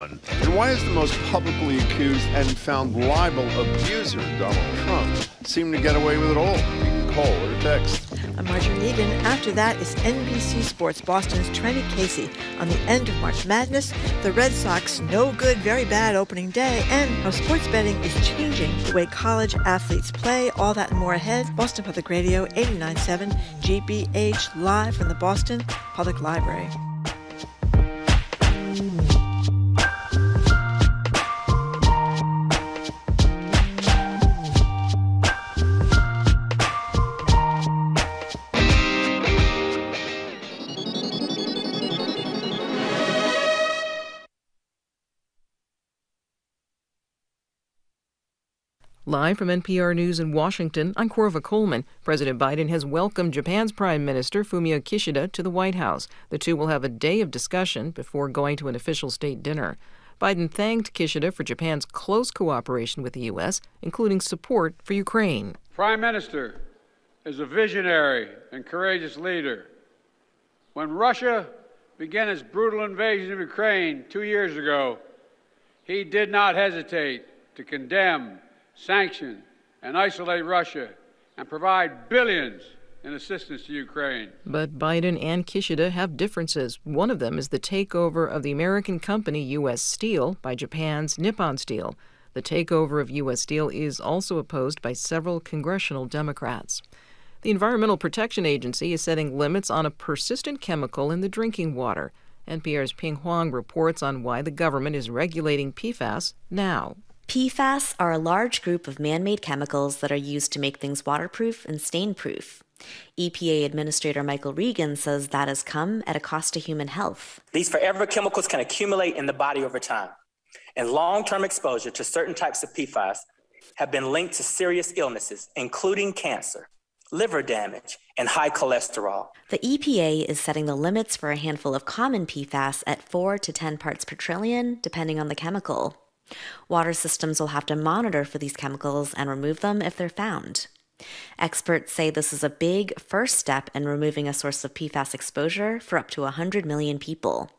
And why is the most publicly accused and found liable abuser, Donald Trump, seem to get away with it all? You can call or text. I'm Margery Eagan. After that is NBC Sports Boston's Trenni Casey on the end of March Madness, the Red Sox no good, very bad opening day, and how sports betting is changing the way college athletes play. All that and more ahead. Boston Public Radio 89.7 GBH live from the Boston Public Library. Live from NPR News in Washington, I'm Korva Coleman. President Biden has welcomed Japan's Prime Minister Fumio Kishida to the White House. The two will have a day of discussion before going to an official state dinner. Biden thanked Kishida for Japan's close cooperation with the U.S., including support for Ukraine. Prime Minister is a visionary and courageous leader. When Russia began its brutal invasion of Ukraine two years ago, he did not hesitate to condemn sanction, and isolate Russia and provide billions in assistance to Ukraine. But Biden and Kishida have differences. One of them is the takeover of the American company U.S. Steel by Japan's Nippon Steel. The takeover of U.S. Steel is also opposed by several congressional Democrats. The Environmental Protection Agency is setting limits on a persistent chemical in the drinking water. NPR's Pien Huang reports on why the government is regulating PFAS now. PFAS are a large group of man made chemicals that are used to make things waterproof and stain proof. EPA Administrator Michael Regan says that has come at a cost to human health. These forever chemicals can accumulate in the body over time, and long term exposure to certain types of PFAS have been linked to serious illnesses, including cancer, liver damage, and high cholesterol. The EPA is setting the limits for a handful of common PFAS at 4 to 10 parts per trillion, depending on the chemical. Water systems will have to monitor for these chemicals and remove them if they're found. Experts say this is a big first step in removing a source of PFAS exposure for up to 100 million people.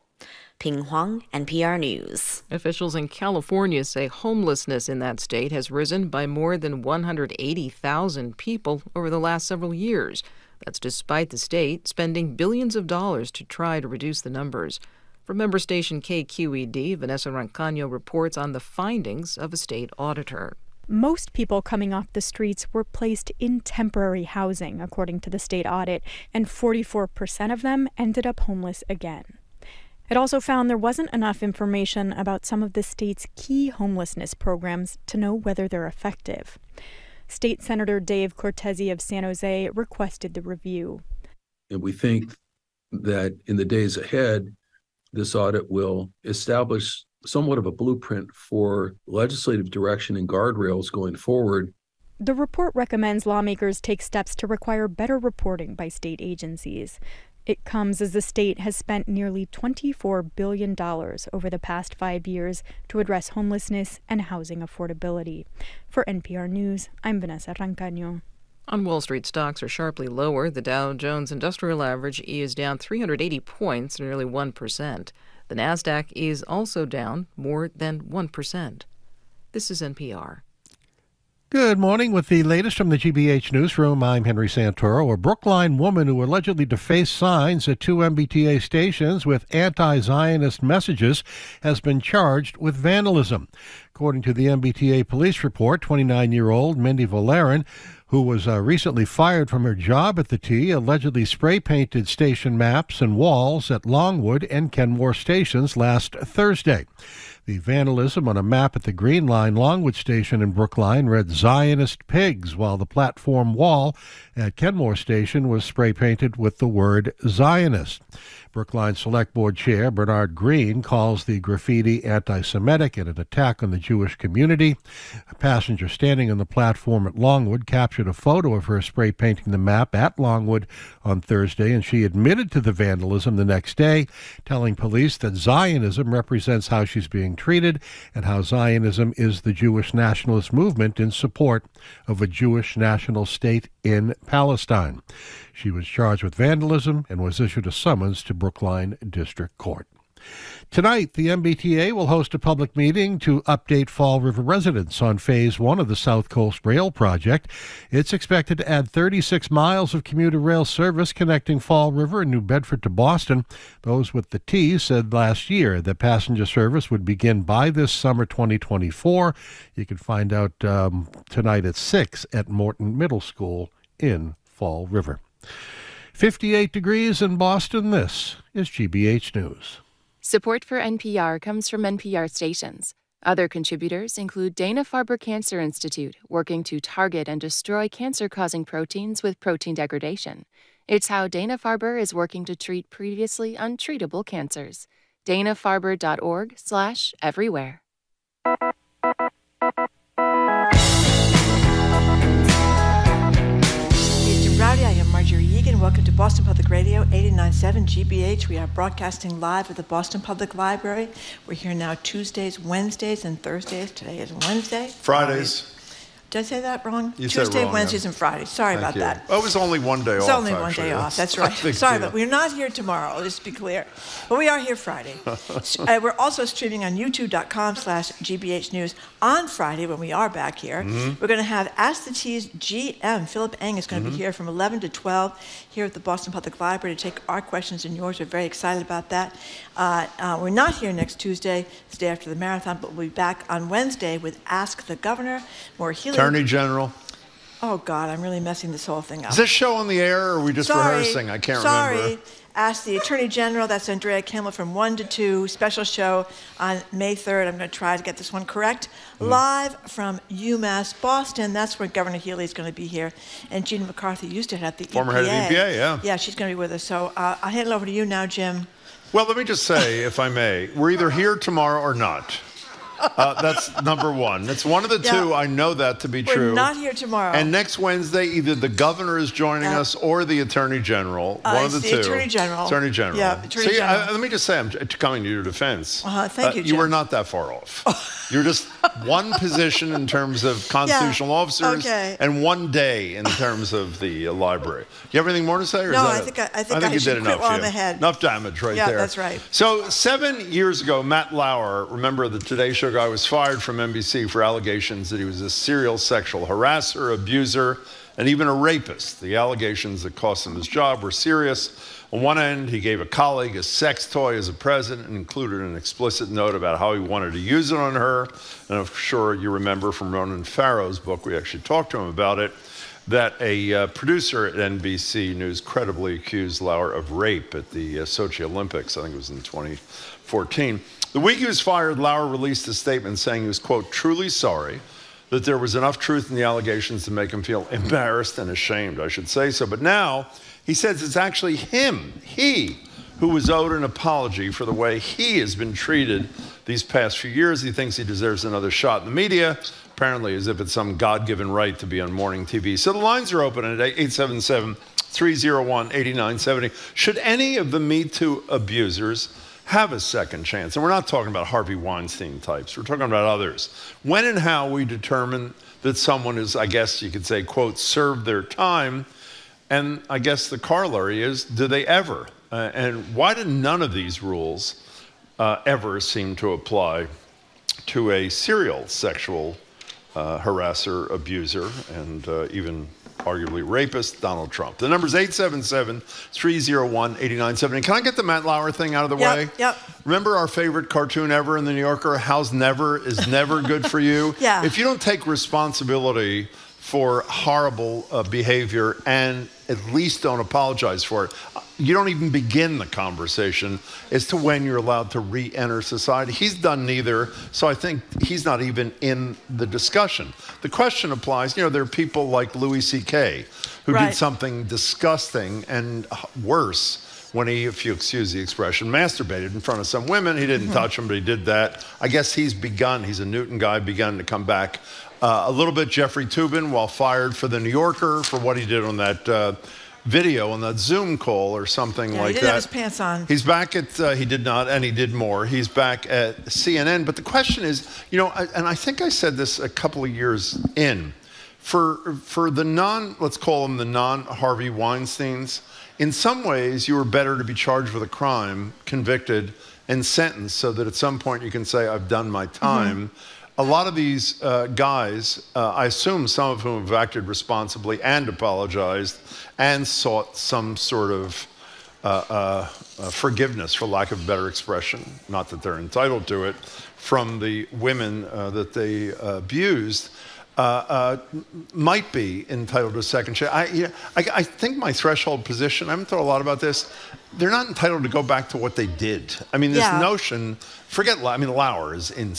Pien Huang, NPR News. Officials in California say homelessness in that state has risen by more than 180,000 people over the last several years. That's despite the state spending billions of dollars to try to reduce the numbers. From member station KQED, Vanessa Rancaño reports on the findings of a state auditor. Most people coming off the streets were placed in temporary housing, according to the state audit, and 44% of them ended up homeless again. It also found there wasn't enough information about some of the state's key homelessness programs to know whether they're effective. State Senator Dave Cortese of San Jose requested the review. And we think that in the days ahead, this audit will establish somewhat of a blueprint for legislative direction and guardrails going forward. The report recommends lawmakers take steps to require better reporting by state agencies. It comes as the state has spent nearly $24 billion over the past five years to address homelessness and housing affordability. For NPR News, I'm Vanessa Rancaño. On Wall Street, stocks are sharply lower. The Dow Jones Industrial Average is down 380 points, nearly 1%. The Nasdaq is also down more than 1%. This is NPR. Good morning. With the latest from the GBH newsroom, I'm Henry Santoro. A Brookline woman who allegedly defaced signs at two MBTA stations with anti Zionist messages has been charged with vandalism. According to the MBTA police report, 29 year old Mindy Valerin who was uh, recently fired from her job at the T, allegedly spray painted station maps and walls at Longwood and Kenmore stations last Thursday. The vandalism on a map at the Green Line Longwood station in Brookline read Zionist pigs, while the platform wall at Kenmore station was spray painted with the word Zionist. Brookline Select Board Chair Bernard Green calls the graffiti anti Semitic and an attack on the Jewish community. A passenger standing on the platform at Longwood captured a photo of her spray painting the map at Longwood on Thursday, and she admitted to the vandalism the next day, telling police that Zionism represents how she's being treated and how Zionism is the Jewish nationalist movement in support of a Jewish national state in Palestine. She was charged with vandalism and was issued a summons to Brookline District Court. Tonight, the MBTA will host a public meeting to update Fall River residents on Phase 1 of the South Coast Rail project. It's expected to add 36 miles of commuter rail service connecting Fall River and New Bedford to Boston. Those with the T said last year that passenger service would begin by this summer 2024. You can find out um, tonight at 6 at Morton Middle School in Fall River. 58 degrees in Boston. This is GBH News. Support for NPR comes from NPR stations. Other contributors include Dana Farber Cancer Institute, working to target and destroy cancer causing proteins with protein degradation. It's how Dana Farber is working to treat previously untreatable cancers. danafarber.org/slash everywhere. Eagan. Welcome to Boston Public Radio 89.7 GBH. We are broadcasting live at the Boston Public Library. We're here now Tuesdays, Wednesdays, and Thursdays. Today is Wednesday. Fridays. Did I say that wrong? You said Tuesday, wrong, Wednesdays, yeah. and Fridays. Sorry Thank about you. that. Oh, it was only one day It's off. It's only one actually. day off. That's right. Sorry, deal. but we're not here tomorrow. Just to be clear, but we are here Friday. uh, we're also streaming on YouTube.com/slash GBH News on Friday when we are back here. Mhm. We're going to have Ask the T's GM Phillip Eng is going to Mhm. be here from 11 to 12 here at the Boston Public Library to take our questions and yours. We're very excited about that. Uh, uh, we're not here next Tuesday, it's the day after the marathon, but we'll be back on Wednesday with Ask the Governor. Maura Healey. Attorney General. Oh God, I'm really messing this whole thing up. Is this show on the air or are we just Sorry, rehearsing? I can't remember. sorry. remember. Ask the Attorney General. That's Andrea Campbell from 1 to 2. Special show on May 3rd. I'm going to try to get this one correct. Mm. Live from UMass Boston. That's where Governor Healey is going to be here. And Gina McCarthy used to head the EPA. Former head of the EPA, yeah. Yeah, she's going to be with us. So uh, I'll hand it over to you now, Jim. Well, let me just say, if I may, we're either here tomorrow or not. Uh, that's number one. It's one of the Yeah. two. I know that to be We're true. not here tomorrow. And next Wednesday, either the governor is joining Uh, us or the attorney general. Uh, one of the, the two. Attorney General. Attorney general. Yeah, Attorney See, General. I, let me just say, I'm coming to your defense. Uh-huh, thank you, You were not that far off. You're just one position in terms of constitutional officers, okay. and one day in terms of the uh, library. You have anything more to say? Or No, is that I it? think I- I think I you did enough. while yeah. Enough damage right Yeah, there. that's right. So seven years ago, Matt Lauer, remember the Today Show guy, was fired from NBC for allegations that he was a serial sexual harasser, abuser, and even a rapist. The allegations that cost him his job were serious. On one end, he gave a colleague a sex toy as a present and included an explicit note about how he wanted to use it on her. And I'm sure you remember from Ronan Farrow's book, we actually talked to him about it, that a uh, producer at NBC News credibly accused Lauer of rape at the uh, Sochi Olympics. I think it was in 2014. The week he was fired, Lauer released a statement saying he was, quote, truly sorry that there was enough truth in the allegations to make him feel embarrassed and ashamed, I should say so. But now he says it's actually him, he, who was owed an apology for the way he has been treated these past few years. He thinks he deserves another shot in the media, apparently as if it's some God given right to be on morning TV. So the lines are open at 877 301 8970. Should any of the Me Too abusers have a second chance? And we're not talking about Harvey Weinstein types, we're talking about others. When and how we determine that someone is, I guess you could say, quote, served their time. And I guess the corollary is, do they ever? Uh, and why do none of these rules uh, ever seem to apply to a serial sexual uh, harasser, abuser, and uh, even arguably rapist, Donald Trump? The number's 877 301 8970. Can I get the Matt Lauer thing out of the Yep, way? yep. Remember our favorite cartoon ever in the New Yorker? How's never is never good for you? Yeah. If you don't take responsibility for horrible uh, behavior and at least don't apologize for it, you don't even begin the conversation as to when you're allowed to re enter society. He's done neither, so I think he's not even in the discussion. The question applies you know, there are people like Louis C.K. who Right. did something disgusting and worse when he, if you excuse the expression, masturbated in front of some women. He didn't touch them, but he did that. I guess he's begun, he's a Newton guy, begun to come back. Uh, a little bit Jeffrey Toobin, while fired for the New Yorker for what he did on that uh, video, on that Zoom call or something Yeah, like he didn't that. have his pants on. He's back at, uh, he did not, and he did more. He's back at CNN. But the question is, you know, I, and I think I said this a couple of years in, for, for the non, let's call them the non Harvey Weinsteins, in some ways, you were better to be charged with a crime, convicted, and sentenced so that at some point you can say, I've done my time. A lot of these uh, guys, uh, I assume some of whom have acted responsibly and apologized and sought some sort of uh, uh, uh, forgiveness, for lack of better expression, not that they're entitled to it, from the women uh, that they abused. Uh, uh, might be entitled to a second chance. I, yeah, I, I, think my threshold position, I haven't thought a lot about this, they're not entitled to go back to what they did. I mean, this Yeah. notion, forget, I mean, Lauer is in,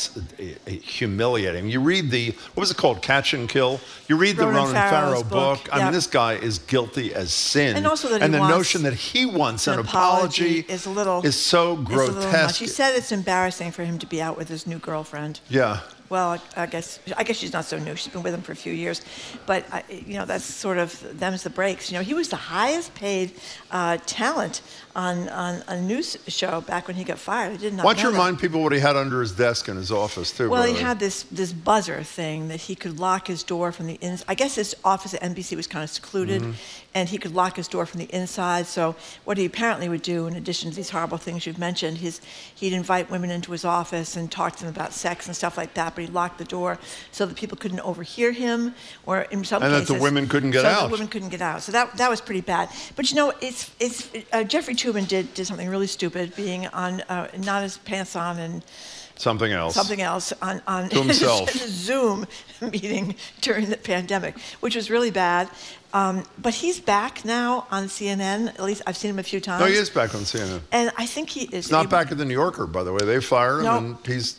humiliating. You read the, what was it called, Catch and Kill? You read the Ronan Ronan Farrow book. book, I yeah. mean, this guy is guilty as sin. And also that he and the wants notion that he wants an, an apology, apology is a little is so It's a little much. grotesque. He said it's embarrassing for him to be out with his new girlfriend. yeah. Well, I, I guess I guess she's not so new. She's been with him for a few years, but I, you know that's sort of them's the breaks. You know, he was the highest paid uh, talent on, on a news show back when he got fired. I did not. Why don't you that. remind people what he had under his desk in his office, too? Well, he way? had this this buzzer thing that he could lock his door from the ins. I guess his office at NBC was kind of secluded, Mm-hmm. and he could lock his door from the inside. So what he apparently would do, in addition to these horrible things you've mentioned, his he'd invite women into his office and talk to them about sex and stuff like that. But he locked the door so that people couldn't overhear him, or in some And that cases, the women couldn't get so out. The women couldn't get out. So that that was pretty bad. But you know, it's it's uh, Jeffrey Toobin did did something really stupid, being on uh, not his pants on and Something else. something else on, on. Zoom meeting during the pandemic, which was really bad. Um, but he's back now on CNN. At least I've seen him a few times. No, he is back on CNN. And I think he is. He's not back at the New Yorker, by the way. They fired him, No. and he's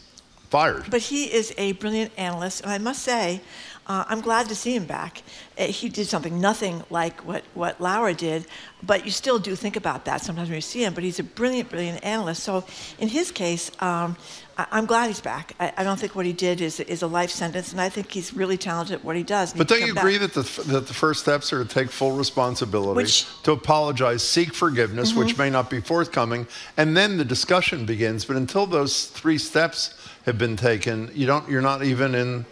fired. But he is a brilliant analyst, and I must say, uh, I'm glad to see him back. Uh, he did something nothing like what, what Lauer did, but you still do think about that sometimes when you see him. But he's a brilliant, brilliant analyst. So in his case, um, I, I'm glad he's back. I, I don't think what he did is, is a life sentence, and I think he's really talented at what he does. But don't you agree back. that the, that the first steps are to take full responsibility, Which- Mm-hmm. to apologize, seek forgiveness, which may not be forthcoming, and then the discussion begins. But until those three steps have been taken, you don't. You're not even in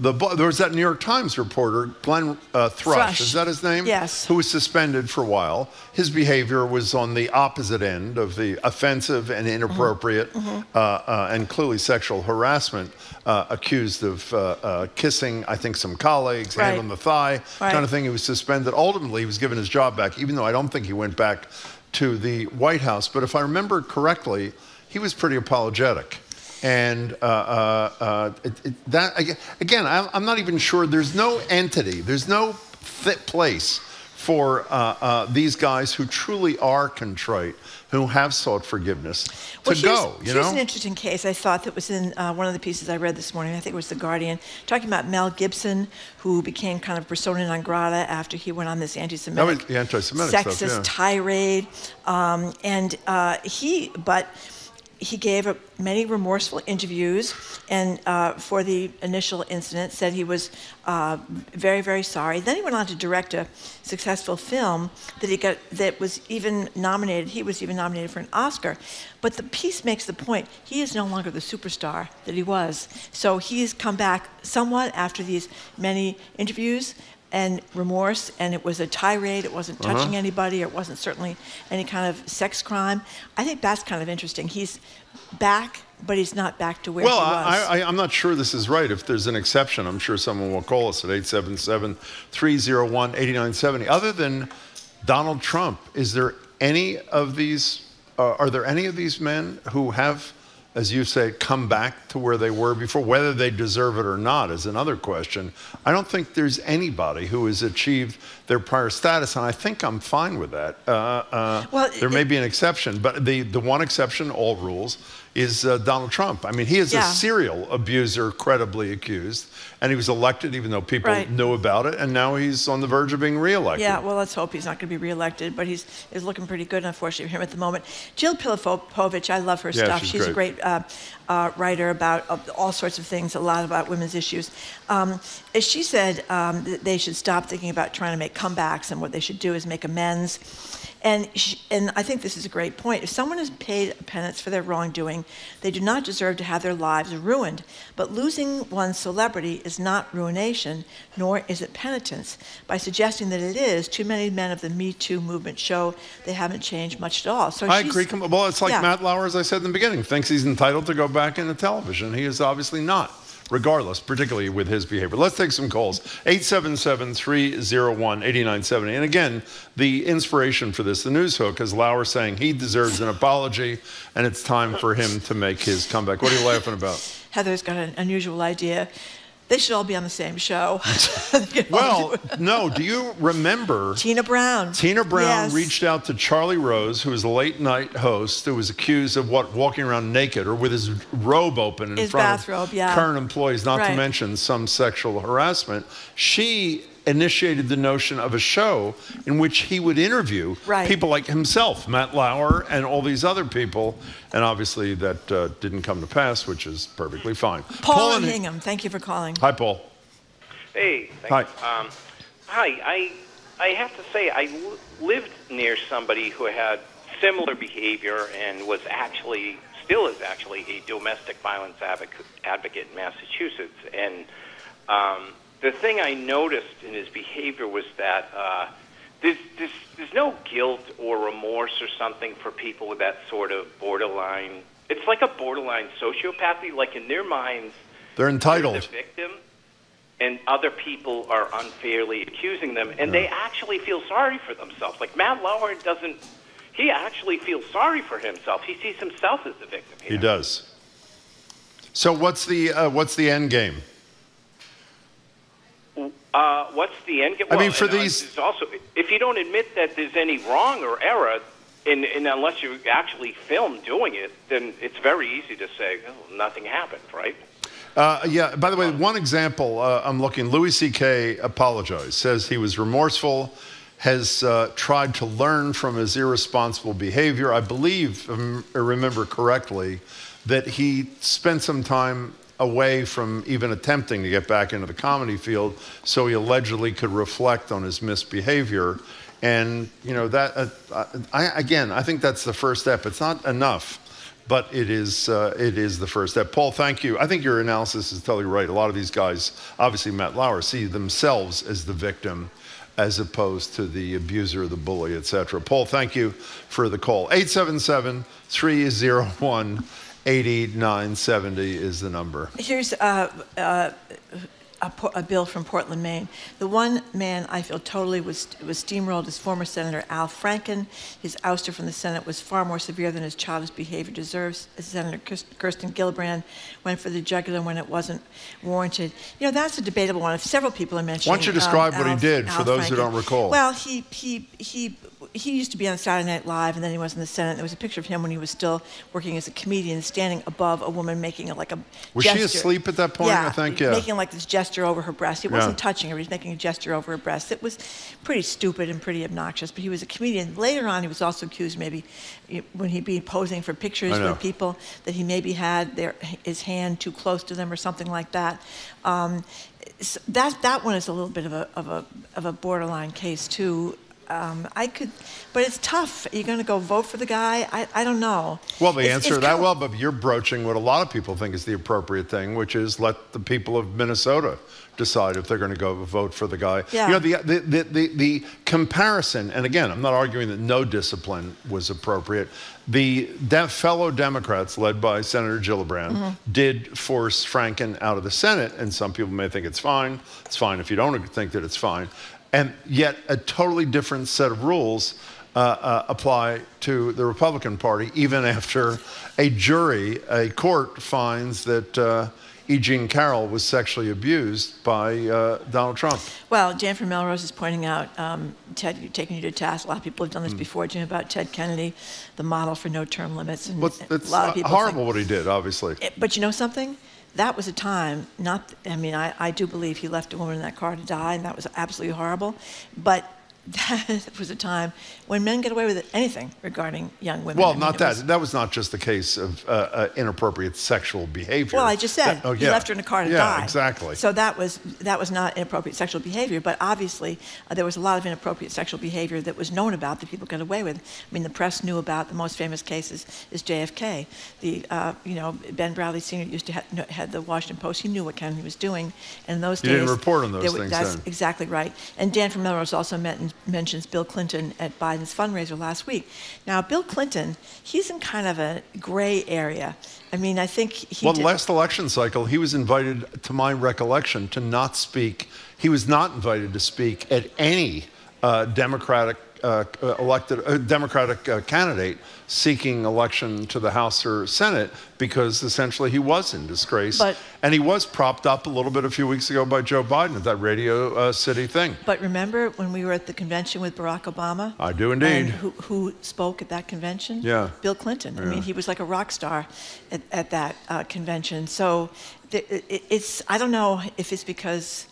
the. There was that New York Times reporter, Glenn uh, Thrush, Thrush. Is that his name? Yes. Who was suspended for a while. His behavior was on the opposite end of the offensive and inappropriate, Mm-hmm. uh, uh, and clearly sexual harassment. Uh, accused of uh, uh, kissing, I think, some colleagues, hand on the thigh, Right. kind of thing. He was suspended. Ultimately, he was given his job back, even though I don't think he went back to the White House. But if I remember correctly, he was pretty apologetic. And uh, uh, uh, it, it, that again, I'm, I'm not even sure. There's no entity. There's no fit place for uh, uh, these guys who truly are contrite, who have sought forgiveness, to Well, here's, go. You know, an interesting case I thought that was in one of the pieces I read this morning. I think it was The Guardian, talking about Mel Gibson, who became kind of persona non grata after he went on this anti-Semitic, was anti-Semitic sexist stuff, yeah. tirade, um, and uh, he, but he gave a, many remorseful interviews, and uh, for the initial incident, said he was uh, very, very sorry. Then he went on to direct a successful film that he got that was even nominated. He was even nominated for an Oscar. But the piece makes the point: he is no longer the superstar that he was. So he's come back somewhat after these many interviews and remorse, and it was a tirade. It wasn't Uh-huh. touching anybody, or it wasn't certainly any kind of sex crime. I think that's kind of interesting. He's back, but he's not back to where Well, he was. I, I, I'm not sure this is right. If there's an exception, I'm sure someone will call us at 877 301 8970. Other than Donald Trump, is there any of these, uh, are there any of these men who have, as you say, come back to where they were before? Whether they deserve it or not is another question. I don't think there's anybody who has achieved their prior status, and I think I'm fine with that. Uh, uh, Well, there may be an exception, but the, the one exception, all rules, is uh, Donald Trump. I mean, he is Yeah. a serial abuser, credibly accused, and he was elected even though people Right. knew about it, and now he's on the verge of being reelected. Yeah, well, let's hope he's not going to be reelected, but he's is looking pretty good, unfortunately, for him at the moment. Jill Filipovic, I love her Yeah, stuff. she's a great. great uh, uh, writer about uh, all sorts of things, a lot about women's issues. Um, as she said um, that they should stop thinking about trying to make comebacks, and what they should do is make amends. And, she, and I think this is a great point. If someone is paid a penance for their wrongdoing, they do not deserve to have their lives ruined. But losing one's celebrity is not ruination, nor is it penitence. By suggesting that it is, too many men of the Me Too movement show they haven't changed much at all. So I she's- agree. Well, it's like yeah. Matt Lauer, as I said in the beginning, thinks he's entitled to go back into television. He is obviously not, regardless, particularly with his behavior. Let's take some calls. 877 301 8970. And again, the inspiration for this, the news hook, is Lauer saying he deserves an apology and it's time for him to make his comeback. What are you laughing about? Heather's got an unusual idea. They should all be on the same show. Well, no. Do you remember? Tina Brown. Tina Brown Yes. reached out to Charlie Rose, who was a late night host, who was accused of what walking around naked or with his robe open in His front bathrobe, of yeah. current employees, not to mention some sexual harassment. She initiated the notion of a show in which he would interview Right. people like himself, Matt Lauer, and all these other people, and obviously that uh, didn't come to pass, which is perfectly fine. Paul and- and Hingham, thank you for calling. Hi, Paul. Hey. Hi. Um, hi. I I have to say I l- lived near somebody who had similar behavior and was actually still is actually a domestic violence advocate, advocate in Massachusetts. And um, the thing I noticed in his behavior was that uh, there's, there's there's no guilt or remorse or something for people with that sort of borderline. It's like a borderline sociopathy. Like in their minds, They're they're entitled. the victim, and other people are unfairly accusing them, and they actually feel sorry for themselves. Like Matt Lauer doesn't. He actually feels sorry for himself. He sees himself as the victim here. He does. So what's the uh, what's the end game? Uh, what's the end? game? I mean, for these- also, if you don't admit that there's any wrong or error, and, and unless you actually film doing it, then it's very easy to say oh, nothing happened, right? Uh, yeah. By the way, one example uh, I'm looking. Louis C.K. apologized. Says he was remorseful. Has uh, tried to learn from his irresponsible behavior. I believe, if I remember correctly, that he spent some time away from even attempting to get back into the comedy field, so he allegedly could reflect on his misbehavior. And you know that uh, I, again, I think that's the first step. It's not enough but it is uh, it is the first step. Paul, thank you. I think your analysis is totally right. A lot of these guys, obviously Matt Lauer, see themselves as the victim as opposed to the abuser, the bully, etc. Paul, thank you for the call. 877-301-8970 is the number. Here's uh, uh, a, a bill from Portland, Maine. The one man I feel totally was, was steamrolled is former Senator Al Franken. His ouster from the Senate was far more severe than his childish behavior deserves. Senator Kirsten Gillibrand went for the jugular when it wasn't warranted. You know, that's a debatable one. If several people are mentioning. Why don't you describe um, what he Al- did for Al those who don't recall? Well, he, he, he, he used to be on Saturday Night Live, and then he was in the Senate. There was a picture of him when he was still working as a comedian, standing above a woman making a, like a Was she asleep at that point, Yeah, I think? Yeah. making like this gesture over her breast. He Yeah. wasn't touching her; he was making a gesture over her breast. It was pretty stupid and pretty obnoxious. But he was a comedian. Later on, he was also accused, maybe when he'd be posing for pictures with people, that he maybe had their his hand too close to them or something like that. Um, s- that that one is a little bit of a of a of a borderline case too. Um, I could, but it's tough. Are you going to go vote for the guy? I, I don't know. Well, the It's- answer it's that well, but you're broaching what a lot of people think is the appropriate thing, which is let the people of Minnesota decide if they're going to go vote for the guy. Yeah. You know, the, the, the, the, the comparison, and again, I'm not arguing that no discipline was appropriate. The de- fellow Democrats, led by Senator Gillibrand, Mm-hmm. did force Franken out of the Senate, and some people may think it's fine. It's fine if you don't think that it's fine. And yet, a totally different set of rules uh, uh, apply to the Republican Party, even after a jury, a court finds that uh, E. Jean Carroll was sexually abused by uh, Donald Trump. Well, from Melrose is pointing out, um, Ted, you're taking you to task. A lot of people have done this before, Jim, about Ted Kennedy, the model for no term limits. And a it's lot of people horrible think- what he did, obviously. Eh, But you know something? That was a time, not, I mean, I, I do believe he left a woman in that car to die, and that was absolutely horrible. But that was a time when men get away with anything regarding young women. Well, I mean, not that. was- that was not just the case of uh, uh, inappropriate sexual behavior. Well, I just said That- oh, he left her in a car to yeah, die. exactly. So that was that was not inappropriate sexual behavior, but obviously uh, there was a lot of inappropriate sexual behavior that was known about that people got away with. I mean, the press knew about the most famous cases is JFK. The uh, you know Ben Bradlee Sr. used to ha- had the Washington Post. He knew what Kennedy was doing, and in those You days didn't report on those were- things That's then. exactly right. And Dan from Melrose also men- mentions Bill Clinton at Biden's fundraiser last week. Now, Bill Clinton, he's in kind of a gray area. I mean, I think he well, last election cycle, he was invited, to my recollection, to not speak. He was not invited to speak at any uh, Democratic uh, uh, elected uh, Democratic uh, candidate seeking election to the House or Senate because essentially he was in disgrace, But- and he was propped up a little bit a few weeks ago by Joe Biden at that Radio uh, City thing. But remember when we were at the convention with Barack Obama? I do indeed. who, who spoke at that convention? Yeah. Bill Clinton. I mean, he was like a rock star at, at that uh, convention. So it, it's, I don't know if it's because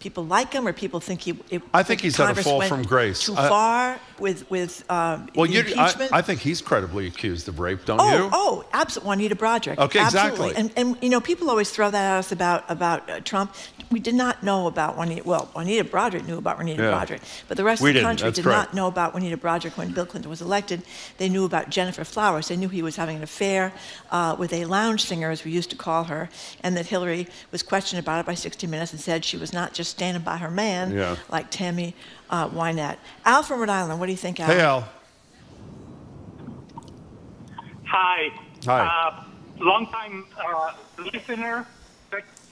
people like him or people think he. It, I think he's had a fall from grace. Too I- far with with um, Well, you, I. I think he's credibly accused of rape, don't Oh, you? oh, absolutely. Juanita Broaddrick. Okay, absolutely. exactly. And, and you know, people always throw that at us about about uh, Trump. We did not know about Juanita. Well, Juanita Broaddrick knew about Juanita Yeah. Broaddrick, but the rest We of the didn't, country that's did correct. not know about Juanita Broaddrick when Bill Clinton was elected. They knew about Gennifer Flowers. They knew he was having an affair uh, with a lounge singer, as we used to call her, and that Hillary was questioned about it by 60 Minutes and said she was not just standing by her man Yeah. like Tammy uh, Wynette. Al from Rhode Island, what do you think, Al? Hey, Al. Hi. Hi. Uh, long time uh, listener.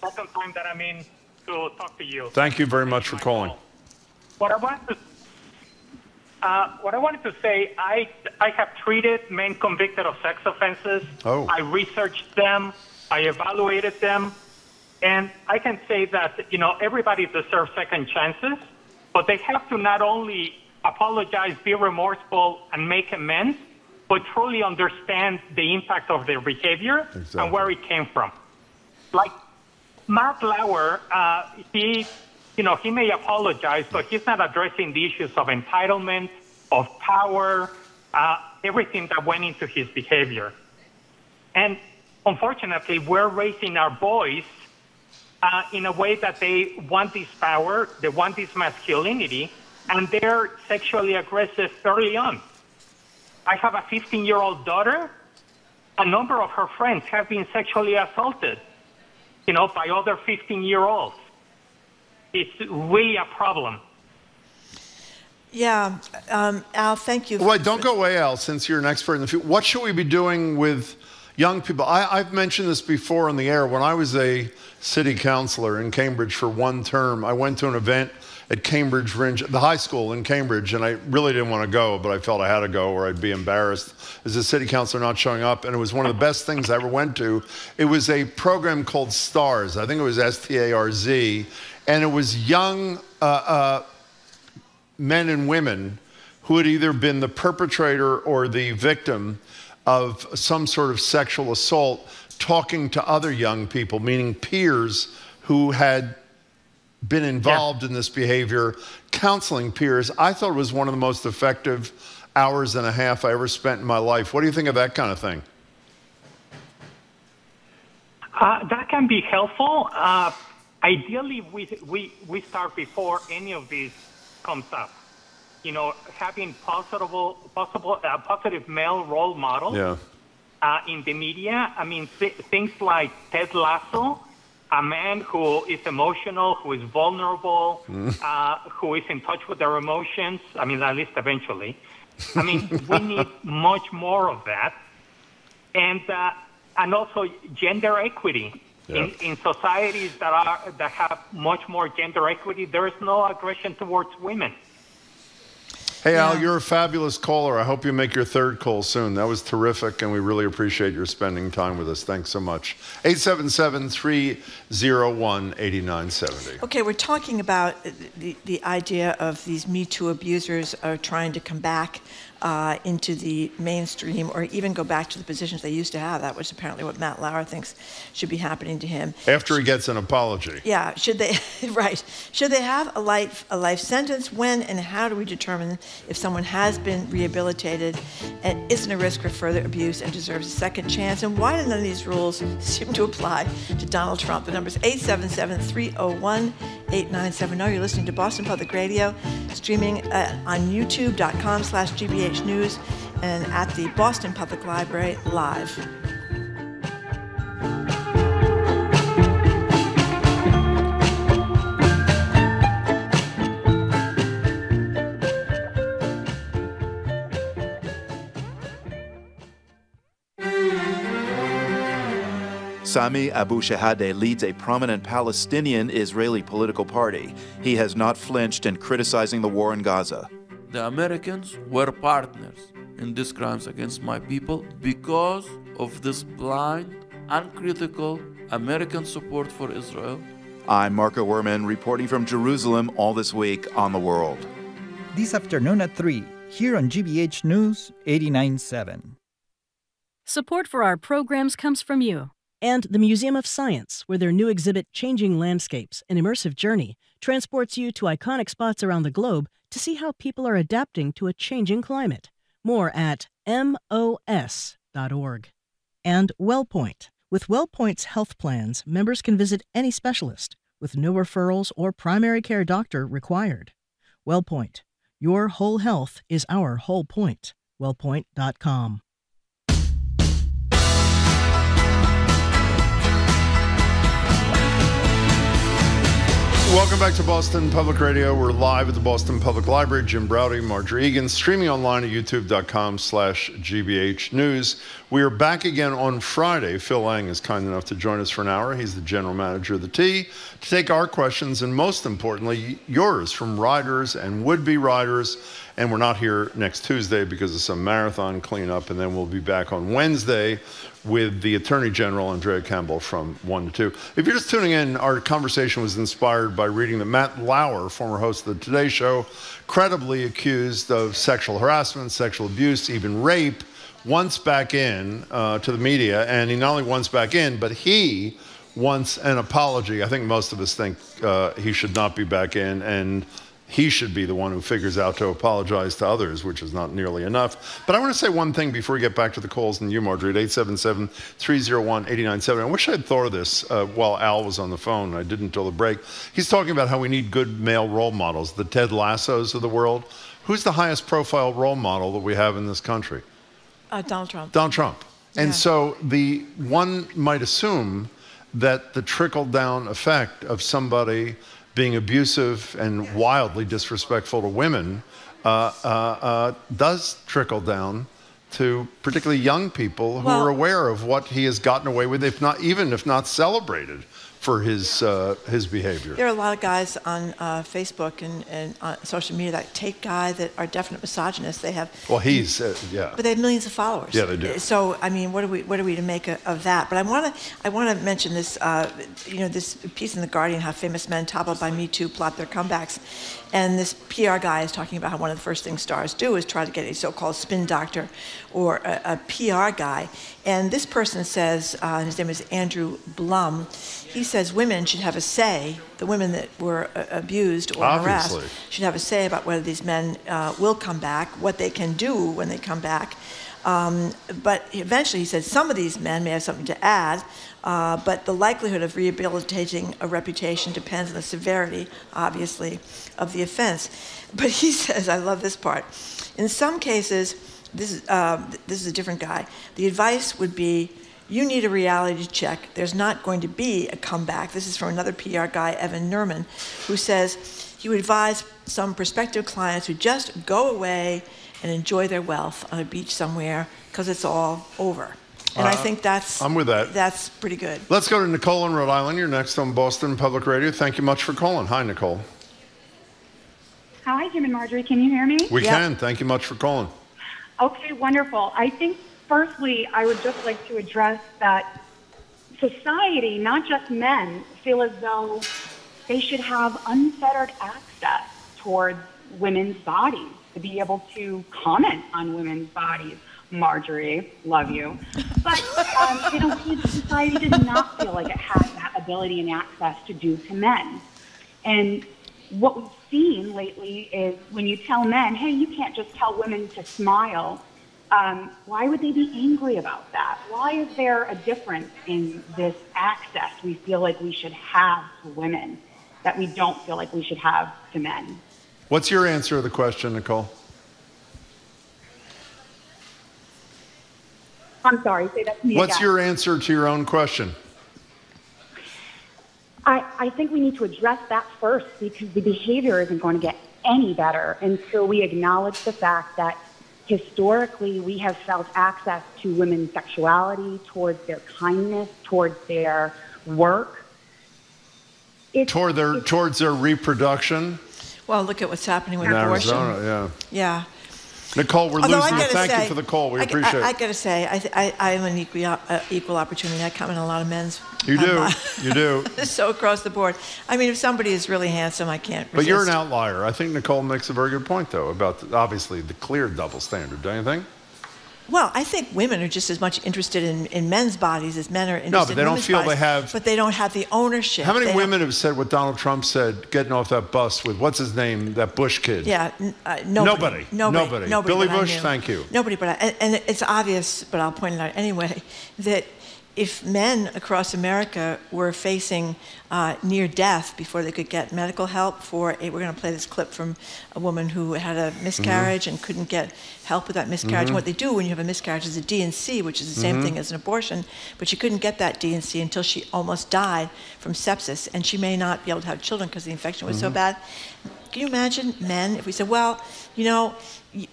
Second time that I'm in to talk to you. Thank you very much for calling. What I wanted to uh, what I wanted to say, I I have treated men convicted of sex offenses. Oh. I researched them. I evaluated them, and I can say that you know everybody deserves second chances, but they have to not only apologize, be remorseful, and make amends, but truly understand the impact of their behavior Exactly. and where it came from. Like Matt Lauer, uh, he, you know, he may apologize, but he's not addressing the issues of entitlement, of power, uh, everything that went into his behavior. And unfortunately, we're raising our boys uh, in a way that they want this power, they want this masculinity, and they're sexually aggressive early on. I have a 15 year old daughter. A number of her friends have been sexually assaulted, you know, by other 15 year olds. It's really a problem. Yeah, um, Al, thank you. Well, don't go away, Al, since you're an expert in the field. What should we be doing with young people? I, I've mentioned this before on the air. When I was a city councilor in Cambridge for one term, I went to an event at Cambridge the high school in Cambridge, and I really didn't want to go, but I felt I had to go or I'd be embarrassed as a city councilor not showing up. And it was one of the best things I ever went to. It was a program called STARS. I think it was S T A R Z. And it was young uh, uh, men and women who had either been the perpetrator or the victim of some sort of sexual assault talking to other young people, meaning peers who had been involved in this behavior, counseling peers. I thought it was one of the most effective hours and a half I ever spent in my life. What do you think of that kind of thing? Uh, that can be helpful. Uh, ideally, we, we, we start before any of this comes up. You know, having possible, possible, uh, positive male role models Yeah. uh, in the media. I mean, th- things like Ted Lasso, a man who is emotional, who is vulnerable, uh, who is in touch with their emotions. I mean, at least eventually. I mean, we need much more of that, and uh, and also gender equity. In, in societies that are that have much more gender equity, there is no aggression towards women. Hey, Al, you're a fabulous caller. I hope you make your third call soon. That was terrific, and we really appreciate your spending time with us. Thanks so much. 877 301 8970. Okay, we're talking about the, the idea of these Me Too abusers are trying to come back uh, into the mainstream or even go back to the positions they used to have. That was apparently what Matt Lauer thinks should be happening to him. After he gets an apology. Yeah, should they, right, should they have a life, a life sentence? When and how do we determine if someone has been rehabilitated and isn't a risk for further abuse and deserves a second chance? And why do none of these rules seem to apply to Donald Trump? The number is 877 301 8970. You're listening to Boston Public Radio, streaming uh, on youtube.com slash GBH News and at the Boston Public Library live. Sami Abu Shahade leads a prominent Palestinian Israeli political party. He has not flinched in criticizing the war in Gaza. The Americans were partners in these crimes against my people because of this blind, uncritical American support for Israel. I'm Marco Werman reporting from Jerusalem all this week on the world. This afternoon at 3, here on GBH News 89.7. Support for our programs comes from you and the Museum of Science, where their new exhibit, Changing Landscapes An Immersive Journey, transports you to iconic spots around the globe to see how people are adapting to a changing climate. More at mos.org. And WellPoint. With WellPoint's health plans, members can visit any specialist with no referrals or primary care doctor required. WellPoint. Your whole health is our whole point. WellPoint.com. Welcome back to Boston Public Radio. We're live at the Boston Public Library. Jim Braude, Margery Eagan, streaming online at youtube.com slash GBH News. We are back again on Friday. Phil Eng is kind enough to join us for an hour. He's the general manager of the T to take our questions and most importantly, yours from riders and would-be riders. And we're not here next Tuesday because of some marathon cleanup. And then we'll be back on Wednesday with the Attorney General, Andrea Campbell, from 1 to 2. If you're just tuning in, our conversation was inspired by reading that Matt Lauer, former host of the Today Show, credibly accused of sexual harassment, sexual abuse, even rape, once back in uh, to the media. And he not only wants back in, but he wants an apology. I think most of us think uh, he should not be back in. And he should be the one who figures out to apologize to others, which is not nearly enough. But I want to say one thing before we get back to the calls and you, Margery, at 877 301 897. I wish I'd thought of this uh, while Al was on the phone. I didn't until the break. He's talking about how we need good male role models, the Ted Lassos of the world. Who's the highest profile role model that we have in this country? Uh, Donald Trump. Donald Trump. And yeah. so the one might assume that the trickle down effect of somebody being abusive and wildly disrespectful to women uh, uh, uh, does trickle down to particularly young people who well, are aware of what he has gotten away with, if not even if not celebrated for his uh, his behavior. There are a lot of guys on uh, Facebook and, and on social media that take guys that are definite misogynists. They have well, he's uh, yeah, but they have millions of followers. Yeah, they do. So I mean, what are we what are we to make of that? But I want to I want to mention this uh, you know this piece in the Guardian how famous men toppled by Me Too plot their comebacks, and this PR guy is talking about how one of the first things stars do is try to get a so-called spin doctor or a, a PR guy. And this person says, uh, his name is Andrew Blum, he says women should have a say, the women that were uh, abused or Obviously. harassed should have a say about whether these men uh, will come back, what they can do when they come back. Um, but eventually, he said some of these men may have something to add, uh, but the likelihood of rehabilitating a reputation depends on the severity, obviously, of the offense. But he says, I love this part. In some cases, this is, uh, this is a different guy. The advice would be you need a reality check. There's not going to be a comeback. This is from another PR guy, Evan Nierman, who says he would advise some prospective clients to just go away and enjoy their wealth on a beach somewhere because it's all over. And uh, I think that's I'm with that. That's pretty good. Let's go to Nicole in Rhode Island. You're next on Boston Public Radio. Thank you much for calling. Hi, Nicole. Hi, Jim and Margery. Can you hear me? We yep. can. Thank you much for calling. Okay, wonderful. I think, firstly, I would just like to address that society, not just men, feel as though they should have unfettered access towards women's bodies, to be able to comment on women's bodies. Margery, love you. But, um, you know, society does not feel like it has that ability and access to do to men. And what we've seen lately is when you tell men, hey, you can't just tell women to smile, um, why would they be angry about that? Why is there a difference in this access we feel like we should have to women that we don't feel like we should have to men? What's your answer to the question, Nicole? I'm sorry, say that to me What's again. your answer to your own question? I, I think we need to address that first because the behavior isn't going to get any better until we acknowledge the fact that historically we have felt access to women's sexuality, towards their kindness, towards their work. Toward their, towards their reproduction Well, look at what's happening with in abortion. Arizona, yeah. Yeah. Nicole, we're Although losing you. Thank say, you for the call. We I, appreciate I, I it. got to say, I, I, I am an equal, uh, equal opportunity. I come in a lot of men's. You do. uh, You do. so across the board. I mean, if somebody is really handsome, I can't. But you're an outlier. I think Nicole makes a very good point, though, about the, obviously the clear double standard, don't you think? Well, I think women are just as much interested in, in men's bodies as men are interested in No, but in they don't feel they bodies. have- But they don't have the ownership. How many They women have said what Donald Trump said, getting off that bus with what's his name, that Bush kid? Yeah, uh, nobody. Nobody. Nobody. Nobody. nobody Billy Bush, thank you. Nobody, but I, and, and it's obvious, but I'll point it out anyway, that if men across America were facing uh, near death before they could get medical help for a, we're going to play this clip from a woman who had a miscarriage and couldn't get help with that miscarriage. Mhm. And what they do when you have a miscarriage is a D&C, which is the same Mhm. thing as an abortion, but she couldn't get that D&C until she almost died from sepsis, and she may not be able to have children because the infection was so Mhm. bad. Can you imagine men if we said, well, you know,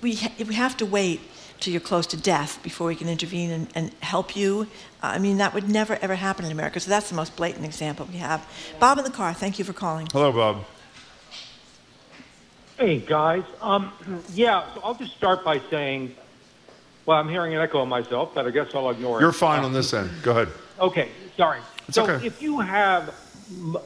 we, ha- we have to wait till you're close to death before we can intervene and, and help you? I mean, that would never, ever happen in America. So that's the most blatant example we have. Bob in the car, thank you for calling. Hello, Bob. Hey guys, um, yeah. So I'll just start by saying, well, I'm hearing an echo of myself, but I guess I'll ignore it. You're fine on this end. Go ahead. Okay, sorry. It's so okay. if you have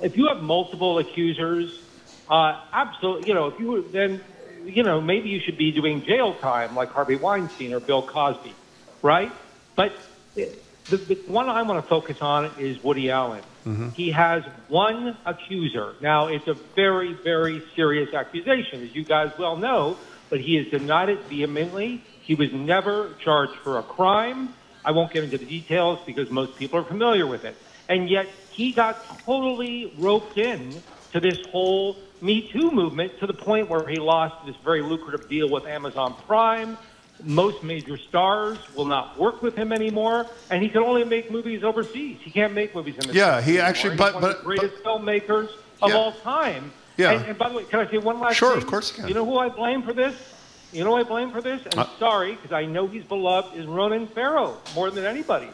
if you have multiple accusers, uh, absolutely, you know, if you then you know maybe you should be doing jail time like Harvey Weinstein or Bill Cosby, right? But the, the one I want to focus on is Woody Allen. Mm-hmm. He has one accuser. Now, it's a very, very serious accusation, as you guys well know, but he has denied it vehemently. He was never charged for a crime. I won't get into the details because most people are familiar with it. And yet, he got totally roped in to this whole Me Too movement to the point where he lost this very lucrative deal with Amazon Prime. Most major stars will not work with him anymore, and he can only make movies overseas. He can't make movies in the Yeah, States he anymore. actually- He's but- one of the greatest filmmakers of Yeah. all time. Yeah. And, and by the way, can I say one last Sure, thing? of course you can. You know who I blame for this? You know who I blame for this? And Uh, sorry, because I know he's beloved, is Ronan Farrow more than anybody.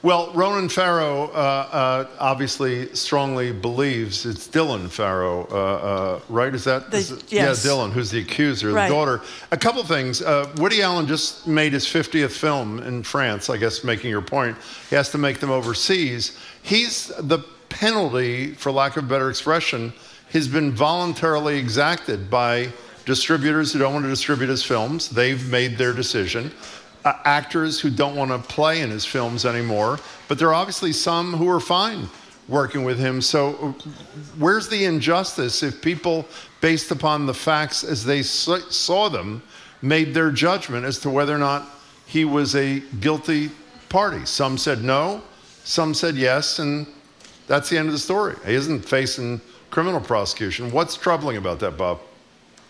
Well, Ronan Farrow uh, uh, obviously strongly believes it's Dylan Farrow, uh, uh, right? Is that? The- is it- yes. Yeah, Dylan, who's the accuser, Right. the daughter. A couple things. Uh, Woody Allen just made his 50th film in France, I guess, making your point. He has to make them overseas. He's the penalty, for lack of a better expression, has been voluntarily exacted by distributors who don't want to distribute his films. They've made their decision uh, actors who don't want to play in his films anymore, but there are obviously some who are fine working with him. So, where's the injustice if people, based upon the facts as they saw them, made their judgment as to whether or not he was a guilty party? Some said no, some said yes, and that's the end of the story. He isn't facing criminal prosecution. What's troubling about that, Bob?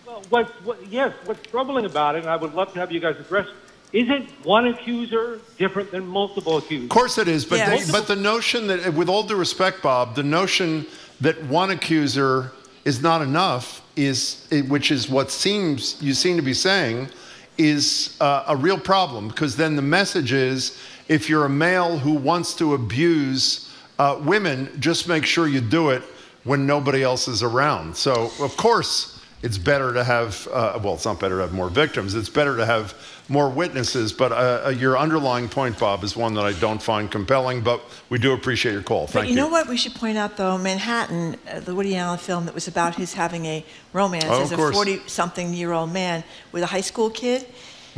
Well, what, what, yes, what's troubling about it, and I would love to have you guys address, isn't one accuser different than multiple accusers? Of course it is, but Yes. they, but the notion that, with all due respect, Bob, the notion that one accuser is not enough is, which is what seems you seem to be saying, is uh, a real problem because then the message is, if you're a male who wants to abuse uh, women, just make sure you do it when nobody else is around. So of course. It's better to have, uh, well, it's not better to have more victims. It's better to have more witnesses. But uh, uh, your underlying point, Bob, is one that I don't find compelling, but we do appreciate your call. Thank but you, know what we should point out, though? Manhattan, uh, the Woody Allen film that was about his having a romance Oh, as a 40 something year old man with a high school kid.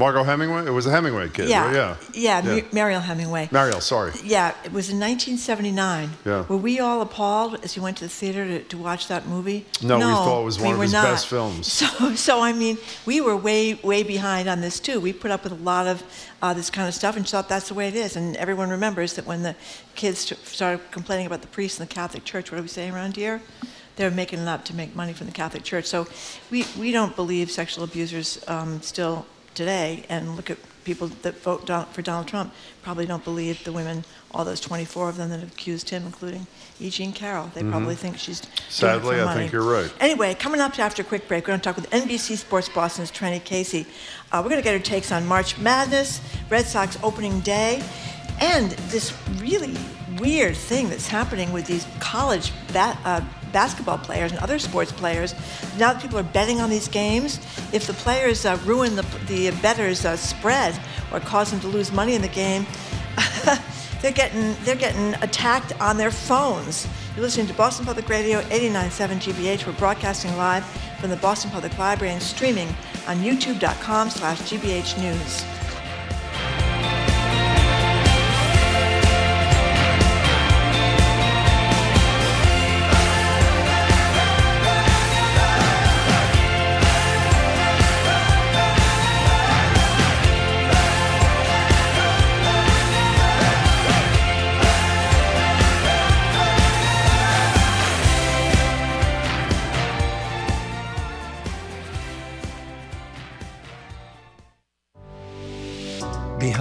Margot Hemingway? It was a Hemingway kid, yeah. right? Yeah. Yeah, Mar- Mariel Hemingway. Mariel, sorry. Yeah, it was in 1979. Yeah. Were we all appalled as we went to the theater to, to watch that movie? No, we thought it was we one of were his not. best films. So, so I mean, we were way, way behind on this too. We put up with a lot of uh, this kind of stuff and thought that's the way it is. And everyone remembers that when the kids started complaining about the priests in the Catholic Church, what do we say around here? They're making it up to make money from the Catholic Church. So we, we don't believe sexual abusers um, still today. And look at people that vote for Donald Trump probably don't believe the women, all those 24 of them that have accused him, including E. Jean Carroll. They Mhm. probably think she's Sadly, I think you're right. Anyway, coming up after a quick break, we're going to talk with NBC Sports Boston's Trenni Casey. Uh, we're going to get her takes on March Madness, Red Sox opening day, and this really weird thing that's happening with these college ba- uh, basketball players and other sports players. Now that people are betting on these games, if the players uh, ruin the, the betters' uh, spread or cause them to lose money in the game, they're getting they're getting attacked on their phones. You're listening to Boston Public Radio 89.7 GBH. We're broadcasting live from the Boston Public Library and streaming on youtube.com slash GBH News.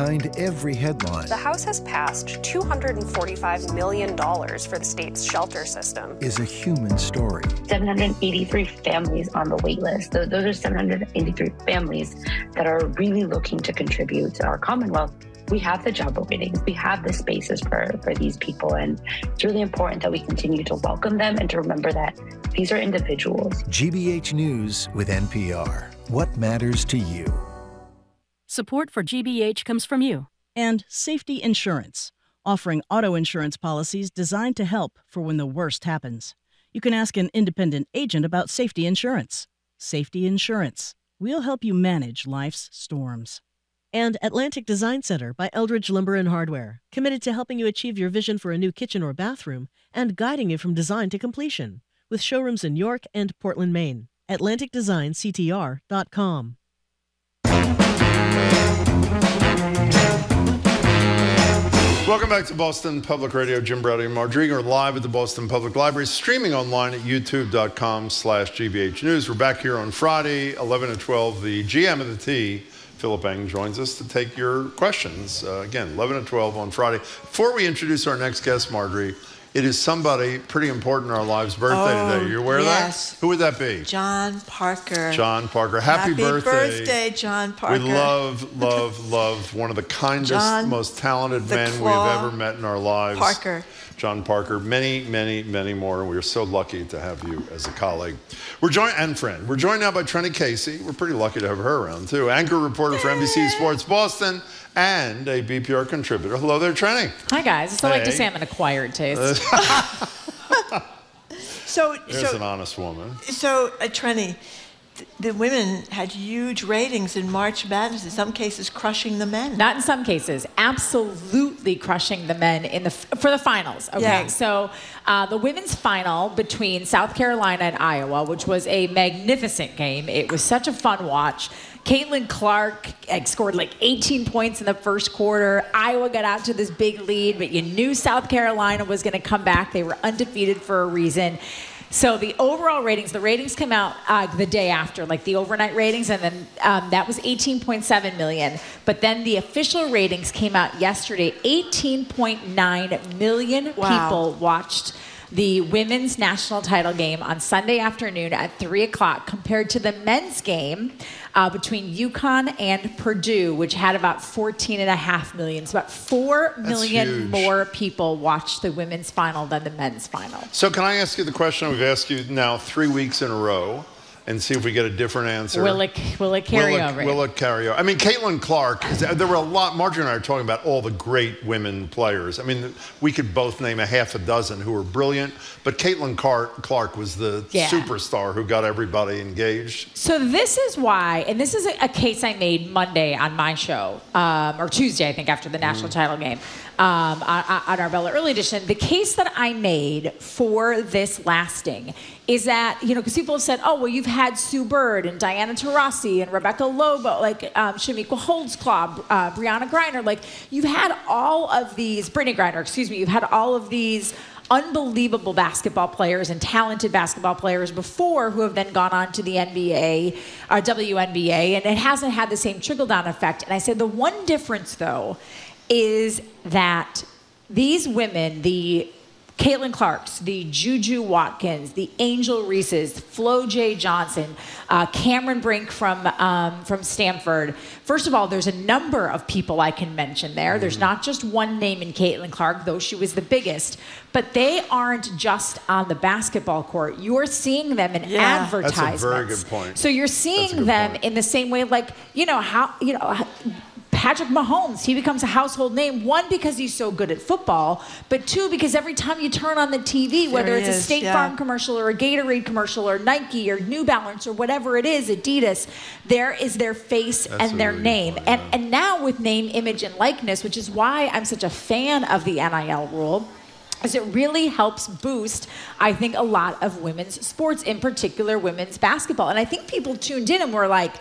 Behind every headline The House has passed $245 million for the state's shelter system. is a human story. 783 families on the wait list. Tho- Those are 783 families that are really looking to contribute to our Commonwealth. We have the job openings, we have the spaces for, for these people, and it's really important that we continue to welcome them and to remember that these are individuals. GBH News with NPR. What matters to you? Support for GBH comes from you and Safety Insurance, offering auto insurance policies designed to help for when the worst happens. You can ask an independent agent about safety insurance. Safety Insurance. We'll help you manage life's storms. And Atlantic Design Center by Eldridge Lumber and Hardware, committed to helping you achieve your vision for a new kitchen or bathroom and guiding you from design to completion, with showrooms in York and Portland, Maine. AtlanticDesignCTR.com. Welcome back to Boston Public Radio. Jim Braude and Margery are live at the Boston Public Library, streaming online at youtube.com slash GBH News. We're back here on Friday, 11 to 12. The GM of the T, Phillip Eng, joins us to take your questions. Uh, again, 11 to 12 on Friday. Before we introduce our next guest, Margery, it is somebody pretty important in our lives' birthday Oh, today. You aware yes. of that? Who would that be? John Parker. John Parker. Happy, birthday, John Parker. We love, love, love one of the kindest, John most talented men we've ever met in our lives. John Parker. John Parker. Many, many, many more. We are so lucky to have you as a colleague. We're joined and friend. We're joined now by Trenni Casey. We're pretty lucky to have her around too. Anchor reporter for NBC Sports Boston and a BPR contributor. Hello there, Trenni. Hi guys. So I like to say I'm an acquired taste. So, There's so, an honest woman. so uh, Trenni, th- the women had huge ratings in March Madness, in some cases crushing the men. Not in some cases, absolutely crushing the men in the for the finals. Okay, Yeah. so uh, the women's final between South Carolina and Iowa, which was a magnificent game. It was such a fun watch. Caitlin Clark scored like 18 points in the first quarter. Iowa got out to this big lead, but you knew South Carolina was going to come back. They were undefeated for a reason. So the overall ratings, the ratings come out uh, the day after, like the overnight ratings, and then um, that was 18.7 million. But then the official ratings came out yesterday. 18.9 million Wow. people watched the women's national title game on Sunday afternoon at 3 o'clock compared to the men's game uh, between UConn and Purdue, which had about 14.5 million. So about 4 That's million huge. more people watched the women's final than the men's final. So, can I ask you the question we've asked you now three weeks in a row? And see if we get a different answer. Will it will it carry will it, over? Will it carry over? I mean, Caitlin Clark. Is, there were a lot. Margery and I are talking about all the great women players. I mean, we could both name a half a dozen who were brilliant, but Caitlin Clark, was the Yeah. superstar who got everybody engaged. So this is why, and this is a, a case I made Monday on my show, um, or Tuesday, I think, after the national title game, um, on, on our Bella Early Edition. The case that I made for this lasting is that you know because people have said, oh well, you've had Sue Bird and Diana Taurasi and Rebecca Lobo, like um, Chamique Holdsclaw, uh, Brianna Griner, like you've had all of these, Brittany Griner, excuse me, you've had all of these unbelievable basketball players and talented basketball players before who have then gone on to the NBA, uh, WNBA, and it hasn't had the same trickle down effect. And I said the one difference though is that these women, the Caitlin Clarks, the Juju Watkins, the Angel Reeses, Flau'jae Johnson, uh, Cameron Brink from um, from Stanford. First of all, there's a number of people I can mention there. There's not just one name in Caitlin Clark, though she was the biggest. But they aren't just on the basketball court. You're seeing them in Yeah. advertisements. That's a very good point. So you're seeing them point. in the same way, like you know how you know. Patrick Mahomes, he becomes a household name. One, because he's so good at football, but two, because every time you turn on the TV, whether he it's a State yeah. Farm commercial or a Gatorade commercial or Nike or New Balance or whatever it is, Adidas, there is their face That's and their really good name. Oh, and, and now with name, image, and likeness, which is why I'm such a fan of the NIL rule is it really helps boost, I think, a lot of women's sports, in particular women's basketball. And I think people tuned in and were like,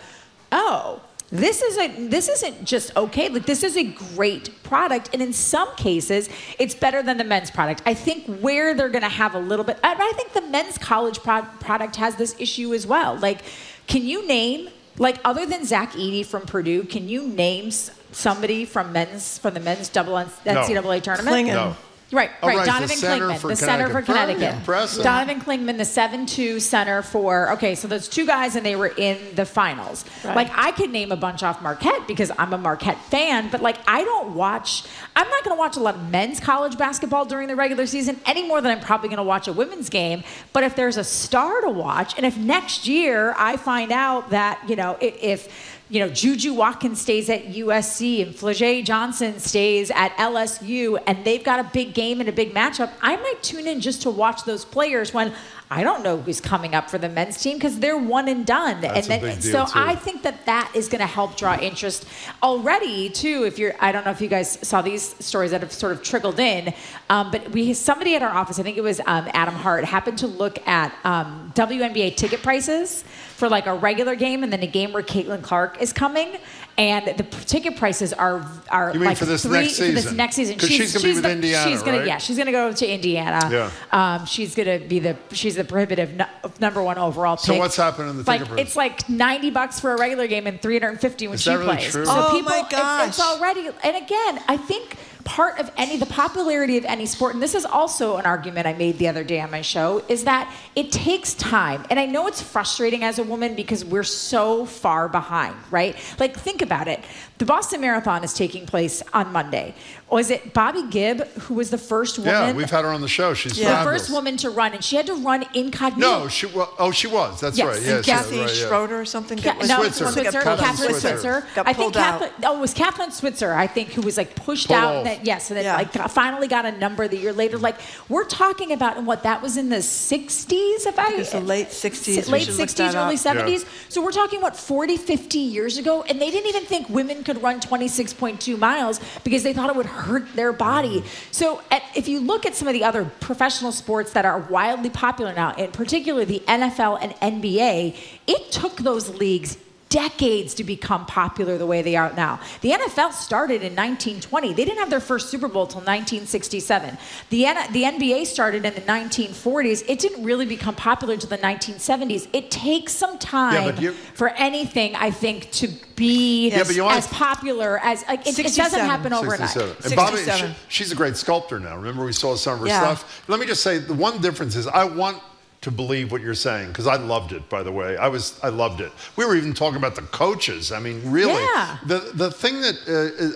oh, this isn't this isn't just okay. Like this is a great product, and in some cases, it's better than the men's product. I think where they're going to have a little bit. I I think the men's college pro- product has this issue as well. Like, can you name like other than Zach Edey from Purdue? Can you name somebody from men's from the men's double NCAA tournament? Clingan. No. Right, Oh, right. right, the Donovan center Clingan, the center for Connecticut. Connecticut. Impressive. Donovan Clingan, the 7-2 center for. Okay, so those two guys, and they were in the finals. Right. Like I could name a bunch off Marquette because I'm a Marquette fan, but like I don't watch. I'm not going to watch a lot of men's college basketball during the regular season any more than I'm probably going to watch a women's game. But if there's a star to watch, and if next year I find out that you know i- if you know, Juju Watkins stays at USC and Flau'jae Johnson stays at LSU, and they've got a big game and a big matchup. I might tune in just to watch those players when I don't know who's coming up for the men's team because they're one and done. That's and deal, so too. I think that that is going to help draw interest already too. If you're, I don't know if you guys saw these stories that have sort of trickled in, um, but we somebody at our office, I think it was um, Adam Hart, happened to look at um, WNBA ticket prices for like a regular game and then a game where Caitlin Clark is coming. And the ticket prices are are You mean like for this three next For this season? next season, 'Cause she's gonna be with the- Indiana, She's gonna, right? yeah, she's gonna go to Indiana. Yeah. Um, she's gonna be the she's the prohibitive nu- number one overall pick. So what's happening in the like ticket price? it's like 90 bucks for a regular game and 350 when Is she that really plays. true? So Oh people, my it's- It's, already, and again, I think part of any the popularity of any sport, and this is also an argument I made the other day on my show, is that it takes time. And I know it's frustrating as a woman because we're so far behind, right? Like think about it. The Boston Marathon is taking place on Monday. Was it Bobbi Gibb who was the first woman? Yeah, we've had her on the show. She's the fabulous. first woman to run, and she had to run incognito. No, she was. Oh, she was. That's Yes. right. And Yes, Kathy yeah, right, yeah. Schroeder or something? Ca- that was no, Switzer. one got Switzer. Kathrine Switzer. Switzer. Got I think pulled. Catherine, oh, it was Kathrine Switzer, I think, who was like pushed Pulled out. off. And yes, and then like finally got a number the year later. Like we're talking about, and what that was in the 60s, if I, It's the late 60s. We late 60s, early up. 70s. So we're talking what 40, 50 years ago, and they didn't even think women could run 26.2 miles because they thought it would hurt their body. So at, if you look at some of the other professional sports that are wildly popular now, in particular the NFL and NBA, it took those leagues decades to become popular the way they are now. The NFL started in 1920. They didn't have their first Super Bowl till 1967. The, N- the NBA started in the 1940s. It didn't really become popular until the 1970s. It takes some time but you- for anything, I think, to be Yeah, but as popular as like, it, it doesn't happen overnight. 67. And Bobbi, she, she's a great sculptor now. Remember, we saw some of her Yeah. stuff. Let me just say, the one difference is I want to believe what you're saying because I loved it. By the way, I was I loved it. We were even talking about the coaches. I mean, really, Yeah. the the thing that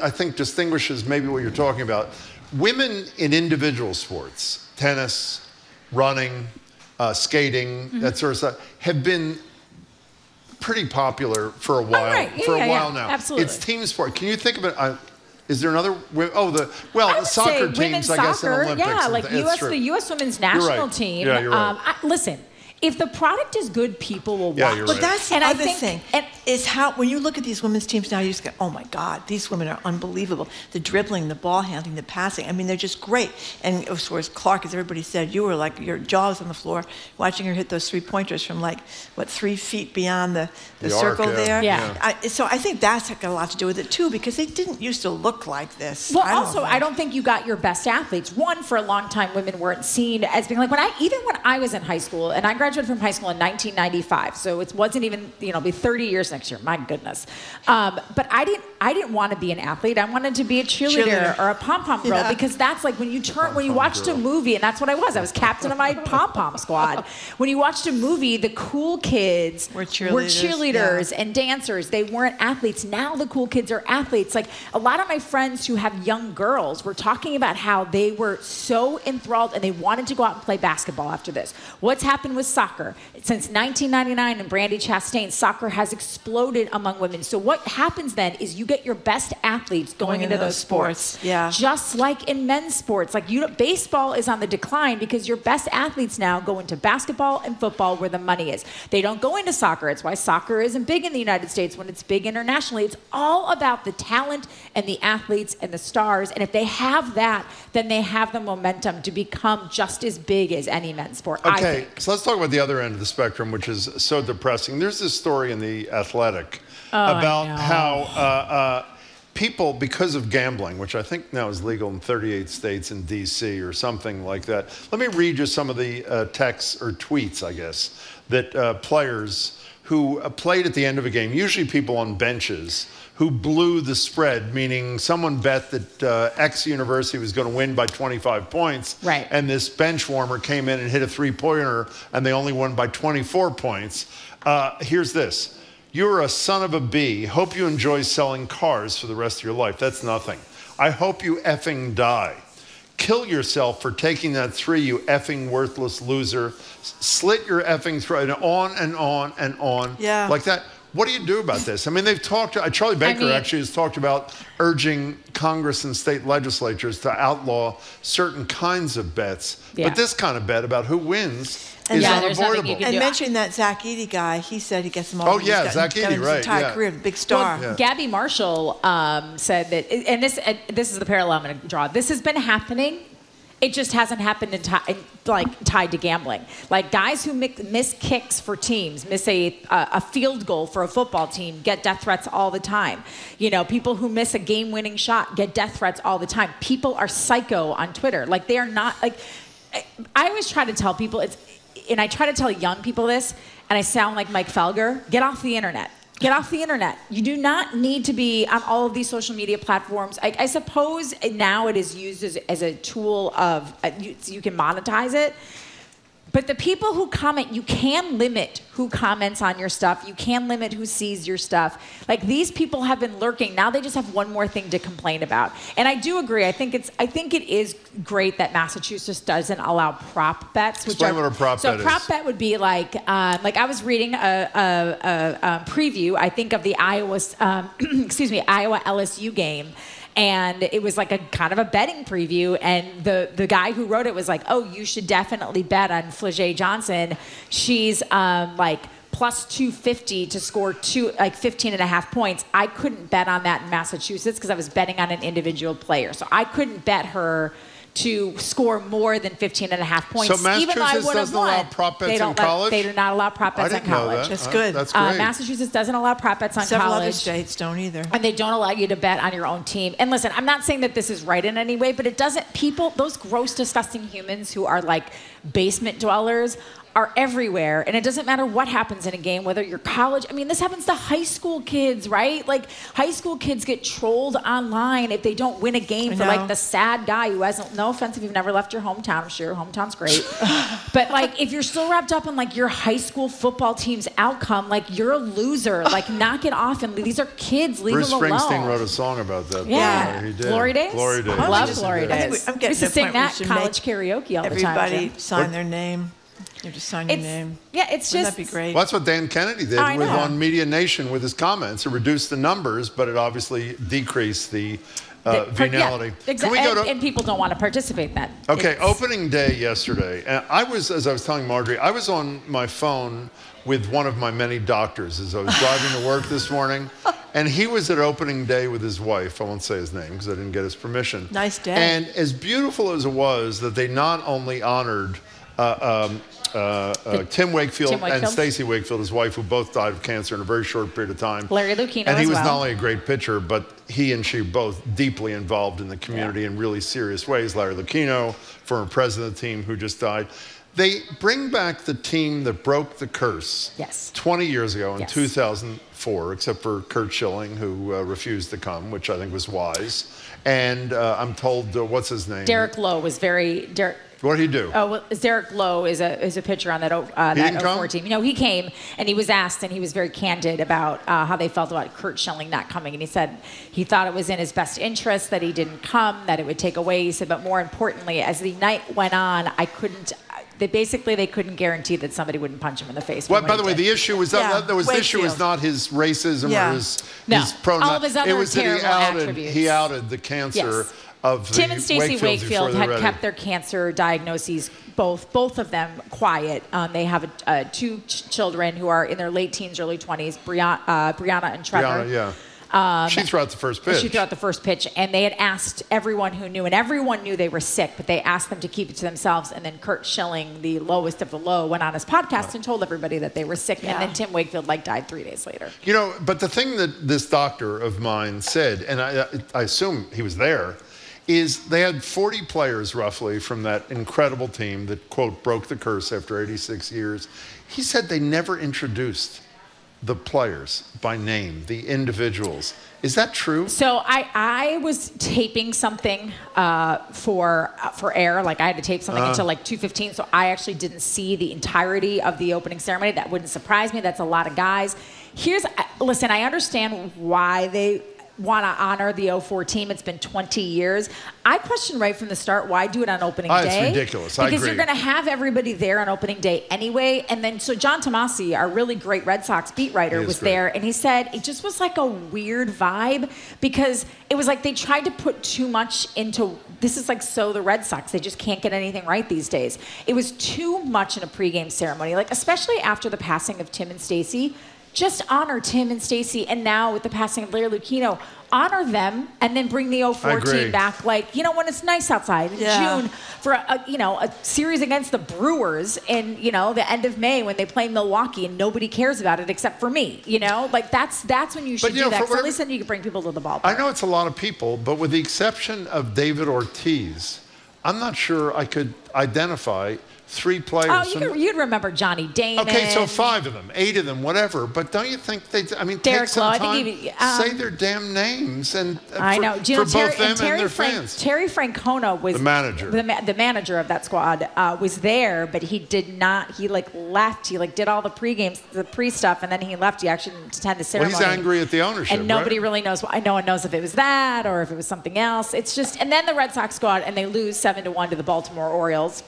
uh, I think distinguishes maybe what you're talking about, women in individual sports, tennis, running, uh, skating, Mm-hmm. that sort of stuff, have been pretty popular for a while. right. Yeah, for a yeah, while now. Absolutely. It's team sport. Can you think of it? Uh, is there another? Oh, the well, the soccer teams. women's I guess soccer, in Olympics. yeah, like U.S. the U.S. women's national right. team. Yeah, you're right. um, I, listen, if the product is good, people will Yeah, watch. you're But right. that's the And I other think- thing. and- is how when you look at these women's teams now, you just go, "Oh my God, these women are unbelievable! The dribbling, the ball handling, the passing. I mean, they're just great." And of course, Clark, as everybody said, you were like your jaw was on the floor watching her hit those three pointers from like what three feet beyond the, the, The arc, circle yeah. there. Yeah. I, so I think that's got a lot to do with it too, because they didn't used to look like this. Well, I also, think. I don't think you got your best athletes. One, for a long time, women weren't seen as being like when I even when I was in high school, and I graduated from high school in 1995, so it wasn't even you know be 30 years next year. My goodness, um, but I didn't I didn't want to be an athlete. I wanted to be a cheerleader, Cheerleader. or a pom pom girl Yeah. because that's like when you turn when you Pom-pom watched a movie, and that's what I was. I was captain of my pom pom squad. When you watched a movie, the cool kids Were cheerleaders, cheerleaders and dancers. They weren't athletes. Now the cool kids are athletes. Like a lot of my friends who have young girls were talking about how they were so enthralled and they wanted to go out and play basketball after this. What's happened with soccer? Since 1999 and Brandi Chastain, soccer has exploded among women. So what happens then is you get your best athletes going, into those sports. Yeah. Just like in men's sports, like you don't- baseball is on the decline because your best athletes now go into basketball and football where the money is. They don't go into soccer. It's why soccer isn't big in the United States when it's big internationally. It's all about the talent and the athletes and the stars. And if they have that, then they have the momentum to become just as big as any men's sport. I Okay, think. so let's talk about the other end of the spectrum, which is so depressing. There's this story in the Athletic Oh, about how uh, uh, people, because of gambling, which I think now is legal in 38 states in D.C. or something like that. Let me read you some of the uh, texts or tweets, I guess, that uh, players who uh, played at the end of a game, usually people on benches, who blew the spread, meaning someone bet that uh, X university was going to win by 25 points. Right. And this bench warmer came in and hit a three pointer, and they only won by 24 points. Uh, here's this You're a son of a bee. Hope you enjoy selling cars for the rest of your life. That's nothing. I hope you effing die. Kill yourself for taking that three, you effing worthless loser. S- Slit your effing throat, and on and on and on. Yeah. Like that. What do you do about this? I mean, they've talked. Uh, Charlie Baker mean- actually has talked about urging Congress and state legislatures to outlaw certain kinds of bets. Yeah. But this kind of bet about who wins And is Yeah, you unavoidable. And mentioning that Zach Edey guy, he said he gets them all. Oh, yeah, got- Zach got Edey, right, entire yeah. career, big star. Yeah. Gabby Marshall um, said that, and this uh, this is the parallel I'm going to draw. This has been happening. It just hasn't happened in, ti- like tied to gambling. Like guys who miss, miss kicks for teams, miss a uh, a field goal for a football team, get death threats all the time. You know, people who miss a game-winning shot get death threats all the time. People are psycho on Twitter. Like they are not like. I- I always try to tell people it's, and I try to tell young people this, and I sound like Mike Felger. Get off the internet. Get off the internet. You do not need to be on all of these social media platforms. I, I suppose now it is used as, as a tool of, uh, you, you can monetize it. But the people who comment, you can limit who comments on your stuff. You can limit who sees your stuff. Like these people have been lurking. Now they just have one more thing to complain about. And I do agree. I think it's. I think it is great that Massachusetts doesn't allow prop bets. Which Explain are, what a prop so bet is. prop bet would be like, um, like I was reading a, a, a, um preview. I think of the Iowa, um, excuse me, Iowa LSU game and it was like a kind of a betting preview. And the the guy who wrote it was like oh you should definitely bet on Flau'jae Johnson. She's um, like plus 250 to score two like 15 and a half points. I couldn't bet on that in massachusetts because i was betting on an individual player. So i couldn't bet her to score more than 15 and a half points So even though i Massachusetts would have doesn't allow won prop bets they don't let- college? they do not allow prop I bets in didn't know college that. That's Uh, good. That's uh, massachusetts doesn't allow prop bets on Several college other states don't either. and they don't allow you to bet on your own team. And listen, I'm not saying that this is right in any way, but it doesn't. People, those gross, disgusting humans who are like basement dwellers, are everywhere. And it doesn't matter what happens in a game, whether you're college. I mean, this happens to high school kids, right? Like high school kids get trolled online if they don't win a game I for know. like the sad guy who hasn't. No offense if you've never left your hometown. I'm sure your hometown's great, but like if you're still wrapped up in like your high school football team's outcome, like you're a loser. Like knock it off. And these are kids. Leave Bruce them alone. Springsteen wrote a song about that. Yeah. he did. Glory Days? Glory Days. I love Yes, Glory. Days. I think we- I'm getting We used to to the sing point we that should college make karaoke all the time. Everybody sign their name. You just sign your It's- name. Yeah, it's Wouldn't just That'd be great? Well, that's what Dan Kennedy did I with know. on Media Nation with his comments. It reduced the numbers, but it obviously decreased the uh, The- per- yeah, venality. exa- Can we go and, to and people don't want to participate in that. Okay, It's- opening day yesterday. And I was, as I was telling Margery, I was on my phone with one of my many doctors as I was driving to work this morning. And he was at opening day with his wife. I won't say his name because I didn't get his permission. Nice day. And as beautiful as it was that they not only honored uh, um, uh, uh, Tim, Wakefield Tim Wakefield. and Stacy Wakefield, his wife, who both died of cancer in a very short period of time. Larry Lucchino And he as was well. not only a great pitcher, but he and she both deeply involved in the community in really serious ways. Larry Lucchino, former president of the team, who just died. They bring back the team that broke the curse Yes. 20 years ago in Yes. 2004, except for Curt Schilling, who uh, refused to come, which I think was wise. And uh, I'm told, uh, what's his name? Derek Lowe was very Derek. What did he do? Oh, well, Derek Lowe is a is a pitcher on that uh, that didn't come? 04 team. You know, he came and he was asked, and he was very candid about uh, how they felt about Curt Schilling not coming. And he said he thought it was in his best interest that he didn't come, that it would take away. He said, but more importantly, as the night went on, I couldn't. They basically they couldn't guarantee that somebody wouldn't punch him in the face. Well, by the way, did. the issue was that, Yeah, that was the issue was not his racism Yeah. or his, No, his pro. all of his other it was that he terrible outed, attributes. he outed the cancer Yes. Of the Tim and Stacy Wakefields before Wakefield had read it. kept their cancer diagnoses both both of them quiet. Um, they have a, uh, two ch- children who are in their late teens, early twenties. Brianna, uh, Brianna and Trevor. Brianna, yeah. Um, she threw out the first pitch. She threw out the first pitch, and they had asked everyone who knew, and everyone knew they were sick, but they asked them to keep it to themselves. And then Curt Schilling, the lowest of the low, went on his podcast and told everybody that they were sick. And then Tim Wakefield like died three days later. You know, but the thing that this doctor of mine said, and I, I assume he was there, is they had 40 players roughly from that incredible team that, quote, broke the curse after 86 years. He said they never introduced the players by name, the individuals. Is that true? So I, I was taping something uh, for uh, for air. Like I had to tape something Uh. until like 2:15. So I actually didn't see the entirety of the opening ceremony. That wouldn't surprise me. That's a lot of guys. Here's listen. I understand why they want to honor the 04 team. It's been 20 years. I question right from the start why do it on opening ah, it's day? ridiculous. I Because you're going to have everybody there on opening day anyway. And then so John Tomase, our really great Red Sox beat writer, was great. there and he said it just was like a weird vibe because it was like they tried to put too much into this is like so the Red Sox. They just can't get anything right these days. It was too much in a pregame ceremony, like especially after the passing of Tim and Stacy. Just honor Tim and Stacy, and now with the passing of Larry Lucchino, honor them, and then bring the 04 I team back. Like you know, when it's nice outside in Yeah. June for a, a you know a series against the Brewers in you know the end of May when they play Milwaukee and nobody cares about it except for me. You know, like that's that's when you should But, you do know, that. for 'cause at whatever- least then you can bring people to the ballpark. I know it's a lot of people, but with the exception of David Ortiz, I'm not sure I could identify three players. Oh, you you'd remember Johnny Damon. Okay, so five of them, eight of them, whatever. But don't you think they? I mean, Derek take some Lowe, time, he- um, say their damn names, and uh, I for, know. Do you for know Terry, both them and Terry and their Frank, fans. Terry Francona was The manager. The, ma- the manager of that squad uh, was there, but he did not. He like left. He like did all the pre-games, the pre stuff, and then he left. He actually didn't attend the Well, ceremony. he's angry at the ownership, and nobody right? really knows. Why. No one knows if it was that or if it was something else. It's just, and then the Red Sox go out and they lose seven to one to the Baltimore Orioles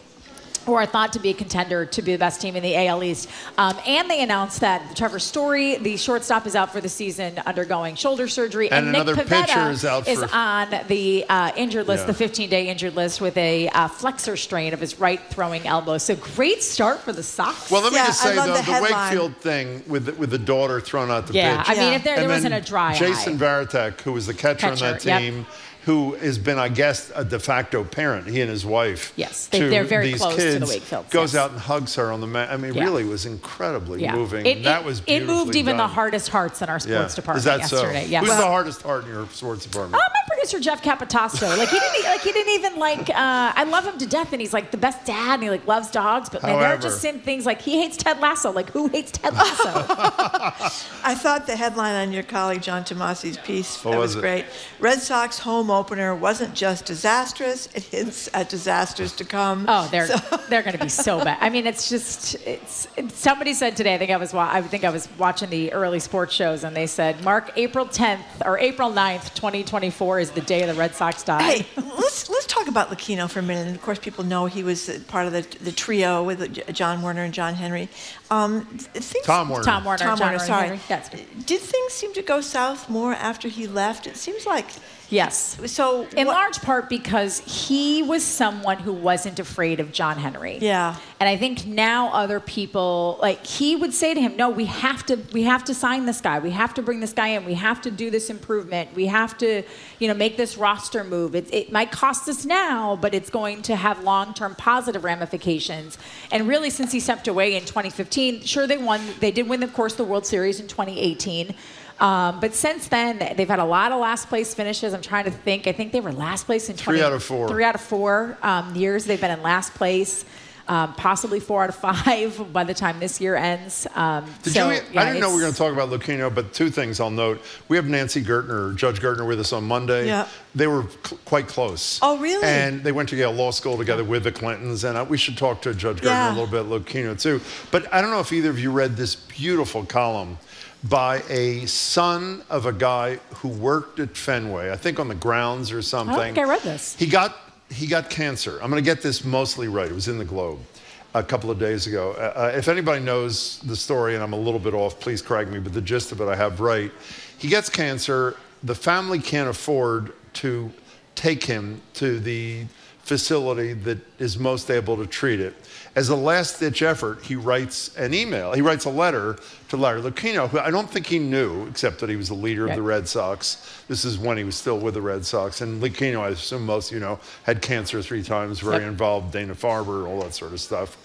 who are thought to be a contender to be the best team in the AL East. Um, and they announced that Trevor Story, the shortstop, is out for the season undergoing shoulder surgery. And Nick another Pivetta pitcher is out for- on the uh, injured list, Yeah. the 15-day injured list, with a uh, flexor strain of his right throwing elbow. So great start for the Sox. Well, let me Yeah, just say though, the the. Wakefield thing with the, with the daughter thrown out the Yeah, pitch. I mean, if there- there wasn't a dry Jason eye. Varitek, who was the catcher, on that team. yep. Team, who has been, I guess, a de facto parent. He and his wife. Yes, they- to they're very these close to the kids, Wakefields, Goes yes. out and hugs her on the mat. I mean, Yeah. really was incredibly Yeah. moving. It, that it- was it moved even done. the hardest hearts in our Yeah. sports department Is that yesterday. so? Yes. Who's Well- the hardest heart in your sports department? Oh, my producer Jeff Capitasto. Like he didn't, like he didn't even like. Uh, I love him to death, and he's like the best dad, and he like loves dogs. But man, there are just some things like he hates Ted Lasso. Like who hates Ted Lasso? I thought the headline on your colleague John Tomase's piece What that was was great. Red Sox home opener wasn't just disastrous; it hints at disasters to come. Oh, they're they're going to be so bad. I mean, it's just it's, it's. Somebody said today. I think I was I think I was watching the early sports shows, and they said Mark April 10th or April 9th, 2024 is the day the Red Sox die. Hey, let's let's talk about Lucchino for a minute. And of course, people know he was uh, part of the the trio with uh, John Werner and John Henry. Um, things, Tom Werner. Tom Warner, Tom John Werner. Henry, Sorry. Henry. That's Did things seem to go south more after he left? It seems like Yes. So in large part because he was someone who wasn't afraid of John Henry. Yeah. And I think now other people like he would say to him, "No, we have to we have to sign this guy. We have to bring this guy in. We have to do this improvement. We have to, you know, make this roster move. It, it might cost us now, but it's going to have long-term positive ramifications." And really since he stepped away in 2015, sure they won they did win of course the World Series in 2018. Um, but since then, they've had a lot of last place finishes. I'm trying to think. I think they were last place in 20, Three out of four. Three out of four um, years they've been in last place. Um, possibly four out of five by the time this year ends. Um, Did so, you, yeah, I didn't know we were going to talk about Lucchino, but two things I'll note. We have Nancy Gertner, Judge Gertner, with us on Monday. Yeah. They were cl- quite close. Oh, really? And they went to Yale Law School together with the Clintons, and uh, we should talk to Judge Gertner Yeah. a little bit, Lucchino too. But I don't know if either of you read this beautiful column by a son of a guy who worked at Fenway, I think on the grounds or I something. don't think I read this. He got he got cancer. I'm going to get this mostly right. It was in the Globe a couple of days ago. Uh, uh, if anybody knows the story and I'm a little bit off, please correct me. But the gist of it I have right. He gets cancer. The family can't afford to take him to the facility that is most able to treat it. As a last ditch effort, he writes an email. He writes a letter to Larry Lucchino, who I don't think he knew, except that he was the leader of the Red Sox. This is when he was still with the Red Sox. And Lucchino, I assume most you know, had cancer three times, very Yep. involved, Dana Farber, all that sort of stuff.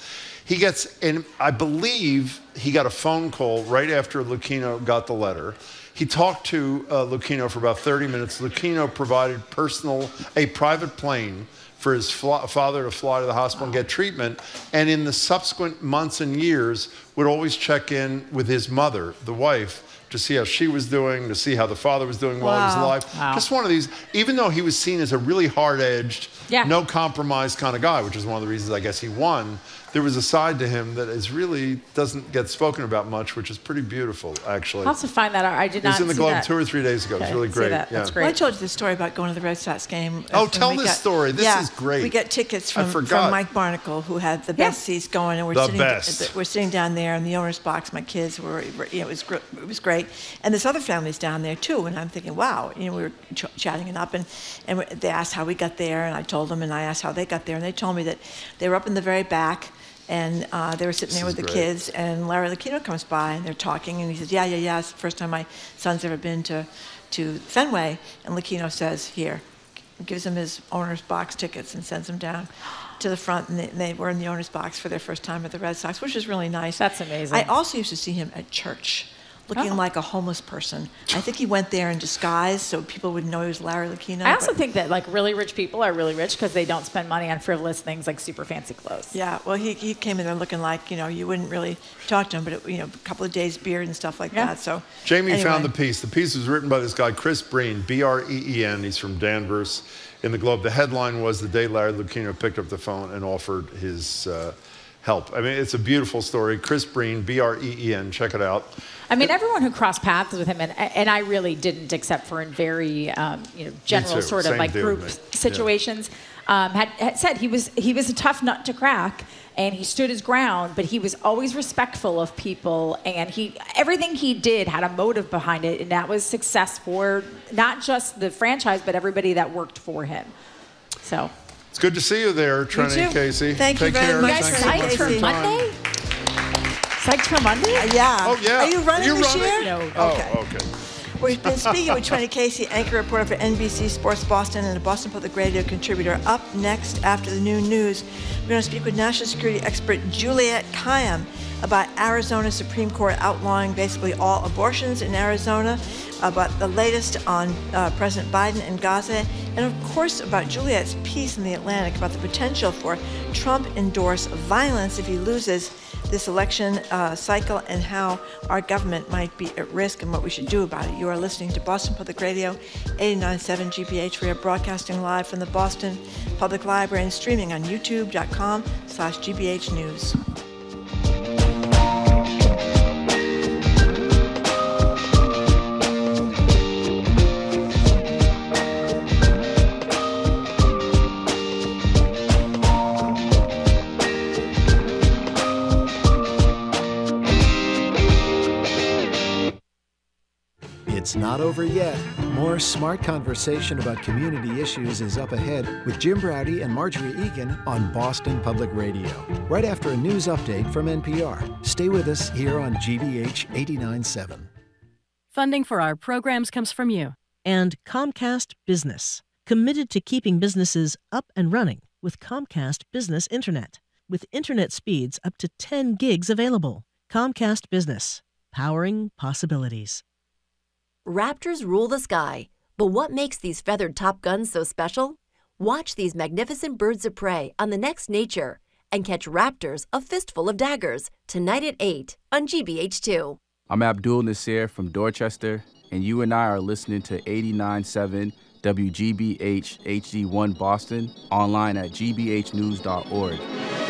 He gets, and I believe he got a phone call right after Lucchino got the letter. He talked to uh, Lucchino for about 30 minutes. Lucchino provided personal, a private plane for his father to fly to the hospital and get treatment. And in the subsequent months and years, would always check in with his mother, the wife, to see how she was doing, to see how the father was doing while he was alive. Wow. Just one of these, even though he was seen as a really hard edged, Yeah. no compromise kind of guy, which is one of the reasons I guess he won. There was a side to him that is really doesn't get spoken about much, which is pretty beautiful, actually. I'll have to find that out. I did It not was in the see Globe that. two or three days ago. It was really great. that. That's yeah. great. Well, I told you the story about going to the Red Sox game. Oh, when tell we this got- story. This yeah, is great. We get tickets from, from Mike Barnicle, who had the best seats going, and we're The sitting best. we're sitting down there in the owner's box. My kids were, were- you know, it was gr- it was great, and this other family's down there too. And I'm thinking, wow, you know, we were ch- chatting it up, and and we- they asked how we got there, and I told them, and I asked how they got there, and they told me that they were up in the very back. And uh, they were sitting there with the great. kids, and Larry Lucchino comes by, and they're talking, and he says, "Yeah, yeah, yeah. It's the first time my son's ever been to, to Fenway." And Lucchino says, "Here," gives him his owner's box tickets and sends him down to the front, and they, they were in the owner's box for their first time at the Red Sox, which is really nice. That's amazing. I also used to see him at church. Looking Oh. like a homeless person. I think he went there in disguise so people would know he was Larry Lucchino. I also think that like really rich people are really rich because they don't spend money on frivolous things like super fancy clothes. Yeah, well, he, he came in there looking like, you know, you wouldn't really talk to him, but, it, you know, a couple of days beard and stuff like that. So, Jamie anyway. found the piece. The piece was written by this guy, Chris Breen, B R E E N. He's from Danvers in the Globe. The headline was The Day Larry Lucchino Picked Up the Phone and Offered His uh, Help. I mean, it's a beautiful story. Chris Breen, B R E E N. Check it out. I mean, everyone who crossed paths with him, and, and I really didn't, except for in very, um, you know, general sort of Same like group me. Yeah. situations, um, had, had said he was he was a tough nut to crack, and he stood his ground, but he was always respectful of people, and he everything he did had a motive behind it, and that was success for not just the franchise, but everybody that worked for him. So. It's good to see you there, Trenni too. Casey. Thank you Take very care. much, Thanks Trenni so much for Casey. your time. Monday? Psyched for Monday? Uh, yeah. Oh, yeah. Are you running You this running? year? No. Okay. Oh, okay. We've been speaking with Trenni Casey, anchor reporter for NBC Sports Boston and a Boston Public Radio contributor. Up next after the noon news, we're going to speak with national security expert Juliette Kayyem about Arizona Supreme Court outlawing basically all abortions in Arizona, about the latest on uh, President Biden and Gaza, and of course about Juliette's piece in The Atlantic about the potential for Trump endorsed violence if he loses this election uh, cycle and how our government might be at risk and what we should do about it. You are listening to Boston Public Radio, 89.7 GBH. We are broadcasting live from the Boston Public Library and streaming on youtube.com slash GBH News. It's not over yet. More smart conversation about community issues is up ahead with Jim Braude and Margery Eagan on Boston Public Radio. Right after a news update from NPR. Stay with us here on GBH 89.7. Funding for our programs comes from you. And Comcast Business, committed to keeping businesses up and running with Comcast Business Internet, with internet speeds up to 10 gigs available. Comcast Business, powering possibilities. Raptors rule the sky, but what makes these feathered top guns so special? Watch these magnificent birds of prey on the next Nature and catch raptors a fistful of daggers tonight at 8 on GBH2. I'm Abdul Nasir from Dorchester, and you and I are listening to 89.7 WGBH HD1 Boston online at gbhnews.org.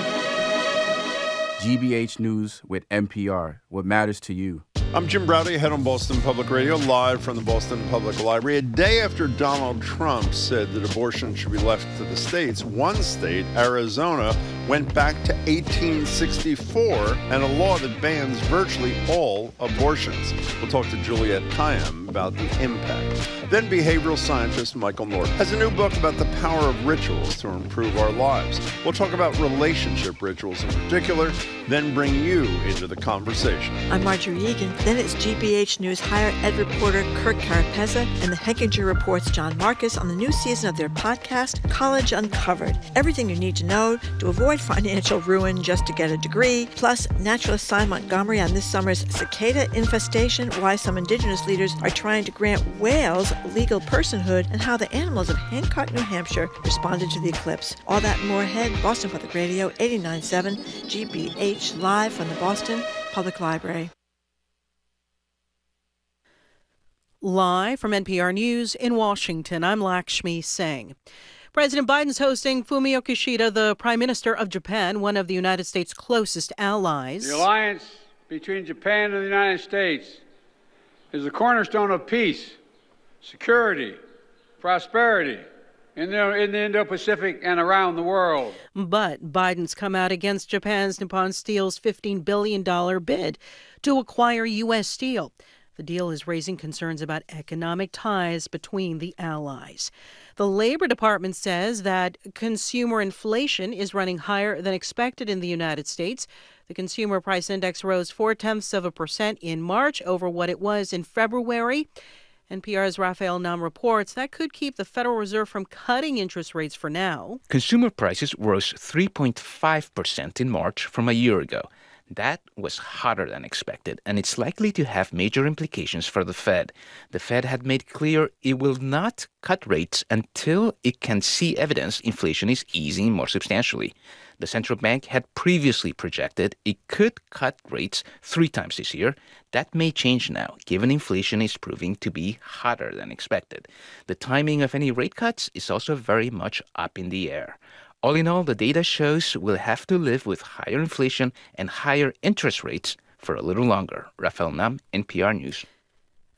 GBH News with NPR, what matters to you. I'm Jim Braude, head on Boston Public Radio, live from the Boston Public Library. A day after Donald Trump said that abortion should be left to the states, one state, Arizona, went back to 1864 and a law that bans virtually all abortions. We'll talk to Juliette Kayyem about the impact. Then behavioral scientist Michael Norton has a new book about the power of rituals to improve our lives. We'll talk about relationship rituals in particular, then bring you into the conversation. I'm Margery Eagan. Then it's GBH News higher ed reporter Kirk Carapezza and the Hechinger Report's Jon Marcus on the new season of their podcast, College Uncovered. Everything you need to know to avoid financial ruin just to get a degree, plus naturalist Sy Montgomery on this summer's cicada infestation, why some indigenous leaders are trying to grant whales legal personhood, and how the animals of Hancock, New Hampshire responded to the eclipse. All that and more ahead, Boston Public Radio 89.7 GBH live from the Boston Public Library. Live from NPR News in Washington, I'm Lakshmi Singh. President Biden's hosting Fumio Kishida, the Prime Minister of Japan, one of the United States' closest allies. The alliance between Japan and the United States is the cornerstone of peace, security, prosperity in the, in the Indo Pacific and around the world. But Biden's come out against Japan's Nippon Steel's $15 billion bid to acquire U.S. Steel. The deal is raising concerns about economic ties between the allies. The Labor Department says that consumer inflation is running higher than expected in the United States. The consumer price index rose four tenths of a percent in March over what it was in February. NPR's Rafael Nam reports that could keep the Federal Reserve from cutting interest rates for now. Consumer prices rose 3.5% in March from a year ago. That was hotter than expected, and it's likely to have major implications for the Fed. The Fed had made clear it will not cut rates until it can see evidence inflation is easing more substantially. The central bank had previously projected it could cut rates three times this year. That may change now, given inflation is proving to be hotter than expected. The timing of any rate cuts is also very much up in the air. All in all, the data shows we'll have to live with higher inflation and higher interest rates for a little longer. Rafael Nam, NPR News.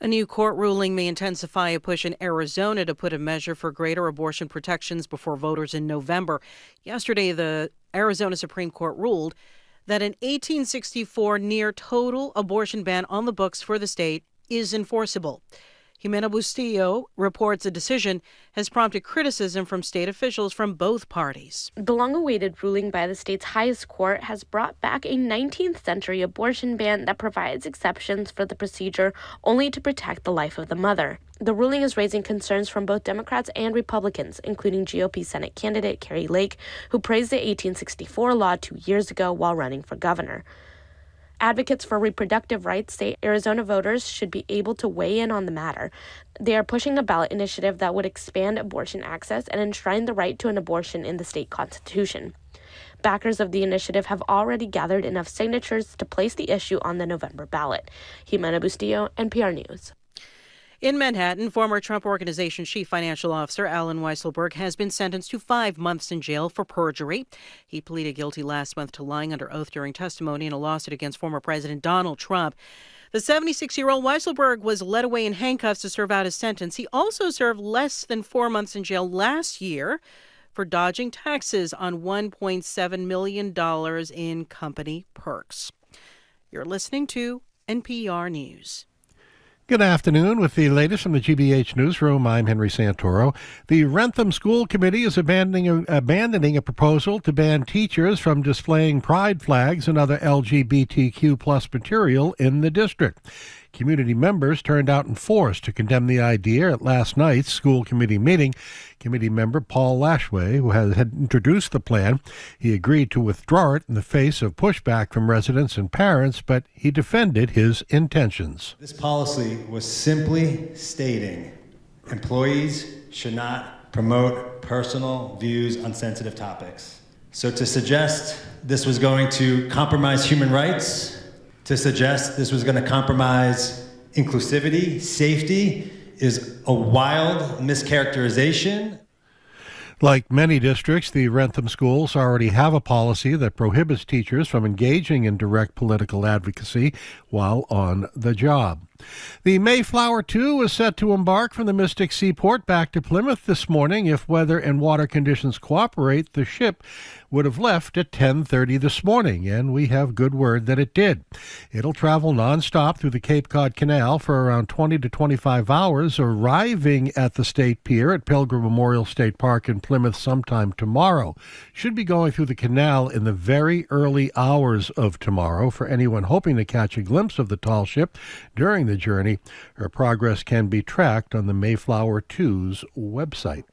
A new court ruling may intensify a push in Arizona to put a measure for greater abortion protections before voters in November. Yesterday, the Arizona Supreme Court ruled that an 1864 near total abortion ban on the books for the state is enforceable. Ximena Bustillo reports a decision has prompted criticism from state officials from both parties. The long awaited ruling by the state's highest court has brought back a 19th century abortion ban that provides exceptions for the procedure only to protect the life of the mother. The ruling is raising concerns from both Democrats and Republicans, including GOP Senate candidate Kari Lake, who praised the 1864 law two years ago while running for governor. Advocates for reproductive rights say Arizona voters should be able to weigh in on the matter. They are pushing a ballot initiative that would expand abortion access and enshrine the right to an abortion in the state constitution. Backers of the initiative have already gathered enough signatures to place the issue on the November ballot. Ximena Bustillo, NPR News. In Manhattan, former Trump Organization chief financial officer Allen Weisselberg has been sentenced to five months in jail for perjury. He pleaded guilty last month to lying under oath during testimony in a lawsuit against former President Donald Trump. The 76 year old Weisselberg was led away in handcuffs to serve out his sentence. He also served less than four months in jail last year for dodging taxes on $1.7 million in company perks. You're listening to NPR News. Good afternoon. With the latest from the GBH newsroom, I'm Henry Santoro. The Wrentham School Committee is abandoning a, abandoning a proposal to ban teachers from displaying pride flags and other LGBTQ plus material in the district. Community members turned out in force to condemn the idea at last night's school committee meeting. Committee member Paul Lashway, who had, introduced the plan, he agreed to withdraw it in the face of pushback from residents and parents, but he defended his intentions. This policy was simply stating employees should not promote personal views on sensitive topics. So to suggest this was going to compromise human rights to suggest this was going to compromise inclusivity, safety, is a wild mischaracterization. Like many districts, the Wrentham schools already have a policy that prohibits teachers from engaging in direct political advocacy while on the job. The Mayflower 2 is set to embark from the Mystic Seaport back to Plymouth this morning. If weather and water conditions cooperate, the ship would have left at 10:30 this morning, and we have good word that it did. It'll travel nonstop through the Cape Cod Canal for around 20 to 25 hours, arriving at the State Pier at Pilgrim Memorial State Park in Plymouth sometime tomorrow. Should be going through the canal in the very early hours of tomorrow for anyone hoping to catch a glimpse of the tall ship during the journey. Her progress can be tracked on the Mayflower 2's website.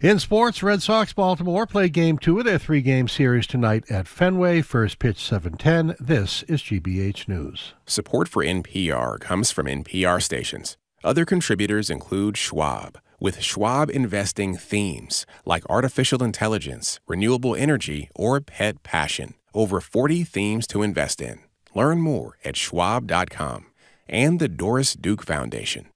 In sports, Red Sox Baltimore play game two of their three game series tonight at Fenway. First pitch 710. This is GBH News. Support for NPR comes from NPR stations. Other contributors include Schwab, with Schwab investing themes like artificial intelligence, renewable energy, or pet passion. Over 40 themes to invest in. Learn more at schwab.com and the Doris Duke Foundation.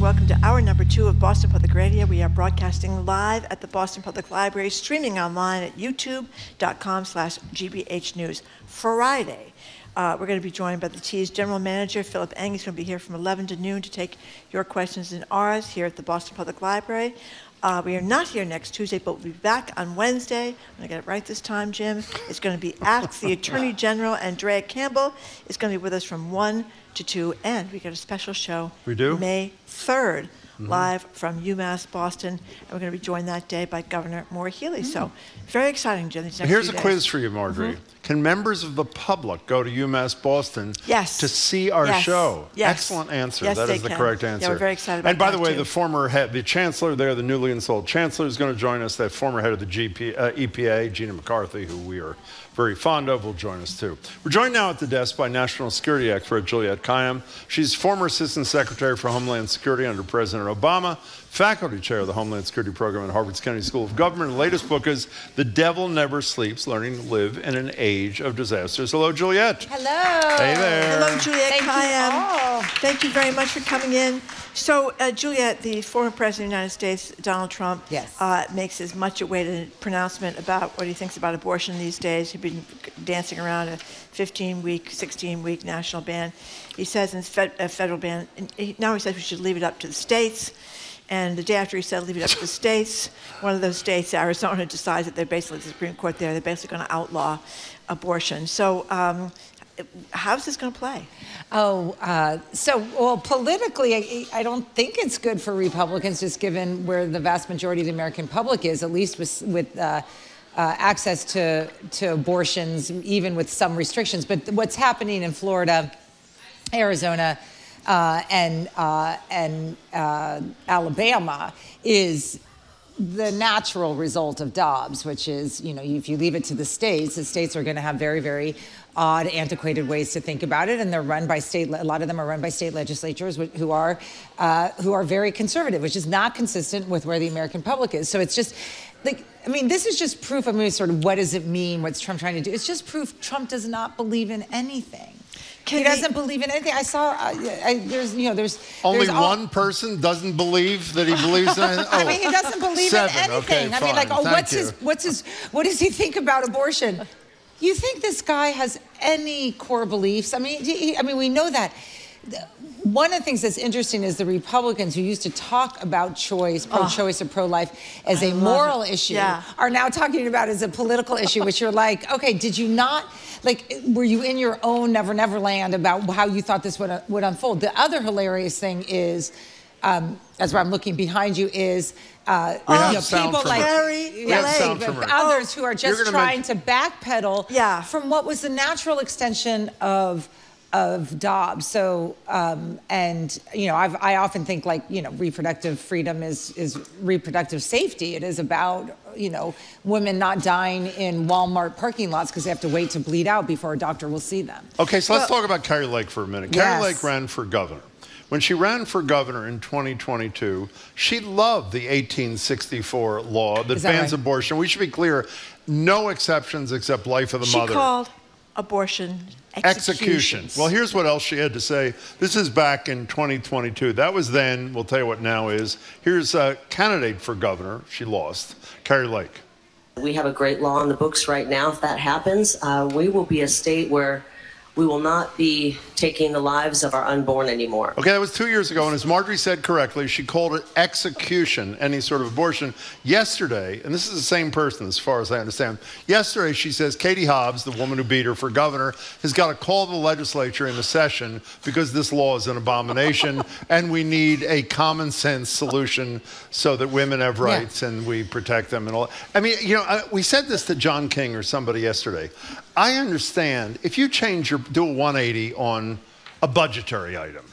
Eagan. Welcome to hour number two of Boston Public Radio. We are broadcasting live at the Boston Public Library, streaming online at youtube.com slash gbh news. Friday, uh, we're going to be joined by the T's General Manager, Phillip Eng. He's going to be here from 11 to noon to take your questions and ours here at the Boston Public Library. Uh, we are not here next Tuesday, but we'll be back on Wednesday. I'm going to get it right this time, Jim. It's going to be Ask the Attorney General. Andrea Campbell is going to be with us from 1 to 2. And we got a special show. We do? May 3rd, mm-hmm. live from UMass Boston. And we're going to be joined that day by Governor Maura Healey. Mm-hmm. So mm. very exciting, Jim. Here's a days. quiz for you, Margery. Mm-hmm. Can members of the public go to UMass Boston yes. to see our yes. show? Yes. Excellent answer. Yes, that is the can. correct answer. Yeah, we're very excited about And by the way, too. the former head, the chancellor there, the newly installed chancellor, is going to join us. That former head of the GP, uh, EPA, Gina McCarthy, who we are very fond of, will join us too. We're joined now at the desk by national security expert Juliette Kayyem. She's former assistant secretary for Homeland Security under President Obama, faculty chair of the Homeland Security Program at Harvard's Kennedy School of Government. The latest book is The Devil Never Sleeps Learning to Live in an Age of Disasters. Hello, Juliette. Hello. Hey there. Hello, Juliette Thank Kayyem. You all. Thank you very much for coming in. So, uh, Juliette, the former president of the United States, Donald Trump, yes. uh, makes as much awaited pronouncement about what he thinks about abortion these days. He's been dancing around a 15 week, 16 week national ban. He says in fed, a federal ban, he, now he says we should leave it up to the states. And the day after he said leave it up to the states, one of those states, Arizona, decides that they're basically, the Supreme Court there, they're basically going to outlaw abortion. So, um, how's this going to play? Oh, uh, so, well, politically, I, I, don't think it's good for Republicans, just given where the vast majority of the American public is, at least with, with uh, uh, access to, to abortions, even with some restrictions. But what's happening in Florida, Arizona, uh, and, uh, and uh, Alabama is the natural result of Dobbs, which is, you know, if you leave it to the states, the states are going to have very, very odd, antiquated ways to think about it, and they're run by state. A lot of them are run by state legislatures who are uh, who are very conservative, which is not consistent with where the American public is. So it's just like. I mean, this is just proof. I mean, sort of, what does it mean? What's Trump trying to do? It's just proof Trump does not believe in anything. Can he doesn't believe in anything. I saw uh, I, there's you know there's only there's one all... person doesn't believe that he believes in anything. Oh, I mean, he doesn't believe seven. in anything. Okay, I mean, like, oh, Thank what's you. his what's his what does he think about abortion? You think this guy has any core beliefs? I mean, he, I mean, we know that. Th- one of the things that's interesting is the Republicans who used to talk about choice, pro-choice or pro-life as I a moral it. issue Yeah. are now talking about it as a political issue, which you're like, okay, did you not, like, were you in your own Never Never Land about how you thought this would, would unfold? The other hilarious thing is, um, as I'm looking behind you, is uh, you know, people like her. We have sound from her. others who are just trying make- to backpedal Yeah. from what was the natural extension of of Dobbs. So, um, and you know, I've, I often think like you know, reproductive freedom is is reproductive safety. It is about you know women not dying in Walmart parking lots because they have to wait to bleed out before a doctor will see them. Okay, so let's talk about Kari Lake for a minute. Yes. Kari Lake ran for governor. When she ran for governor in 2022, she loved the 1864 law that, Is that bans right? abortion. We should be clear no exceptions except life of the She mother. called abortion execution. Executions. Well, here's what else she had to say. This is back in 2022. That was then. We'll tell you what now is. Here's a candidate for governor. She lost. Kari Lake. We have a great law in the books right now. If that happens, uh, we will be a state where we will not be taking the lives of our unborn anymore. Okay, that was two years ago, and as Margery said correctly, she called it execution, any sort of abortion. Yesterday, and this is the same person as far as I understand, yesterday she says Katie Hobbs, the woman who beat her for governor, has got to call the legislature in a session because this law is an abomination and we need a common sense solution so that women have rights and we protect them and all. I mean, you know, we said this to John King or somebody yesterday. I understand if you change your, do a 180 on a budgetary item.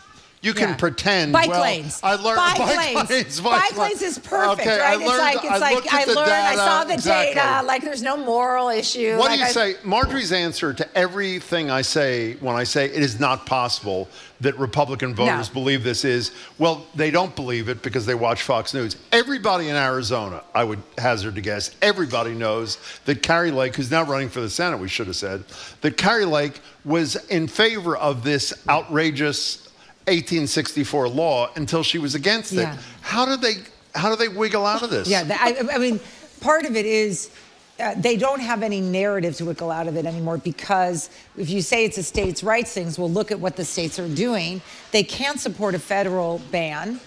You can Yeah. pretend. Bike well, lanes. I learned bike, bike lanes. lanes, Bike, bike lanes is perfect, Okay, I right? it's like it's I like I learned, I saw the exactly. data. Like there's no moral issue. What like do you I- say? Margery's answer to everything I say when I say it is not possible that Republican voters No. believe this is, well, they don't believe it because they watch Fox News. Everybody in Arizona, I would hazard to guess, everybody knows that Kari Lake, who's now running for the Senate, we should have said, that Kari Lake was in favor of this outrageous 1864 law until she was against it. How do they how do they wiggle out of this? Yeah, I, I mean, part of it is uh, they don't have any narrative to wiggle out of it anymore because if you say it's a states' rights things, well, look at what the states are doing. They can't support a federal ban.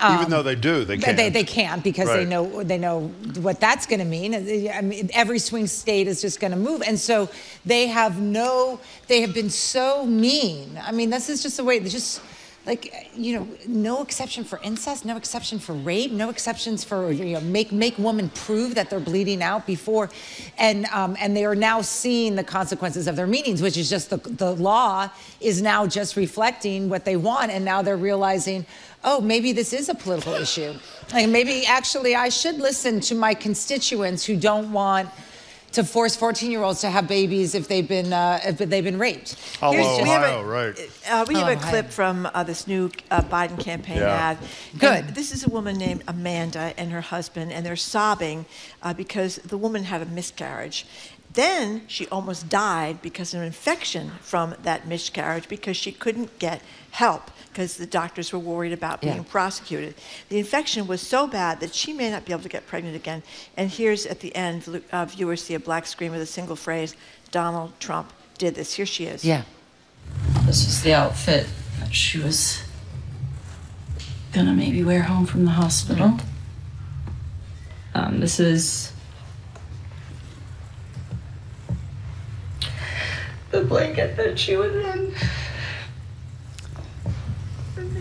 Even Um, though they do, they can't. They, they can't because they know they know what that's going to mean. I mean, every swing state is just going to move, and so they have no. They have been so mean. I mean, this is just the way. They just like you know, no exception for incest, no exception for rape, no exceptions for you know make make women prove that they're bleeding out before, and um, and they are now seeing the consequences of their meetings, which is just the the law is now just reflecting what they want, and now they're realizing oh, maybe this is a political issue. Like maybe actually I should listen to my constituents who don't want to force 14-year-olds to have babies if they've been uh, if they've been raped. Hello, Here's- we have a- Ohio, right. Uh, we have Oh, a clip from uh, this new uh, Biden campaign Yeah. ad. Good. And this is a woman named Amanda and her husband, and they're sobbing uh, because the woman had a miscarriage. Then she almost died because of an infection from that miscarriage because she couldn't get help because the doctors were worried about being Yeah. prosecuted. The infection was so bad that she may not be able to get pregnant again. And here's at the end, lu- uh, viewers see a black screen with a single phrase Donald Trump did this. Here she is. Yeah. This was the outfit that she was gonna maybe wear home from the hospital. Um, this is the blanket that she was in.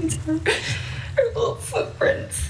These are her little footprints.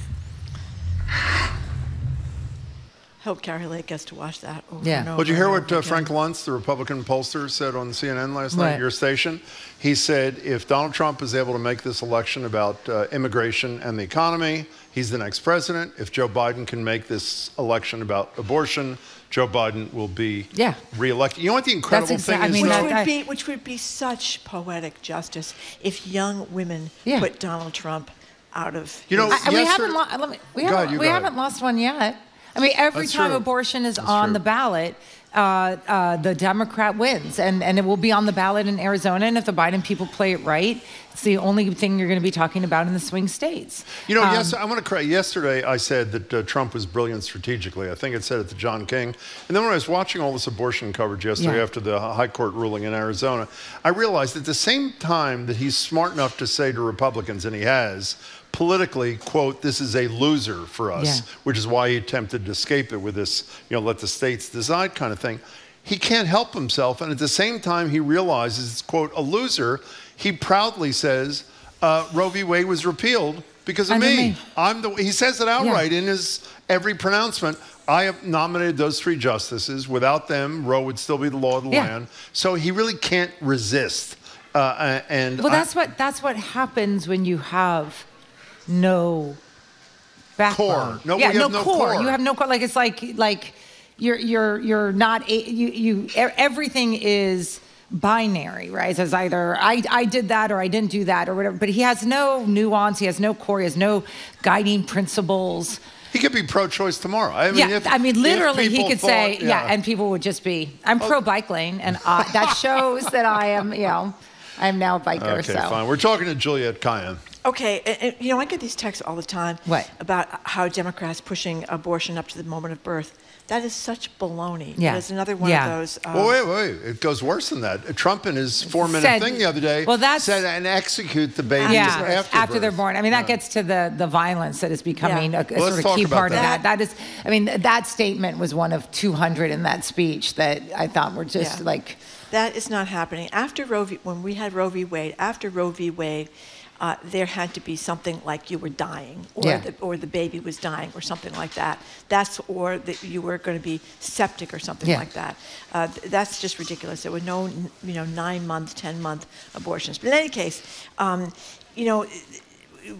Hope Kari Lake gets to watch that over Yeah. and over. Well, did you hear what uh. Frank Luntz, the Republican pollster, said on CNN last night, What? your station? He said if Donald Trump is able to make this election about uh, immigration and the economy, he's the next president. If Joe Biden can make this election about abortion, Joe Biden will be Yeah. reelected. You know what the incredible exa- thing I is? mean, Which though? that- would be which would be such poetic justice if young women Yeah. put Donald Trump out of You know, his- I, we Yesterday- haven't lo- let me, we haven't, we haven't lost one yet. I mean, every That's time true. abortion is That's on true. the ballot, uh, uh, the Democrat wins, and, and it will be on the ballot in Arizona. And if the Biden people play it right, it's the only thing you're going to be talking about in the swing states. You know, Um, yes, I want to correct. Yesterday, I said that uh, Trump was brilliant strategically. I think it said it to John King. And then when I was watching all this abortion coverage yesterday Yeah. after the High Court ruling in Arizona, I realized at the same time that he's smart enough to say to Republicans, and he has, politically, quote, this is a loser for us, Yeah. which is why he attempted to escape it with this, you know, let the states decide kind of thing. He can't help himself. And at the same time, he realizes it's, quote, a loser. He proudly says uh, Roe v. Wade was repealed because of me. me. I'm the. He says it outright in his every pronouncement. I have nominated those three justices. Without them, Roe would still be the law of the Yeah. land. So he really can't resist. Uh, and Well, I- that's what that's what happens when you have no backbone. Core. No, yeah, no, no core. core. You have no core. Like it's like like you're you're you're not a, you you everything is binary, right? So it's either I I did that or I didn't do that or whatever. But he has no nuance. He has no core. He has no guiding principles. he could be pro-choice tomorrow. I mean, yeah, if, I mean, literally, he could thought- say, yeah. and people would just be, I'm oh. pro bike lane, and I, that shows that I am, you know, I'm now a biker. Okay, so. fine. We're talking to Juliette Kayyem. Okay, and, and, you know, I get these texts all the time What? about how Democrats pushing abortion up to the moment of birth. That is such baloney. Yeah. That is another one Yeah. of those. um, well, wait, wait. It goes worse than that. Trump in his four-minute Said- thing the other day Well, that's- said and execute the babies yeah, after, after, birth. they're born. I mean, that gets to the the violence that is becoming Yeah. a, a Well, sort of key about part of that. that. That is, I mean, that statement was one of 200 in that speech that I thought were just Yeah. like, That is not happening. After Roe v. When we had Roe v. Wade, after Roe v. Wade, uh, there had to be something like you were dying, or Yeah. the, or the baby was dying, or something like that. That's or that you were going to be septic or something Yeah. like that. Uh, th- that's just ridiculous. There were no, you know, nine month, ten month abortions. But in any case, um, you know.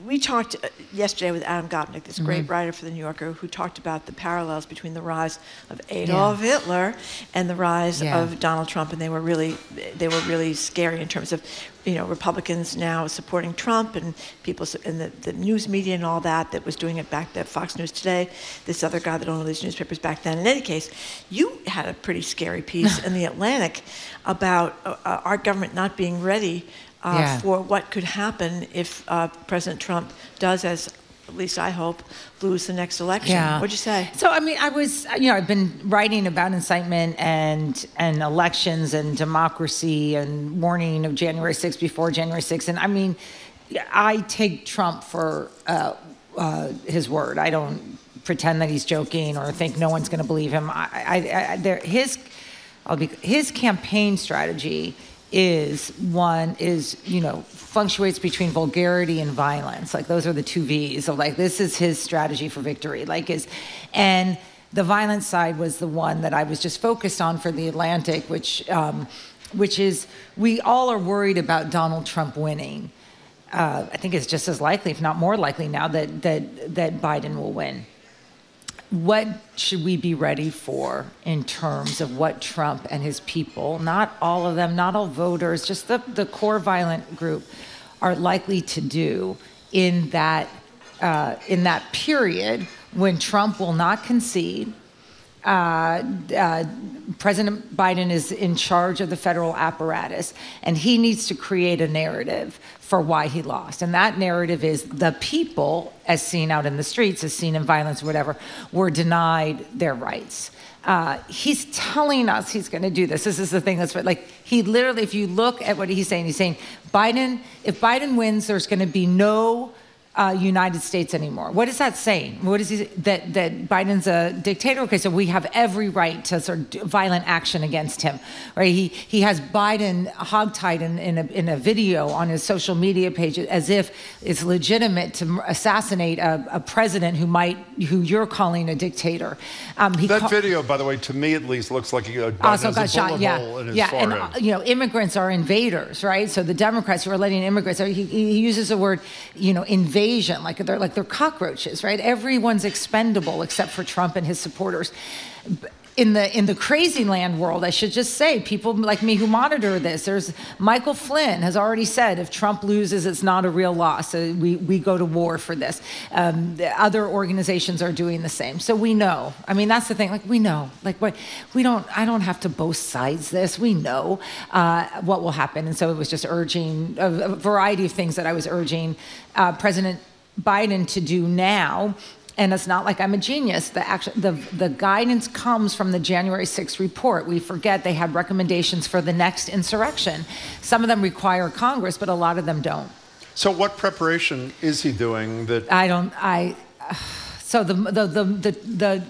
We talked uh, yesterday with Adam Gopnik, this great Mhm. writer for the New Yorker, who talked about the parallels between the rise of Adolf Hitler and the rise Yeah. of Donald Trump, and they were really they were really scary in terms of you know Republicans now supporting Trump and people and the, the news media and all that that was doing it back then. Fox News today, this other guy that owned all these newspapers back then. In any case, you had a pretty scary piece in the Atlantic about uh, uh, our government not being ready. Uh, Yeah. For what could happen if uh, President Trump does, as at least I hope, lose the next election. Yeah. What'd you say? So I mean, I was you know I've been writing about incitement and and elections and democracy and warning of January 6th before January 6th, and I mean, I take Trump for uh, uh, his word. I don't pretend that he's joking or think no one's going to believe him. I, I, I there, his I'll be, his campaign strategy is one is you know fluctuates between vulgarity and violence. Like those are the two v's of like this is his strategy for victory. Like is and the violence side was the one that i was just focused on for the atlantic which um, which is we all are worried about donald trump winning. Uh, i think it's just as likely if not more likely now that that that biden will win what should we be ready for in terms of what Trump and his people, not all of them, not all voters, just the, the core violent group, are likely to do in that, uh, in that period when Trump will not concede? Uh, uh, President Biden is in charge of the federal apparatus, and he needs to create a narrative for why he lost. And that narrative is the people, as seen out in the streets, as seen in violence, or whatever, were denied their rights. Uh, he's telling us he's going to do this. This is the thing that's like he literally, if you look at what he's saying, he's saying Biden. If Biden wins, there's going to be no uh, United States anymore. What is that saying? What is he that that Biden's a dictator? Okay, so we have every right to sort of do violent action against him, right? He he has Biden hogtied in in a, in a video on his social media page as if it's legitimate to assassinate a, a president who might who you're calling a dictator. Um, he That video, by the way, to me at least, looks like he uh, also has got a shot. Yeah, hole in his yeah, forehead. and uh, you know, immigrants are invaders, right? So the Democrats who are letting immigrants, he, he uses the word, you know, invasion, like they're like they're cockroaches, right? Everyone's expendable except for Trump and his supporters. In the in the crazy land world, I should just say, people like me who monitor this. There's Michael Flynn has already said if Trump loses, it's not a real loss. Uh, we we go to war for this. Um, other organizations are doing the same, so we know. I mean, that's the thing. Like we know. Like what we don't. I don't have to both sides this. We know uh, what will happen, and so it was just urging a, a variety of things that I was urging uh, President Biden to do now and it's not like I'm a genius. The, action, the, the guidance comes from the January 6th report. We forget they had recommendations for the next insurrection. Some of them require Congress, but a lot of them don't. So, what preparation is he doing that? I don't, I, so the, the, the, the, the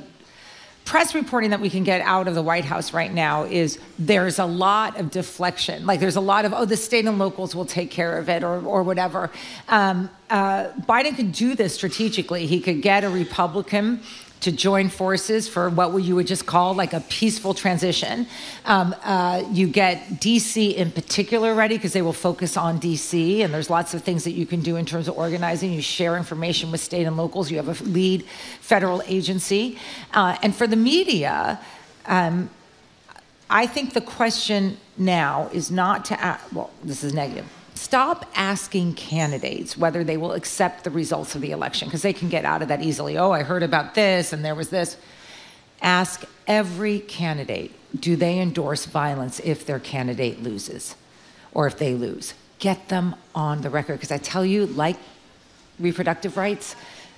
press reporting that we can get out of the White House right now is there's a lot of deflection. Like there's a lot of, oh, the state and locals will take care of it or, or whatever. Um, uh, Biden could do this strategically. He could get a Republican to join forces for what you would just call like a peaceful transition. Um, uh, you get DC in particular ready because they will focus on DC, and there's lots of things that you can do in terms of organizing. You share information with state and locals. You have a lead federal agency, uh, and for the media. Um, I think the question now is not to ask, well, this is negative stop asking candidates whether they will accept the results of the election because they can get out of that easily. Oh, I heard about this and there was this. Ask every candidate do they endorse violence if their candidate loses or if they lose? Get them on the record because I tell you, like reproductive rights,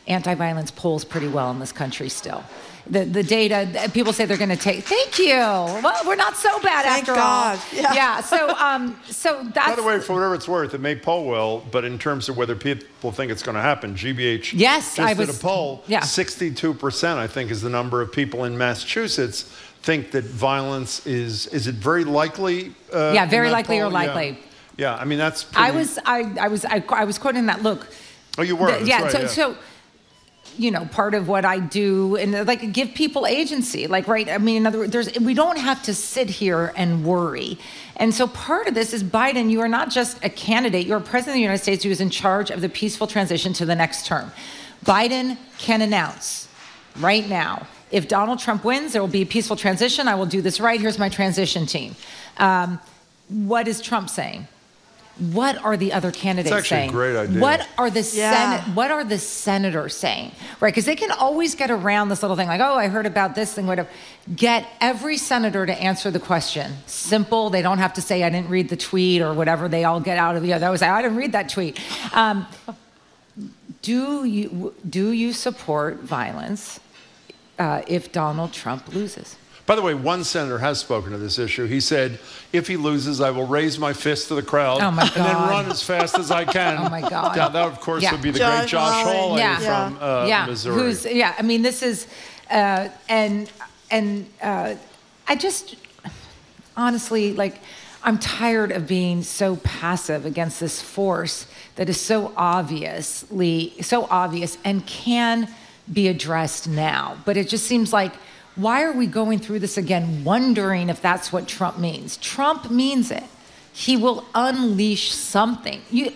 anti violence polls pretty well in this country still the, the data. People say they're going to take. Thank you. Well, we're not so bad Thank after God. all. Yeah. yeah. So, um, so that's. By the way, for whatever it's worth, it may poll well, but in terms of whether people think it's going to happen, GBH yes, just I did was, a poll. Yeah. 62%, I think, is the number of people in Massachusetts think that violence is. Is it very likely? Uh, yeah, very likely poll? or likely. Yeah. yeah. I mean that's. Pretty... I was. I, I was. I, I was quoting that. Look. Oh, you were. The, yeah. Right, so. yeah. so you know part of what i do and like give people agency like right i mean in other words there's we don't have to sit here and worry. And so part of this is biden you are not just a candidate you're a president of the united states who is in charge of the peaceful transition to the next term. Biden can announce right now if donald trump wins there will be a peaceful transition i will do this right here's my transition team. Um, what is trump saying what are the other candidates it's actually saying? A great idea. What are the Yeah. Senate? What are the senators saying? Right? Because they can always get around this little thing, like, "Oh, I heard about this thing." Whatever. Get every senator to answer the question. Simple. They don't have to say, "I didn't read the tweet" or whatever. They all get out of the other. I was like, "I didn't read that tweet." Um, do you do you support violence uh, if Donald Trump loses? By the way, one senator has spoken to this issue. He said, if he loses, I will raise my fist to the crowd Oh, and then run as fast as I can. Oh, my God. Now, that, of course, Yeah. would be the Josh great Josh Hawley. Hawley Yeah. from uh, yeah, Missouri. who's yeah. I mean, this is uh, and and uh, I just honestly like I'm tired of being so passive against this force that is so obviously so obvious and can be addressed now. But it just seems like why are we going through this again wondering if that's what Trump means? Trump means it. He will unleash something. You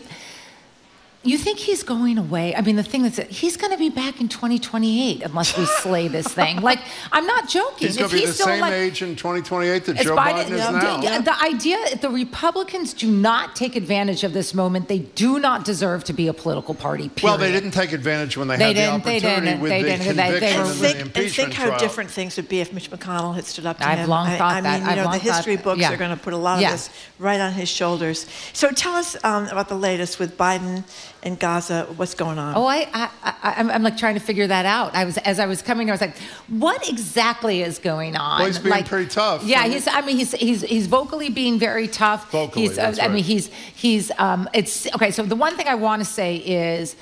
you think he's going away? I mean, the thing that's he's going to be back in 2028 unless we slay this thing. Like, I'm not joking. He's going to be the still same like, age in 2028 that Joe Biden- Biden, is yeah, now. yeah, The idea, the Republicans do not take advantage of this moment. They do not deserve to be a political party. Period. Well, they didn't take advantage when they, They had didn't, the they opportunity didn't, with they the didn't, they- they conviction and and the think, and impeachment think how trial. different things would be if Mitch McConnell had stood up to I've him. long I, thought I that. mean, you I've know, long the history thought- books yeah. are going to put a lot Yeah. of this right on his shoulders. So tell us um, about the latest with Biden and Gaza. What's going on? Oh, I, I, I I'm, I'm like trying to figure that out. I was as I was coming, I was like, what exactly is going on? Well, he's being like, pretty tough. Yeah, he's. I mean, he's he's he's vocally being very tough. Vocally, he's, uh, that's I right. mean, he's he's. Um, it's okay. So the one thing I want to say is,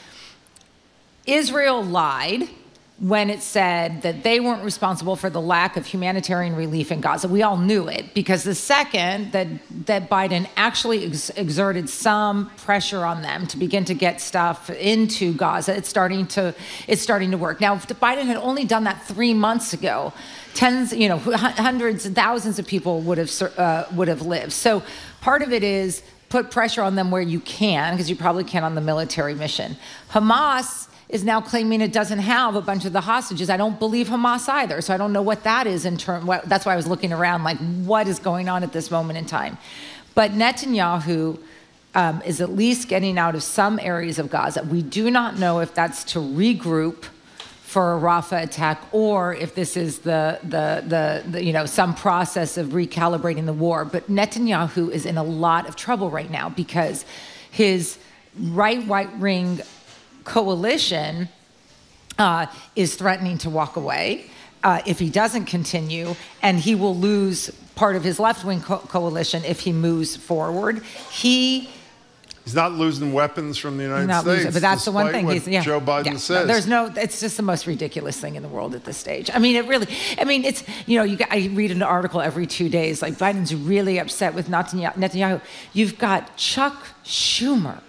Israel lied when it said that they weren't responsible for the lack of humanitarian relief in Gaza. We all knew it because the second that that Biden actually ex- exerted some pressure on them to begin to get stuff into Gaza, it's starting to it's starting to work. Now, if Biden had only done that 3 months ago, tens, you know, hundreds and thousands of people would have uh, would have lived. So, part of it is put pressure on them where you can because you probably can on the military mission. Hamas is now claiming it doesn't have a bunch of the hostages. I don't believe Hamas either, so I don't know what that is in term. What, that's why I was looking around, like what is going on at this moment in time. But Netanyahu um, is at least getting out of some areas of Gaza. We do not know if that's to regroup for a Rafah attack, or if this is the, the, the, the, you know, some process of recalibrating the war. But Netanyahu is in a lot of trouble right now because his right right wing coalition uh, is threatening to walk away uh, if he doesn't continue, and he will lose part of his left wing co- coalition if he moves forward. He He's not losing weapons from the United States. losing, but that's the one thing he's yeah. Joe Biden yeah. No, there's no. It's just the most ridiculous thing in the world at this stage. I mean, it really. I mean, it's you know, you. I read an article every two days. Like Biden's really upset with Netanyahu. Netanyahu. You've got Chuck Schumer.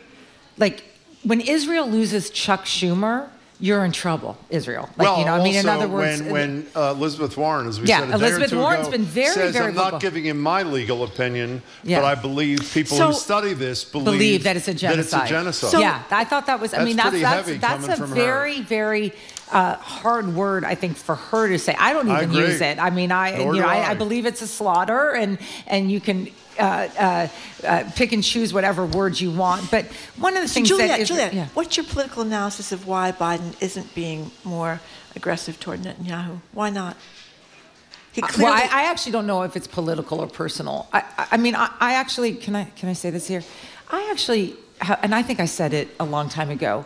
Like when Israel loses Chuck Schumer, you're in trouble, Israel. Like well, you know, I mean, in other words, when, when uh, Elizabeth Warren, as we Yeah, said a day or Elizabeth two Warren's ago, been very, says, very I'm vocal." not giving him my legal opinion, Yeah. but I believe people So- who study this believe, believe that it's a genocide. That it's a genocide. yeah, I thought that was. I That's mean, that's that's that's a from her. very very uh, hard word. I think for her to say. I don't even use it. I mean, I Nor you know I. I believe it's a slaughter, and and you can. Uh, uh, uh, pick and choose whatever words you want, but one of the So things Juliette, that is, Juliette, yeah. what's your political analysis of why Biden isn't being more aggressive toward Netanyahu? Why not? He well, clearly, I, I actually don't know if it's political or personal. I, I, I mean, I, I actually can I can I say this here? I actually, ha- and I think I said it a long time ago.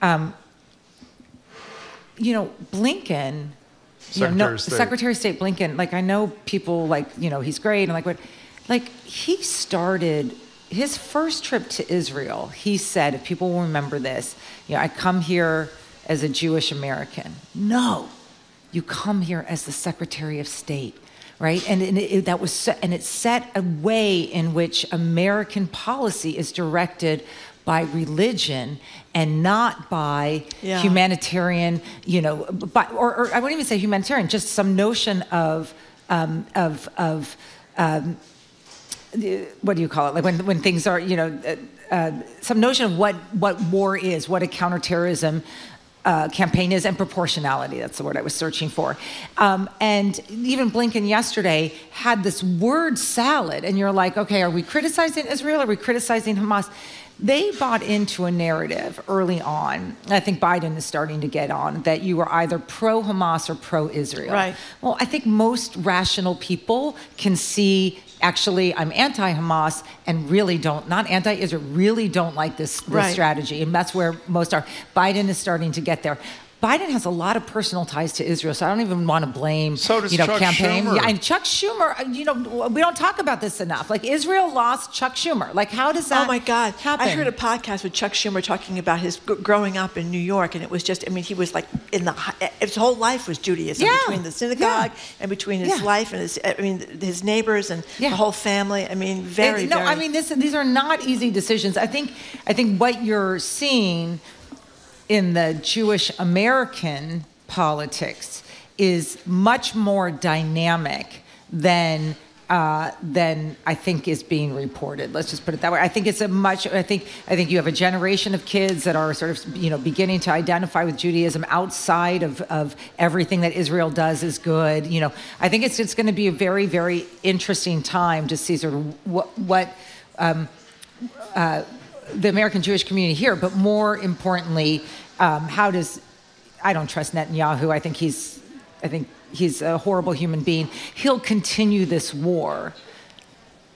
Um, you know, Blinken, you know, Secretary no, of State. Secretary of State Blinken. Like I know people like you know he's great and like what, like he started his first trip to Israel. He said, if people will remember this, you know, I come here as a Jewish American. No, you come here as the Secretary of State, right? And, and it, that was set, and it set a way in which American policy is directed by religion and not by Yeah. humanitarian, you know, by, or, or I wouldn't even say humanitarian, just some notion of um, of of um, what do you call it? Like when, when things are, you know, uh, uh, some notion of what, what war is, what a counterterrorism uh, campaign is, and proportionality. That's the word I was searching for. Um, and even Blinken yesterday had this word salad, and you're like, okay, are we criticizing Israel? Are we criticizing Hamas? They bought into a narrative early on. I think Biden is starting to get on that you were either pro Hamas or pro Israel. Right. Well, I think most rational people can see actually I'm anti-Hamas and really don't not anti-Israel really don't like this, this Right. strategy and that's where most are. Biden is starting to get there. Biden has a lot of personal ties to Israel, so I don't even want to blame So does you know Chuck campaign. Schumer. Yeah, and Chuck Schumer, uh, you know, we don't talk about this enough. Like Israel lost Chuck Schumer. Like how does that? Oh my God! happen? I heard a podcast with Chuck Schumer talking about his g- growing up in New York, and it was just—I mean, he was like in the his whole life was Judaism Yeah, between the synagogue and between his Yeah. life and his—I mean, his neighbors and the whole family. I mean, very, And- no, very. I mean this, these are not easy decisions. I think I think what you're seeing in the Jewish American politics is much more dynamic than uh, than I think is being reported. Let's just put it that way. I think it's a much. I think I think you have a generation of kids that are sort of you know beginning to identify with Judaism outside of, of everything that Israel does is good. You know, I think it's it's going to be a very very interesting time to see sort of what what. Um, uh, the American Jewish community here, but more importantly, um, how does I don't trust Netanyahu. I think he's I think he's a horrible human being. He'll continue this war.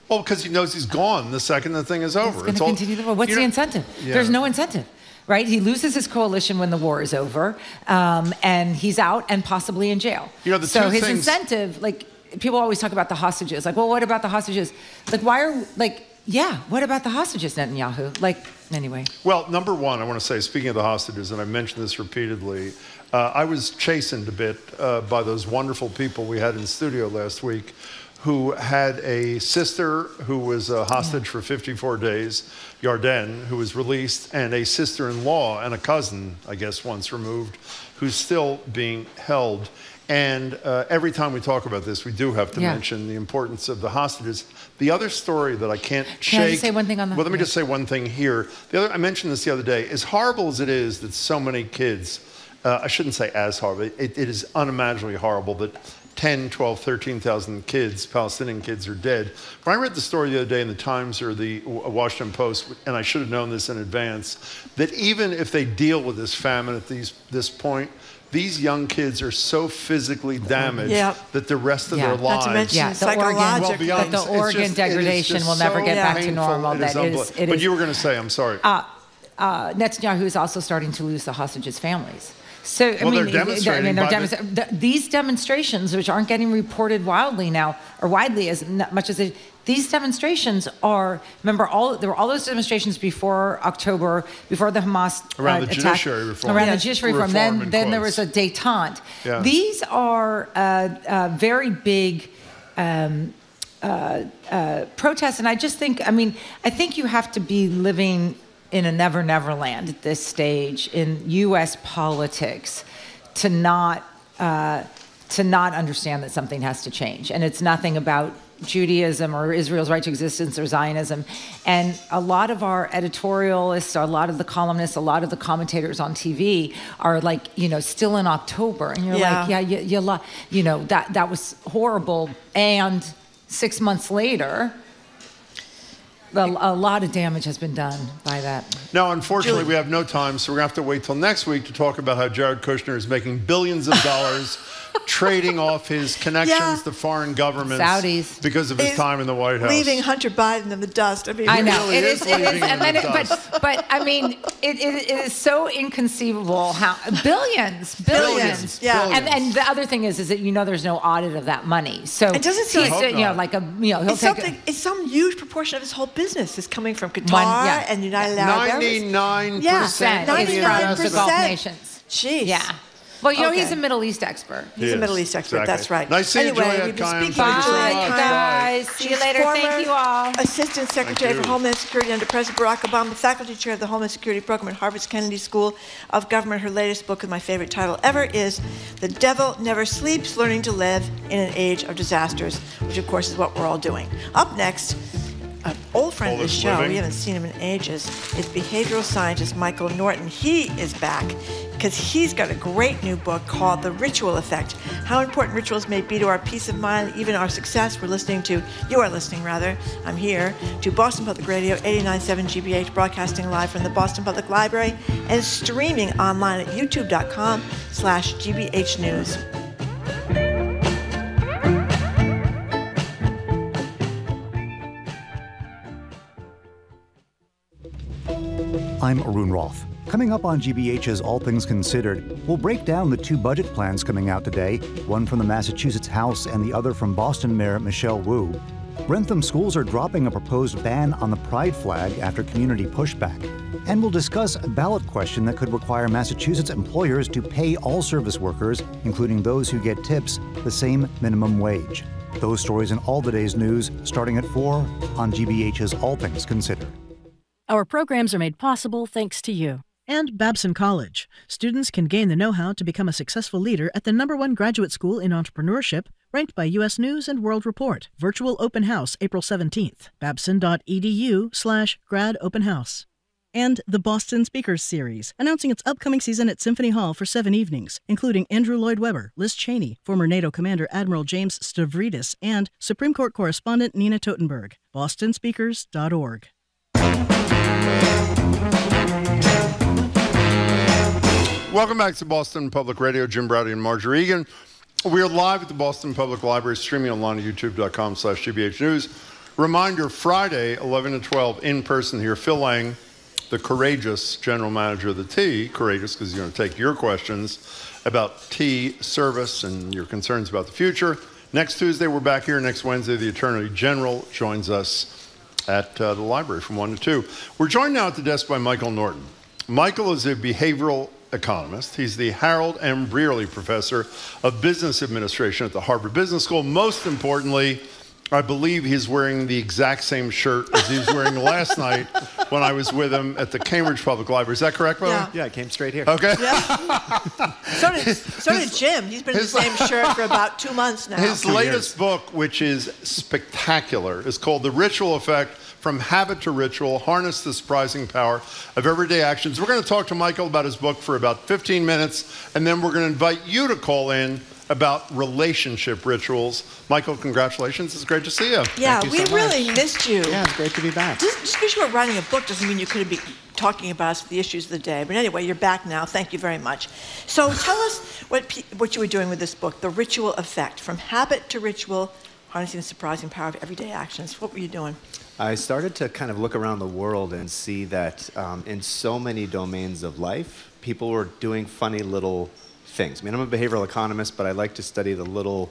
Well, because he knows he's gone the second the thing is over. He's going to continue the war. What's the incentive? Yeah. There's no incentive. Right? He loses his coalition when the war is over, um, and he's out and possibly in jail. You know, the so his things- incentive, like people always talk about the hostages. Like, well, what about the hostages? Like, why are like, yeah, what about the hostages, Netanyahu? Like, anyway. Well, number one, I want to say, speaking of the hostages, and I've mentioned this repeatedly, uh, I was chastened a bit uh, by those wonderful people we had in the studio last week who had a sister who was a hostage for 54 days, Yarden, who was released, and a sister in law and a cousin, I guess, once removed, who's still being held. And uh, every time we talk about this, we do have to Yeah. mention the importance of the hostages. The other story that I can't Can I just say one thing on the- Well, let me yeah. just say one thing here. The other, I mentioned this the other day. As horrible as it is that so many kids, uh, I shouldn't say as horrible, it, it is unimaginably horrible that 10, 12, 13,000 kids, Palestinian kids, are dead. When I read the story the other day in the Times or the Washington Post, and I should have known this in advance, that even if they deal with this famine at these, this point, these young kids are so physically damaged Yeah. that the rest of Yeah. their Not lives. to mention Yeah, the organ- psychological- Well, beyond- but the it's organ just- degradation will never so get back to normal. It That is it is- it But is- you were going to say, I'm sorry. Uh, uh, Netanyahu is also starting to lose the hostages' families. So I Well, they're mean, demonstrating I mean, they're by the- these demonstrations, which aren't getting reported wildly now or widely as much as they, these demonstrations are. Remember, all there were all those demonstrations before October, before the Hamas Around uh, the attack, judiciary reform. around the judiciary reform. Reform Then, then there was a détente. Yeah. These are uh, uh, very big. Um, uh, uh, protests. And I just think, I mean, I think you have to be living in a never, never land at this stage in U.S. politics to not uh, to not understand that something has to change. And it's nothing about Judaism or Israel's right to existence or Zionism. And a lot of our editorialists, a lot of the columnists, a lot of the commentators on TV are like, you know, still in October. And you're Yeah. like, yeah, you, you, lo- you know, that, that was horrible. And six months later, a, a lot of damage has been done by that. Now, unfortunately, we have no time, so we're going to have to wait till next week to talk about how Jared Kushner is making billions of dollars trading off his connections Yeah. to foreign governments Saudis. because of his Is time in the White House. Leaving Hunter Biden in the dust. I mean, I know really it is is. It leaving is, him and then it, but but I mean, it, it, it is so inconceivable how billions, billions, Billions, yeah. And and the other thing is, is that you know there's no audit of that money, so It doesn't seem he's, like- you know like a you know he'll it's take. something. It's some huge proportion of his whole business is coming from Qatar One- yeah. and United Arab Emirates. 99% Yeah, is from the Gulf nations. Jeez. Yeah. Well, you know he's a Middle East expert. He's a Middle East expert. Exactly. That's right. Nice seeing you, anyway, we've been speaking Thank with you so Juliette much. Kayyem. guys. See you later. Thank you all. Assistant Secretary for Homeland Security under President Barack Obama, faculty chair of the Homeland Security Program at Harvard's Kennedy School of Government. Her latest book, and my favorite title ever, is "The Devil Never Sleeps: Learning to Live in an Age of Disasters," which, of course, is what we're all doing. Up next. An old friend of the show, living. we haven't seen him in ages, is behavioral scientist Michael Norton. He is back because he's got a great new book called The Ritual Effect How Important Rituals May Be to Our Peace of Mind, Even Our Success. We're listening to, you are listening rather, I'm here, to Boston Public Radio 897 GBH, broadcasting live from the Boston Public Library and streaming online at youtube.com slash GBH News. I'm Arun Rath. Coming up on GBH's All Things Considered, we'll break down the two budget plans coming out today, one from the Massachusetts House and the other from Boston Mayor Michelle Wu. Wrentham schools are dropping a proposed ban on the pride flag after community pushback. And we'll discuss a ballot question that could require Massachusetts employers to pay all service workers, including those who get tips, the same minimum wage. Those stories and all the day's news starting at 4 on GBH's All Things Considered. Our programs are made possible thanks to you. And Babson College. Students can gain the know how to become a successful leader at the number one graduate school in entrepreneurship, ranked by U.S. News and World Report. Virtual open house April 17th. babson.edu slash grad open house. And the Boston Speakers Series, announcing its upcoming season at Symphony Hall for seven evenings, including Andrew Lloyd Webber, Liz Cheney, former NATO Commander Admiral James Stavridis, and Supreme Court correspondent Nina Totenberg. BostonSpeakers.org. Welcome back to Boston Public Radio. Jim Braude and Margery Eagan. We are live at the Boston Public Library, streaming online at youtube.com slash News. Reminder, Friday, 11 to 12, in person here, Phil Eng, the courageous general manager of the T, courageous because he's going to take your questions about T service and your concerns about the future. Next Tuesday, we're back here. Next Wednesday, the Attorney General joins us at uh, the library from 1 to 2. We're joined now at the desk by Michael Norton. Michael is a behavioral economist. He's the Harold M. Brierley Professor of Business Administration at the Harvard Business School. Most importantly, I believe he's wearing the exact same shirt as he was wearing last night when I was with him at the Cambridge Public Library. Is that correct, Bo? Yeah. yeah, I came straight here. Okay. So did, so did Jim. He's been in the same shirt for about two months now. His latest book, which is spectacular, is called The Ritual Effect From Habit to Ritual Harness the Surprising Power of Everyday Actions. We're going to talk to Michael about his book for about 15 minutes, and then we're going to invite you to call in about relationship rituals. Michael, congratulations. It's great to see you. Yeah, you we so much. really missed you. Yeah, it's great to be back. Just just because you were writing a book doesn't mean you couldn't be talking about the issues of the day. But anyway, you're back now. Thank you very much. So tell us what, what you were doing with this book, The Ritual Effect From Habit to Ritual, Harnessing the Surprising Power of Everyday Actions. What were you doing? I started to kind of look around the world and see that um, in so many domains of life, people were doing funny little things. I mean, I'm a behavioral economist, but I like to study the little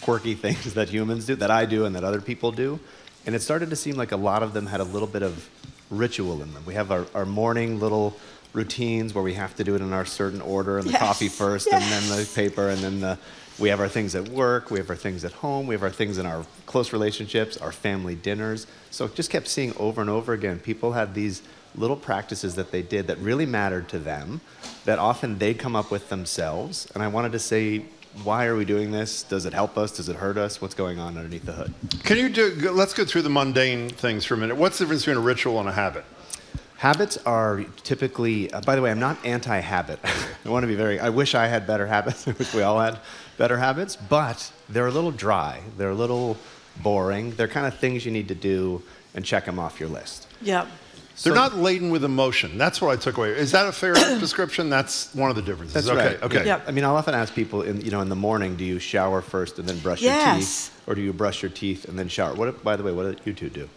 quirky things that humans do, that I do, and that other people do. And it started to seem like a lot of them had a little bit of ritual in them. We have our, our morning little routines where we have to do it in our certain order, and the Yes, coffee first, and then the paper, and then the, we have our things at work, we have our things at home, we have our things in our close relationships, our family dinners. So just kept seeing over and over again, people had these little practices that they did that really mattered to them, that often they'd come up with themselves. And I wanted to say, why are we doing this? Does it help us? Does it hurt us? What's going on underneath the hood? Can you do, let's go through the mundane things for a minute. What's the difference between a ritual and a habit? Habits are typically, uh, by the way, I'm not anti habit. I want to be very, I wish I had better habits. I wish we all had better habits, but they're a little dry. They're a little boring. They're kind of things you need to do and check them off your list. Yeah. They're not laden with emotion. That's what I took away. Is that a fair description? That's one of the differences. That's okay. right. Okay. Yeah. I mean, I'll often ask people, in, you know, in the morning, do you shower first and then brush your teeth, or do you brush your teeth and then shower? What, by the way, what do you two do?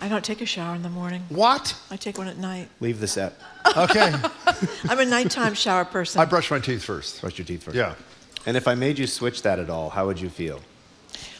I don't take a shower in the morning. What? I take one at night. Leave the set. Okay. I'm a nighttime shower person. I brush my teeth first. Brush your teeth first. Yeah. And if I made you switch that at all, how would you feel?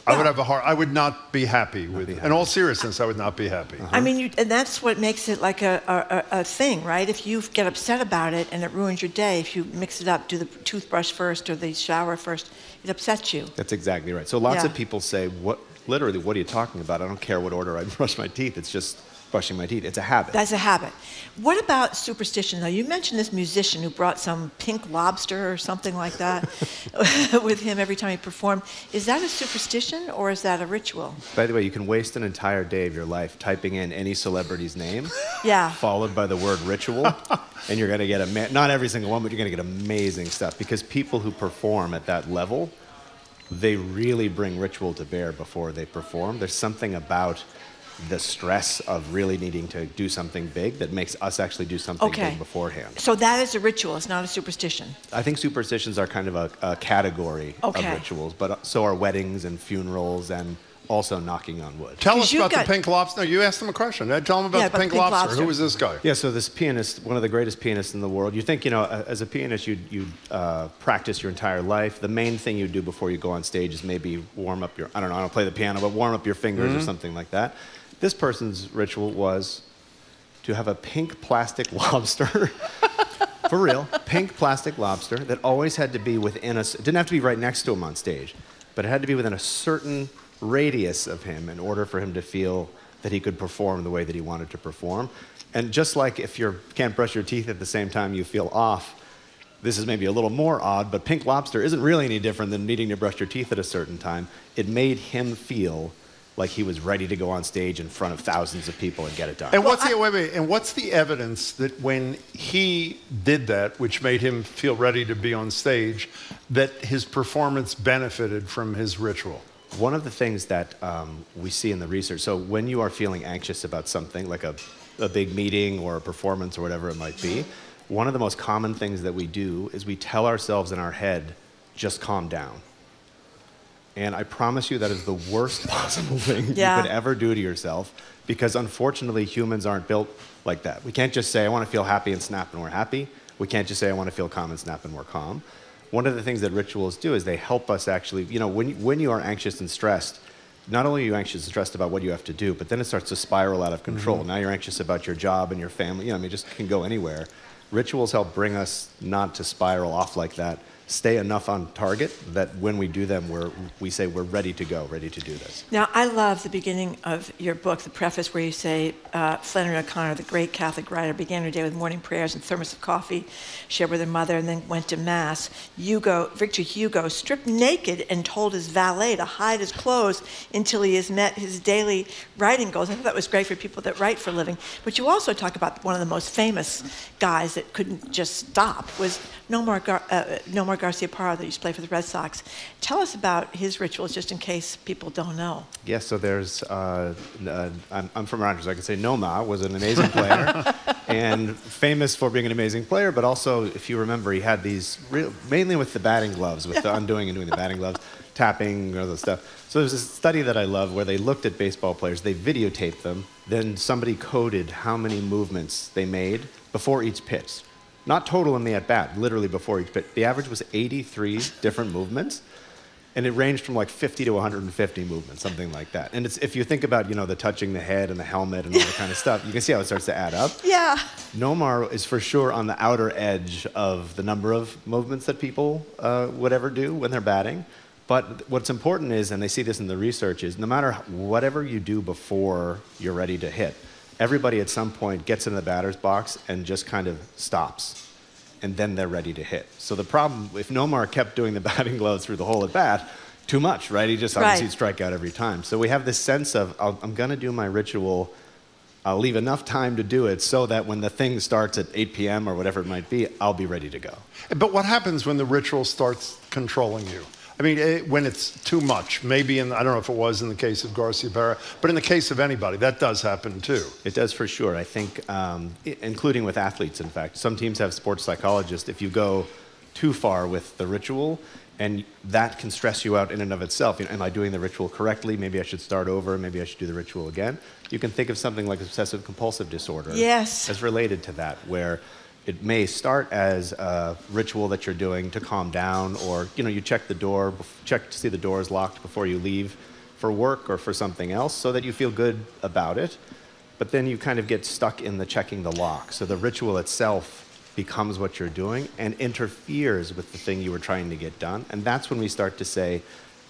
I would have a hard. I would not be happy with. It. In all seriousness, I would not be happy. I mean, you, and that's what makes it like a, a, a- a thing, right? If you get upset about it and it ruins your day, if you mix it up, do the toothbrush first or the shower first, it upsets you. That's exactly right. So lots Yeah. of people say, "What? Literally, what are you talking about? I don't care what order I brush my teeth. It's just brushing my teeth. It's a habit." That's a habit. What about superstition, though? You mentioned this musician who brought some pink lobster or something like that with him every time he performed. Is that a superstition or is that a ritual? By the way, you can waste an entire day of your life typing in any celebrity's name, Yeah. followed by the word ritual, and you're going to get ama- not every single one, but you're going to get amazing stuff because people who perform at that level, they really bring ritual to bear before they perform. There's something about the stress of really needing to do something big that makes us actually do something Okay. big beforehand. So that is a ritual, it's not a superstition. I think superstitions are kind of a, a category Okay. of rituals, but so are weddings and funerals and also knocking on wood. Tell us about the pink lobster. No, you asked them a question. Uh, Tell them about the pink, lobster. Who is this guy? Yeah, so this pianist, one of the greatest pianists in the world. You think, you know, as a pianist, you'd, you'd uh, practice your entire life. The main thing you do before you go on stage is maybe warm up your, I don't know, I don't play the piano, but warm up your fingers or Mhm. something like that. This person's ritual was to have a pink plastic lobster. For real, pink plastic lobster that always had to be within us. It didn't have to be right next to him on stage, but it had to be within a certain radius of him in order for him to feel that he could perform the way that he wanted to perform. And just like if you can't brush your teeth at the same time you feel off, this is maybe a little more odd, but pink lobster isn't really any different than needing to brush your teeth at a certain time. It made him feel like he was ready to go on stage in front of thousands of people and get it done. And what's the wait, wait, and what's the evidence that when he did that, which made him feel ready to be on stage, that his performance benefited from his ritual? One of the things that um, we see in the research, so when you are feeling anxious about something, like a, a big meeting or a performance or whatever it might be, one of the most common things that we do is we tell ourselves in our head, just calm down. And I promise you that is the worst possible thing Yeah. you could ever do to yourself because unfortunately humans aren't built like that. We can't just say, I want to feel happy and snap and we're happy. We can't just say, I want to feel calm and snap and we're calm. One of the things that rituals do is they help us actually, you know, when, you- when you are anxious and stressed, not only are you anxious and stressed about what you have to do, but then it starts to spiral out of control. Mhm. Now you're anxious about your job and your family. You know, I mean, it just can go anywhere. Rituals help bring us not to spiral off like that stay enough on target that when we do them, we're, we say we're ready to go, ready to do this. Now, I love the beginning of your book, the preface, where you say uh, Flannery O'Connor, the great Catholic writer, began her day with morning prayers and thermos of coffee shared with her mother, and then went to Mass. Hugo, Victor Hugo, stripped naked and told his valet to hide his clothes until he has met his daily writing goals. I thought that was great for people that write for a living. But you also talk about one of the most famous guys that couldn't just stop was Nomar, Gar- uh, Nomar Garciaparra that used to play for the Red Sox. Tell us about his rituals, just in case people don't know. Yes, so there's, uh, uh, I'm, I'm from Rogers. I can say Nomar was an amazing player and famous for being an amazing player, but also, if you remember, he had these, real, mainly with the batting gloves, with the undoing and doing the batting gloves, tapping, all the stuff. So there's a study that I love where they looked at baseball players, they videotaped them, then somebody coded how many movements they made before each pitch. Not total in the at bat, literally before each pitch. The average was 83 different movements, and it ranged from like 50 to 150 movements, something like that. And it's, if you think about, you know, the touching the head and the helmet and all that kind of stuff, you can see how it starts to add up. Yeah. Nomar is for sure on the outer edge of the number of movements that people uh, would ever do when they're batting. But what's important is, and they see this in the research, is no matter whatever you do before you're ready to hit, everybody at some point gets in the batter's box and just kind of stops. And then they're ready to hit. So the problem, if Nomar kept doing the batting gloves through the whole at bat, too much, right? He just obviously Right. strike out every time. So we have this sense of, I'll, I'm going to do my ritual. I'll leave enough time to do it so that when the thing starts at 8 p.m. or whatever it might be, I'll be ready to go. But what happens when the ritual starts controlling you? I mean, it, when it's too much, maybe in, I don't know if it was in the case of Garciaparra, but in the case of anybody, that does happen too. It does for sure. I think, um, including with athletes, in fact. Some teams have sports psychologists. If you go too far with the ritual, and that can stress you out in and of itself. You know, am I doing the ritual correctly? Maybe I should start over. Maybe I should do the ritual again. You can think of something like obsessive compulsive disorder Yes. as related to that, where it may start as a ritual that you're doing to calm down, or you know, you check the door, check to see the door is locked before you leave for work or for something else, so that you feel good about it. But then you kind of get stuck in the checking the lock. So the ritual itself becomes what you're doing and interferes with the thing you were trying to get done. And that's when we start to say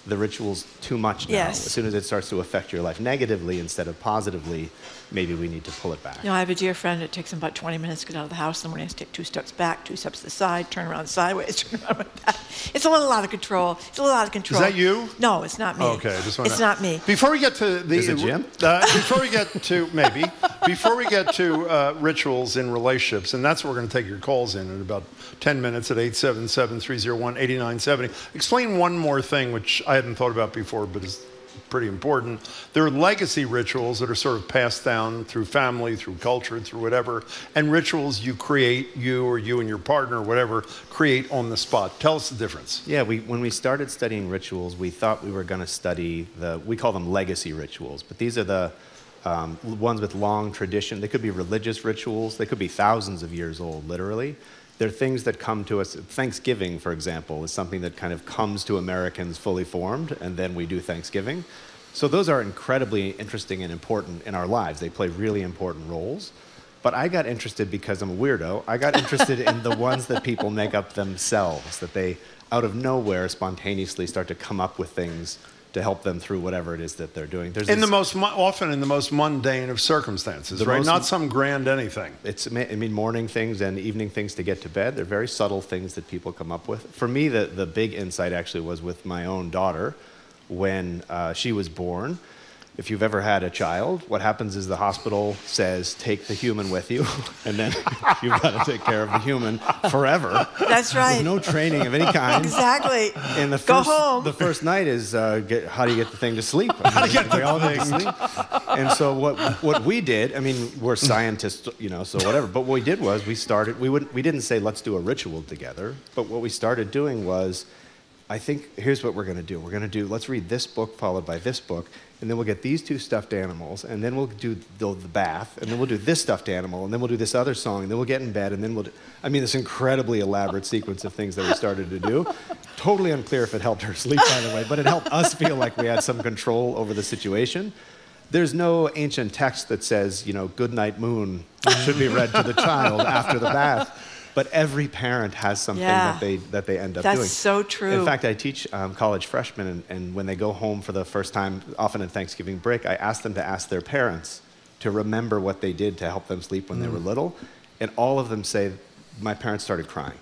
the ritual's too much now. Yes. As soon as it starts to affect your life negatively instead of positively, maybe we need to pull it back. You know, I have a dear friend. It takes him about 20 minutes to get out of the house. And when he has to take two steps back, two steps to the side, turn around sideways, turn around with that. It's a little out of control. It's a little out of control. Is that you? No, it's not me. Okay, I just want It's not me. Before we get to the Is it Jim? Uh, before we get to maybe before we get to uh, rituals in relationships, and that's what we're going to take your calls in in about 10 minutes at 877-301-8970. Explain one more thing, which I hadn't thought about before, but is pretty important. There are legacy rituals that are sort of passed down through family, through culture, through whatever, and rituals you create, you or you and your partner or whatever, create on the spot. Tell us the difference. Yeah, we, when we started studying rituals, we thought we were going to study the, we call them legacy rituals, but these are the um, ones with long tradition. They could be religious rituals, they could be thousands of years old, literally. They're things that come to us. Thanksgiving, for example, is something that kind of comes to Americans fully formed, and then we do Thanksgiving. So those are incredibly interesting and important in our lives. They play really important roles. But I got interested because I'm a weirdo. I got interested in the ones that people make up themselves, that they, out of nowhere, spontaneously start to come up with things to help them through whatever it is that they're doing. There's in the most often in the most mundane of circumstances, right? Not some grand anything. It's, I mean, morning things and evening things to get to bed. They're very subtle things that people come up with. For me, the, the big insight actually was with my own daughter when uh, she was born. If you've ever had a child, what happens is the hospital says, take the human with you, and then you've got to take care of the human forever. That's right. With no training of any kind. Exactly. And the Go first, home. The first night is uh, get, how do you get the thing to sleep? How to get the all need to sleep. And so what what we did, I mean, we're scientists, you know, so whatever. But what we did was we started. We wouldn't. We didn't say let's do a ritual together. But what we started doing was, I think here's what we're going to do. We're going to do. Let's read this book followed by this book. And then we'll get these two stuffed animals, and then we'll do the, the bath, and then we'll do this stuffed animal, and then we'll do this other song, and then we'll get in bed, and then we'll do, I mean, this incredibly elaborate sequence of things that we started to do. Totally unclear if it helped her sleep, by the way, but it helped us feel like we had some control over the situation. There's no ancient text that says, you know, good night moon should be read to the child after the bath. But every parent has something Yeah. that they that they end up That's doing. That's so true. In fact, I teach um, college freshmen, and, and when they go home for the first time, often at Thanksgiving break, I ask them to ask their parents to remember what they did to help them sleep when they Mm. were little, and all of them say, "My parents started crying."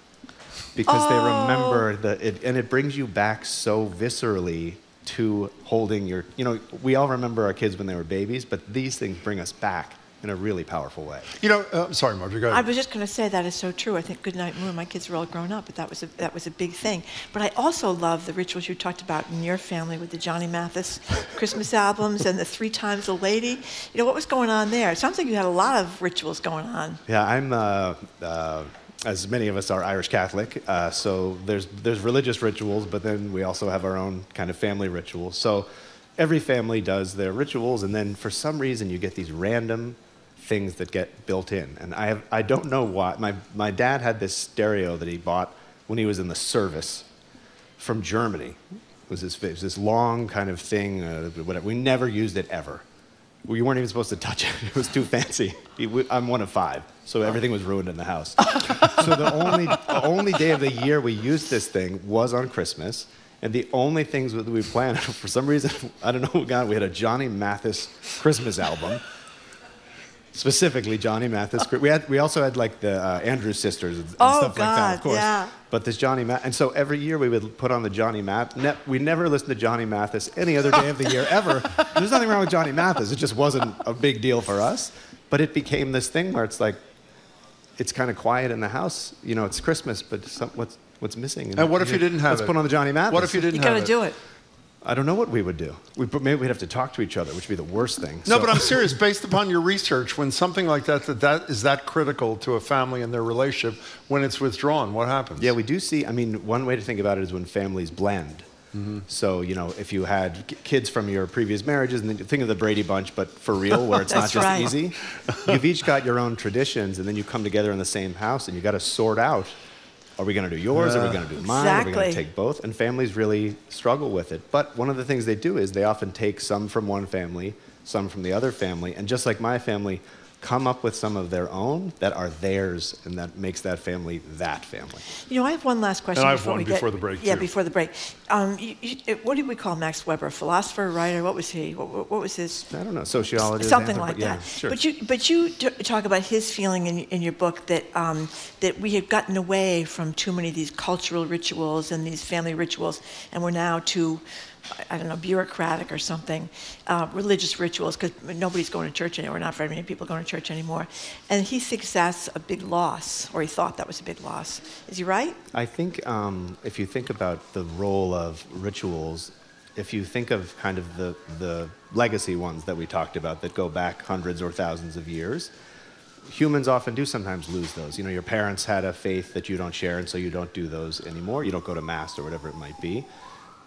Because they Oh. remember the, it, and it brings you back so viscerally to holding your, you know, we all remember our kids when they were babies, but these things bring us back in a really powerful way. You know, uh, sorry, Margery, go I was just going to say that is so true. I think Goodnight Moon. My kids are all grown up, but that was a, that was a big thing. But I also love the rituals you talked about in your family with the Johnny Mathis Christmas albums and the Three Times a Lady. You know what was going on there? It sounds like you had a lot of rituals going on. Yeah, I'm, uh, uh, as many of us are Irish Catholic, uh, so there's, there's religious rituals, but then we also have our own kind of family rituals. So every family does their rituals, and then for some reason you get these random things that get built in. And I, have, I don't know why. My, my dad had this stereo that he bought when he was in the service from Germany. It was this, it was this long kind of thing, uh, whatever. We never used it ever. We weren't even supposed to touch it. It was too fancy. I'm one of five, so everything was ruined in the house. so the only, the only day of the year we used this thing was on Christmas. And the only things that we planned, for some reason, I don't know got, we had a Johnny Mathis Christmas album. Specifically, Johnny Mathis. We had, we also had like the uh, Andrews sisters and, and Oh, stuff like that, of course. yeah. But this Johnny Mathis, and so every year we would put on the Johnny Mathis. Ne- we never listened to Johnny Mathis any other day of the year ever. There's nothing wrong with Johnny Mathis. It just wasn't a big deal for us. But it became this thing where it's like, it's kind of quiet in the house. You know, it's Christmas, but some, what's what's missing? And what if you didn't have Let's it? put on the Johnny Mathis. What if you didn't You have got to it? do it. I don't know what we would do. We, maybe we'd have to talk to each other, which would be the worst thing. No, So- but I'm serious. Based upon your research, when something like that, that that is that critical to a family and their relationship, when it's withdrawn, what happens? Yeah, we do see. I mean, one way to think about it is when families blend. Mm-hmm. So, you know, if you had kids from your previous marriages, and then think of the Brady Bunch, but for real, where it's not just right. easy, you've each got your own traditions, and then you come together in the same house, and you got to sort out are we going to do yours? Are we going to do uh, mine? Are we going to take both? And families really struggle with it. But one of the things they do is they often take some from one family, some from the other family, and just like my family, come up with some of their own that are theirs, and that makes that family that family. You know, I have one last question. And I have before one we get- before the break, Yeah, too. before the break. Um, you, you, what did we call Max Weber? A philosopher, writer? What was he? What, what, what was his? I don't know, sociologist, Something anthropo- like yeah, that. sure. But you, but you t- talk about his feeling in, in your book that um, that we have gotten away from too many of these cultural rituals and these family rituals, and we're now too, I don't know, bureaucratic or something, uh, religious rituals because nobody's going to church anymore. Not very many people going to church anymore, and he thinks that's a big loss, or he thought that was a big loss. Is he right? I think um, if you think about the role of rituals, if you think of kind of the, the legacy ones that we talked about that go back hundreds or thousands of years, humans often do sometimes lose those. You know, your parents had a faith that you don't share, and so you don't do those anymore. You don't go to mass or whatever it might be.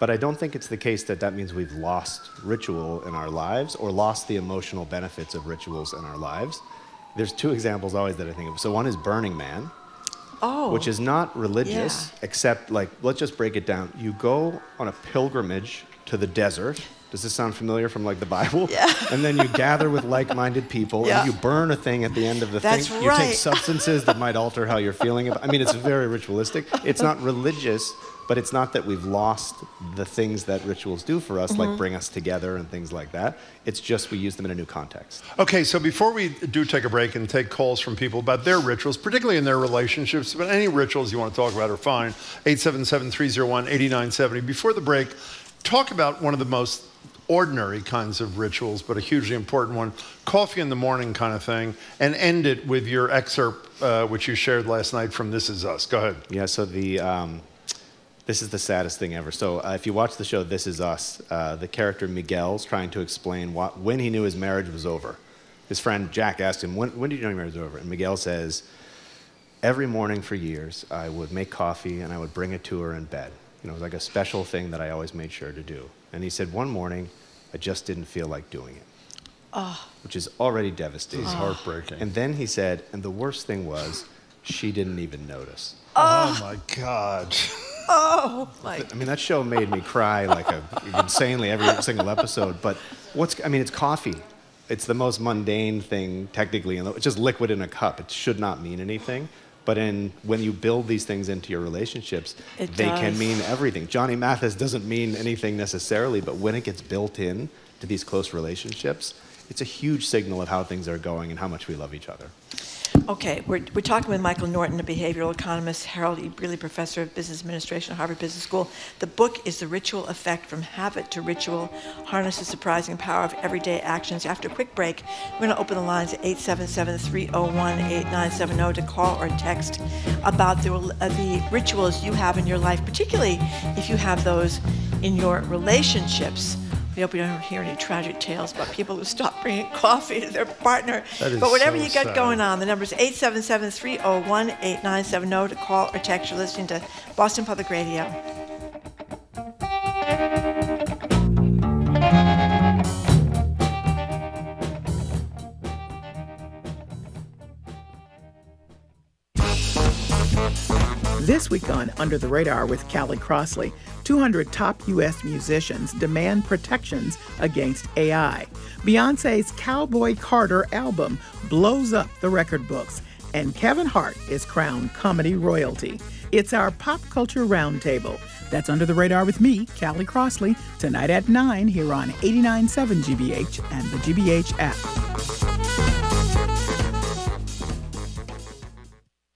But I don't think it's the case that that means we've lost ritual in our lives or lost the emotional benefits of rituals in our lives. There's two examples always that I think of. So one is Burning Man, Oh. which is not religious, Yeah. except like let's just break it down. You go on a pilgrimage to the desert. Does this sound familiar from like the Bible? Yeah. And then you gather with like-minded people Yeah. and you burn a thing at the end of the That's thing. You take substances that might alter how you're feeling. About, I mean, it's very ritualistic. It's not religious, but it's not that we've lost the things that rituals do for us, Mhm. like bring us together and things like that. It's just we use them in a new context. Okay, so before we do take a break and take calls from people about their rituals, particularly in their relationships, but any rituals you want to talk about are fine. 877 301 8970. Before the break, talk about one of the most ordinary kinds of rituals, but a hugely important one coffee in the morning kind of thing, and end it with your excerpt, uh, which you shared last night from This Is Us. Go ahead. Yeah, so the um, this is the saddest thing ever. So uh, if you watch the show This Is Us, uh, the character Miguel's trying to explain what, when he knew his marriage was over. His friend Jack asked him, when, when did you know your marriage was over? And Miguel says, every morning for years, I would make coffee and I would bring it to her in bed. You know, it was like a special thing that I always made sure to do. And he said, one morning, I just didn't feel like doing it Oh. which is already devastating. This is heartbreaking. And then he said, and the worst thing was, she didn't even notice. Oh, my God. Oh my. I mean, that show made me cry like a, insanely every single episode. But what's, I mean, it's coffee. It's the most mundane thing, technically. and It's just liquid in a cup. It should not mean anything. But in when you build these things into your relationships, It they can mean everything. Johnny Mathis doesn't mean anything necessarily, but when it gets built in to these close relationships, it's a huge signal of how things are going and how much we love each other. Okay, we're, we're talking with Michael Norton, a behavioral economist, Harold E. Brierley, professor of business administration at Harvard Business School. The book is The Ritual Effect From Habit to Ritual Harness the Surprising Power of Everyday Actions. After a quick break, we're going to open the lines at 877 301 8970 to call or text about the, uh, the rituals you have in your life, particularly if you have those in your relationships. We hope you don't hear any tragic tales about people who stop bringing coffee to their partner. But whatever so you got sad. going on, the number is 877 301 8970 to call or text. You're listening to Boston Public Radio. This week on Under the Radar with Callie Crossley, 200 top U.S. musicians demand protections against AI. Beyonce's Cowboy Carter album blows up the record books, and Kevin Hart is crowned comedy royalty. It's our pop culture roundtable. That's Under the Radar with me, Callie Crossley, tonight at 9 here on 89.7 GBH and the GBH app.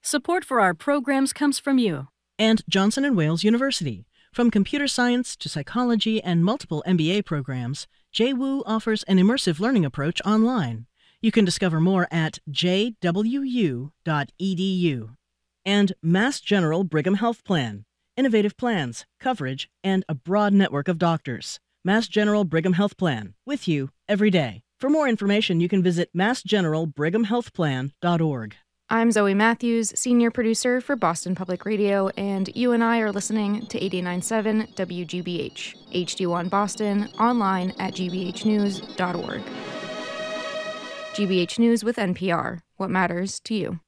Support for our programs comes from you and Johnson & Wales University. From computer science to psychology and multiple MBA programs, JWU offers an immersive learning approach online. You can discover more at jwu.edu. And Mass General Brigham Health Plan. Innovative plans, coverage, and a broad network of doctors. Mass General Brigham Health Plan, with you every day. For more information, you can visit massgeneralbrighamhealthplan.org. I'm Zoe Matthews, senior producer for Boston Public Radio, and you and I are listening to 89.7 WGBH, HD1 Boston, online at gbhnews.org. GBH News with NPR. What matters to you?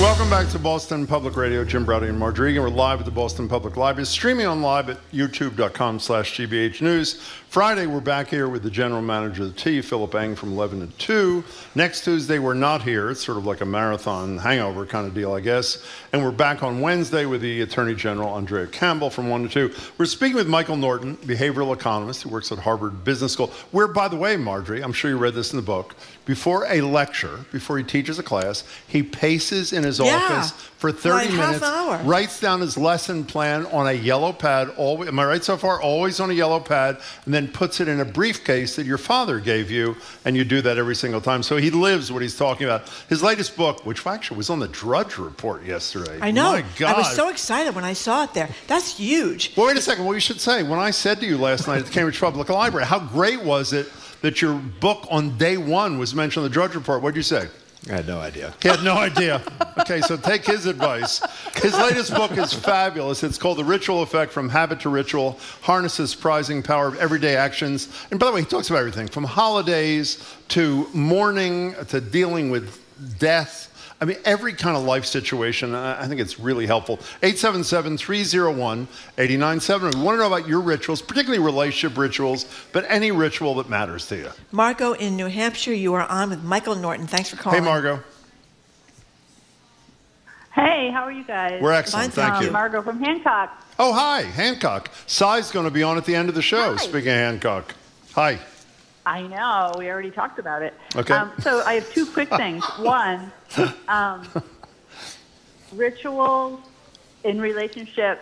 Welcome back to Boston Public Radio. Jim Braude and Margery. We're live at the Boston Public Library, streaming on live at youtube.com slash GBH News. Friday, we're back here with the general manager of the T, Philip Eng, from 11 to 2. Next Tuesday, we're not here. It's sort of like a marathon hangover kind of deal, I guess. And we're back on Wednesday with the Attorney General, Andrea Campbell, from 1 to 2. We're speaking with Michael Norton, behavioral economist who works at Harvard Business School, where, by the way, Margery, I'm sure you read this in the book, before a lecture, before he teaches a class, he paces in his Yeah. office for 30 Like minutes, writes down his lesson plan on a yellow pad. Always, am I right so far? Always on a yellow pad, and then puts it in a briefcase that your father gave you, and you do that every single time. So he lives what he's talking about. His latest book, which actually was on the Drudge Report yesterday. I know. My God. I was so excited when I saw it there. That's huge. Well, wait a second. What you should say, when I said to you last night at the Cambridge Public Library, how great was it that your book on day one was mentioned in the Drudge Report? What'd you say? I had no idea. He had no idea. Okay, so take his advice. His latest book is fabulous. It's called The Ritual Effect From Habit to Ritual Harnesses Surprising Power of Everyday Actions. And by the way, he talks about everything from holidays to mourning to dealing with death. I mean, every kind of life situation. I I think it's really helpful. 877 301 8970. We want to know about your rituals, particularly relationship rituals, but any ritual that matters to you. Margot in New Hampshire, you are on with Michael Norton. Thanks for calling. Hey, Margot. Hey, how are you guys? We're excellent, Fine, thank thank you. you. Margot from Hancock. Oh, hi, Hancock. Sy's going to be on at the end of the show. Speaking of Hancock. Hi. I know. We already talked about it. Okay. Um, so I have two quick things. One, um, rituals in relationship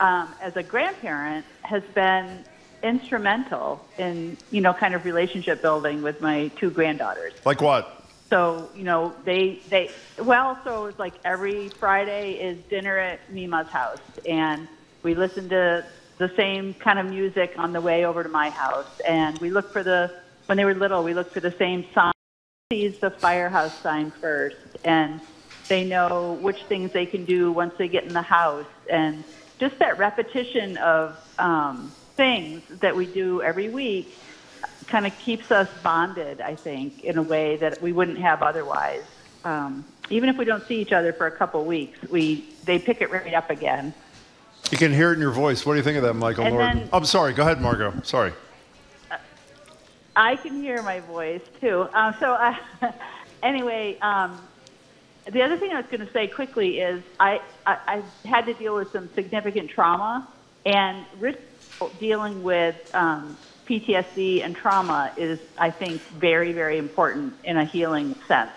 um, as a grandparent has been instrumental in you know kind of relationship building with my two granddaughters. Like what? So you know they they well so it's like every Friday is dinner at Mima's house and we listen to the same kind of music on the way over to my house and we look for the when they were little we looked for the same sign sees the firehouse sign first and they know which things they can do once they get in the house and just that repetition of um, things that we do every week kind of keeps us bonded, I think, in a way that we wouldn't have otherwise. Um, even if we don't see each other for a couple weeks, we they pick it right up again. You can hear it in your voice. What do you think of that, Michael And Norton? then- I'm sorry. Go ahead, Margot. Sorry. I can hear my voice too. Um, so uh, anyway, um, the other thing I was going to say quickly is I, I I had to deal with some significant trauma, and Rich dealing with um, PTSD and trauma is I think very very important in a healing sense.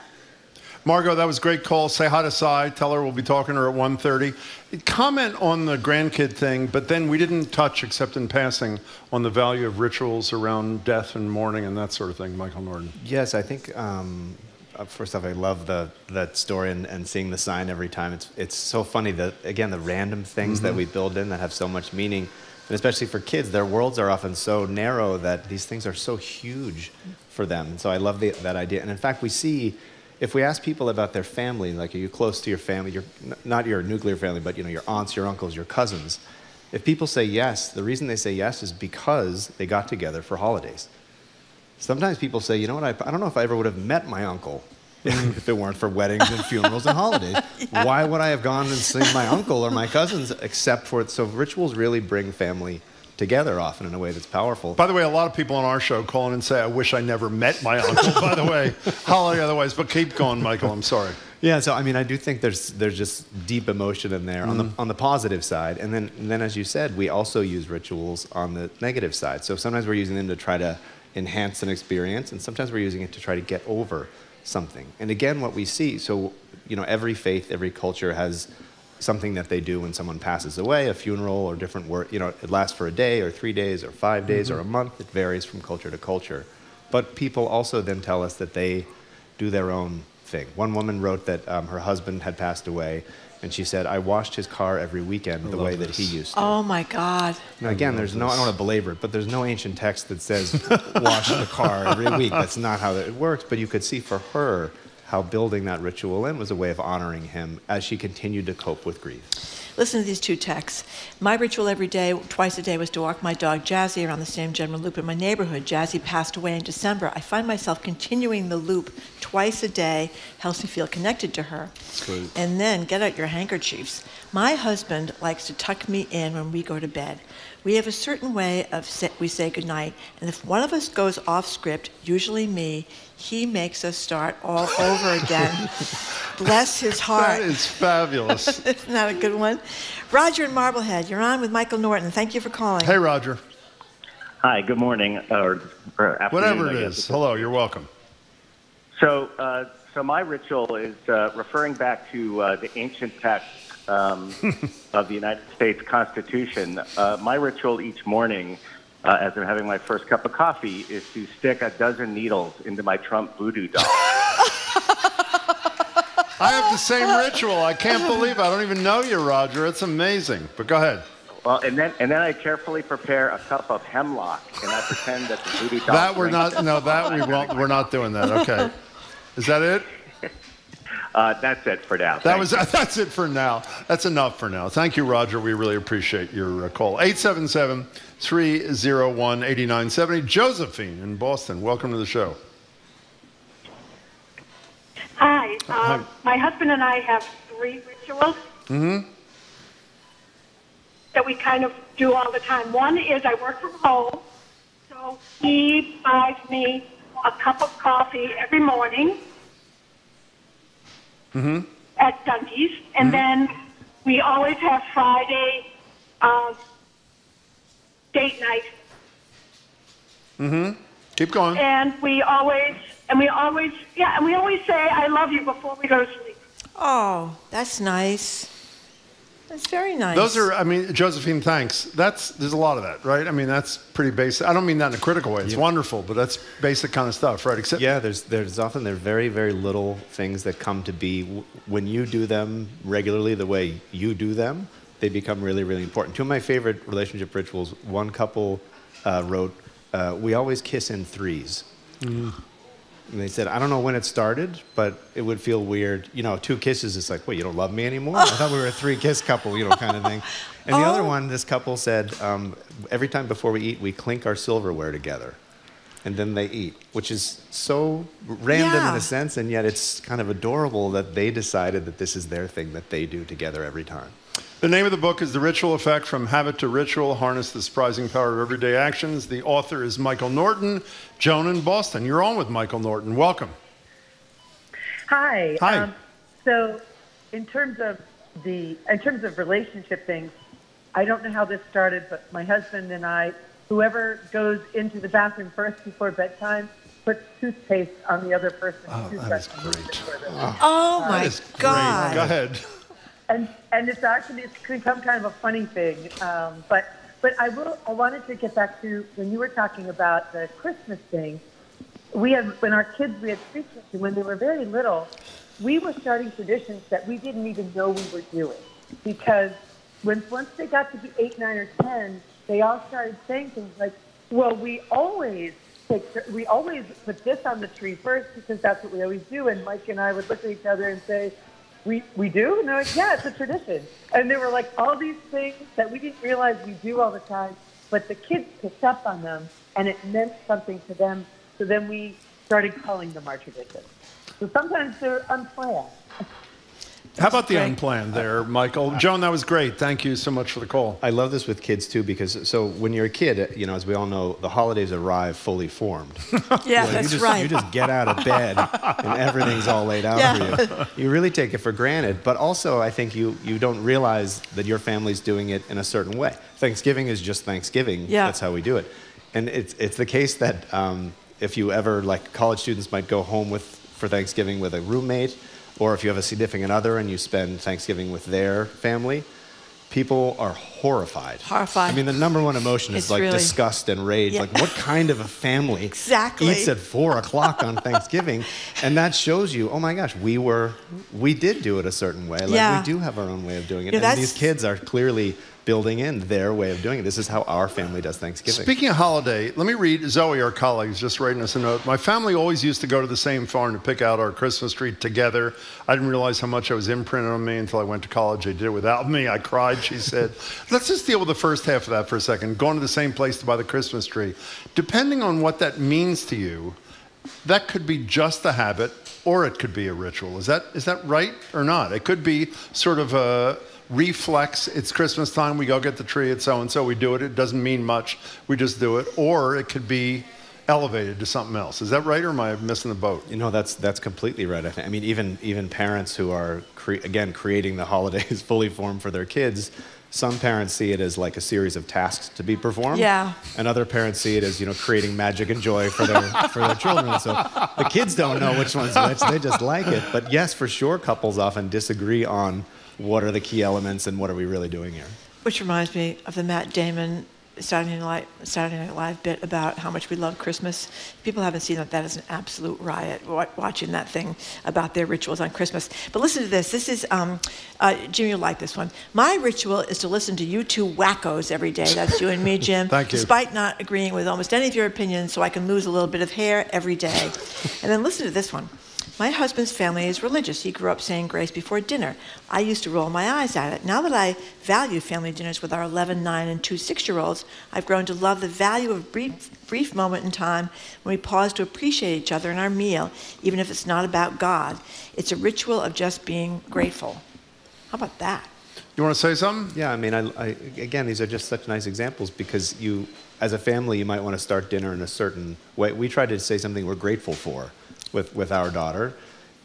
Margot, that was a great call. Say hi to Sy. Tell her we'll be talking to her at 1.30. Comment on the grandkid thing, but then we didn't touch, except in passing, on the value of rituals around death and mourning and that sort of thing. Michael Norton. Yes, I think. Um, uh, first off, I love the that story and, and seeing the sign every time. It's it's so funny that again the random things that Mhm. we build in that have so much meaning, and especially for kids, their worlds are often so narrow that these things are so huge for them. And so I love the, that idea. And in fact, we see if we ask people about their family, like are you close to your family, your not your nuclear family, but you know your aunts, your uncles, your cousins. If people say yes, the reason they say yes is because they got together for holidays. Sometimes people say, you know what, I, I don't know if I ever would have met my uncle mm. if it weren't for weddings and funerals and holidays. Why would I have gone and seen my uncle or my cousins except for it? So rituals really bring family together often in a way that's powerful. By the way, a lot of people on our show call in and say, I wish I never met my uncle, by the way. Holiday otherwise, but keep going, Michael. I'm sorry. Yeah, so I mean, I do think there's there's just deep emotion in there on the Mhm. on the positive side, and then and then as you said, we also use rituals on the negative side. So sometimes we're using them to try to enhance an experience, and sometimes we're using it to try to get over something. And again, what we see, so you know, every faith, every culture has something that they do when someone passes away, a funeral or different work. You know, it lasts for a day or three days or five days or Mhm. a month. It varies from culture to culture. But people also then tell us that they do their own thing. One woman wrote that um, her husband had passed away, and she said, "I washed his car every weekend the way that he used to." Oh my God. Now, again, there's no, I don't want to belabor it, but there's no ancient text that says wash the car every week. That's not how it works. But you could see for her how building that ritual in was a way of honoring him as she continued to cope with grief. Listen to these two texts. My ritual every day, twice a day, was to walk my dog Jazzy around the same general loop in my neighborhood. Jazzy passed away in December. I find myself continuing the loop twice a day, helps me feel connected to her. And then get out your handkerchiefs. My husband likes to tuck me in when we go to bed. We have a certain way of say, we say goodnight, and if one of us goes off script, usually me, he makes us start all over again. Bless his heart. That is fabulous. Isn't that a good one? Roger in Marblehead, you're on with Michael Norton. Thank you for calling. Hey, Roger. Hi, good morning, or, or afternoon. Whatever I it guess. is. Hello, you're welcome. So, uh, so my ritual is uh, referring back to uh, the ancient text um, of the United States Constitution. Uh, my ritual each morning, uh, as I'm having my first cup of coffee, is to stick a dozen needles into my Trump voodoo doll. I have the same ritual. I can't believe it. I don't even know you, Roger. It's amazing. But go ahead. Well, and then and then I carefully prepare a cup of hemlock, and I pretend that the voodoo doll. That we're not. No, that we won't. We're not doing that. Okay. Is that it? Uh, that's it for now. That Thank was. you. That's it for now. That's enough for now. Thank you, Roger. We really appreciate your uh, call. 877-301-8970. Josephine in Boston. Welcome to the show. Hi. Um, my husband and I have three rituals Mm-hmm. that we kind of do all the time. One is I work from home, so he buys me a cup of coffee every morning Mm-hmm. at Dundee's, and then we always have Friday um, date night, Mm-hmm. Keep going. and we always and we always yeah, and we always say I love you before we go to sleep. Oh, that's nice. That's very nice. Those are, I mean, Josephine, thanks. That's there's a lot of that, right? I mean, that's pretty basic. I don't mean that in a critical way. It's wonderful, but that's basic kind of stuff, right? Except yeah, there's there's often there are very very little things that come to be when you do them regularly the way you do them. They become really really important. Two of my favorite relationship rituals. One couple uh, wrote, uh, "We always kiss in threes. And they said, I don't know when it started, but it would feel weird. You know, two kisses is like, wait, you don't love me anymore? I thought we were a three kiss couple, you know, kind of thing. And the other Oh. one, this couple said, um, every time before we eat, we clink our silverware together. And then they eat, which is so random Yeah. in a sense, and yet it's kind of adorable that they decided that this is their thing that they do together every time. The name of the book is The Ritual Effect From Habit to Ritual Harness the Surprising Power of Everyday Actions. The author is Michael Norton. Joan in Boston. You're on with Michael Norton. Welcome. Hi. Hi. Um, so, in terms of the in terms of relationship things, I don't know how this started, but my husband and I, whoever goes into the bathroom first before bedtime, puts toothpaste on the other person's Oh, toothbrush. that is great. Oh, That is great. Go ahead. And and it's actually it's become kind of a funny thing. Um, but but I will I wanted to get back to when you were talking about the Christmas thing. We had when our kids we had three kids and when they were very little, we were starting traditions that we didn't even know we were doing because when once they got to be eight, nine, or ten, they all started saying things like, "Well, we always." Take, we always put this on the tree first because that's what we always do. And Mike and I would look at each other and say, we we do? And they're like, yeah, it's a tradition. And they were like all these things that we didn't realize we do all the time, but the kids picked up on them and it meant something to them. So then we started calling them our traditions. So sometimes they're unplanned. How about the unplanned there, Michael? Joan, that was great. Thank you so much for the call. I love this with kids too because so when you're a kid, you know, as we all know, the holidays arrive fully formed. Yeah, You that's just, right. You just get out of bed and everything's all laid out Yeah. for you. You really take it for granted. But also, I think you, you don't realize that your family's doing it in a certain way. Thanksgiving is just Thanksgiving. Yeah. That's how we do it. And it's, it's the case that um, if you ever, like college students might go home with, for Thanksgiving with a roommate, or if you have a significant other and you spend Thanksgiving with their family, people are horrified. Horrified. I mean, the number one emotion is It's like really- disgust and rage. Yeah. Like, what kind of a family Exactly. eats at four o'clock on Thanksgiving? and that shows you, oh my gosh, we were, we did do it a certain way. Like, Yeah. we do have our own way of doing it. Yeah, and that's- these kids are clearly building in their way of doing it. This is how our family does Thanksgiving. Speaking of holiday, let me read Zoe, our colleague, is just writing us a note. My family always used to go to the same farm to pick out our Christmas tree together. I didn't realize how much it was imprinted on me until I went to college. They did it without me. I cried, she said. Let's just deal with the first half of that for a second. Going to the same place to buy the Christmas tree. Depending on what that means to you, that could be just a habit or it could be a ritual. Is that, is that right or not? It could be sort of a reflex. It's Christmas time. We go get the tree at so and so. We do it. It doesn't mean much. We just do it. Or it could be elevated to something else. Is that right or am I missing the boat? You know, that's that's completely right. I think. I mean, even even parents who are cre- again creating the holidays fully formed for their kids. Some parents see it as like a series of tasks to be performed. Yeah. And other parents see it as you know creating magic and joy for their for their children. So the kids don't know which one's which. They just like it. But yes, for sure, couples often disagree on what are the key elements and what are we really doing here. Which reminds me of the Matt Damon Saturday Night, Saturday Night Live bit about how much we love Christmas. People haven't seen that. That is an absolute riot watching that thing about their rituals on Christmas. But listen to this. This is, um, uh, Jim, you'll like this one. My ritual is to listen to you two wackos every day. That's you and me, Jim. Thank you. Despite not agreeing with almost any of your opinions, so I can lose a little bit of hair every day. and then listen to this one. My husband's family is religious. He grew up saying grace before dinner. I used to roll my eyes at it. Now that I value family dinners with our 11, 9, and two 6 year olds, I've grown to love the value of brief, brief moment in time when we pause to appreciate each other in our meal, even if it's not about God. It's a ritual of just being grateful. How about that? You want to say something? Yeah, I mean, I, I, again, these are just such nice examples because you, as a family, you might want to start dinner in a certain way. We try to say something we're grateful for with, with our daughter.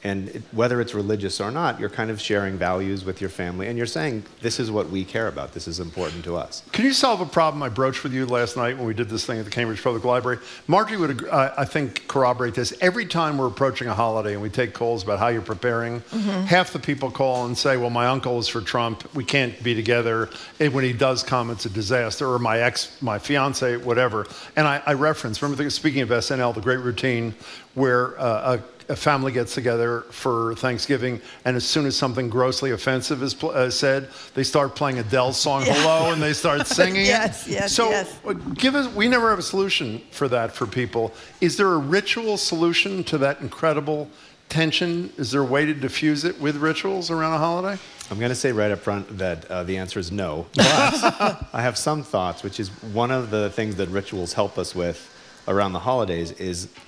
And it, whether it's religious or not, you're kind of sharing values with your family, and you're saying, this is what we care about. This is important to us. Can you solve a problem I broached with you last night when we did this thing at the Cambridge Public Library? Margie would, uh, I think, corroborate this. Every time we're approaching a holiday and we take calls about how you're preparing, Mhm. half the people call and say, "Well, my uncle is for Trump. We can't be together. And when he does come, it's a disaster." Or my ex, my fiance, whatever. And I, I reference. Remember, the, speaking of SNL, the Great Routine, where uh, a a family gets together for Thanksgiving, and as soon as something grossly offensive is pl- uh, said, they start playing Adele's song "Hello" and they start singing Yes, it. yes, so, yes. uh, give us. We never have a solution for that for people. Is there a ritual solution to that incredible tension? Is there a way to diffuse it with rituals around a holiday? I'm going to say right up front that uh, the answer is no. But I have some thoughts, which is one of the things that rituals help us with around the holidays is, n- li-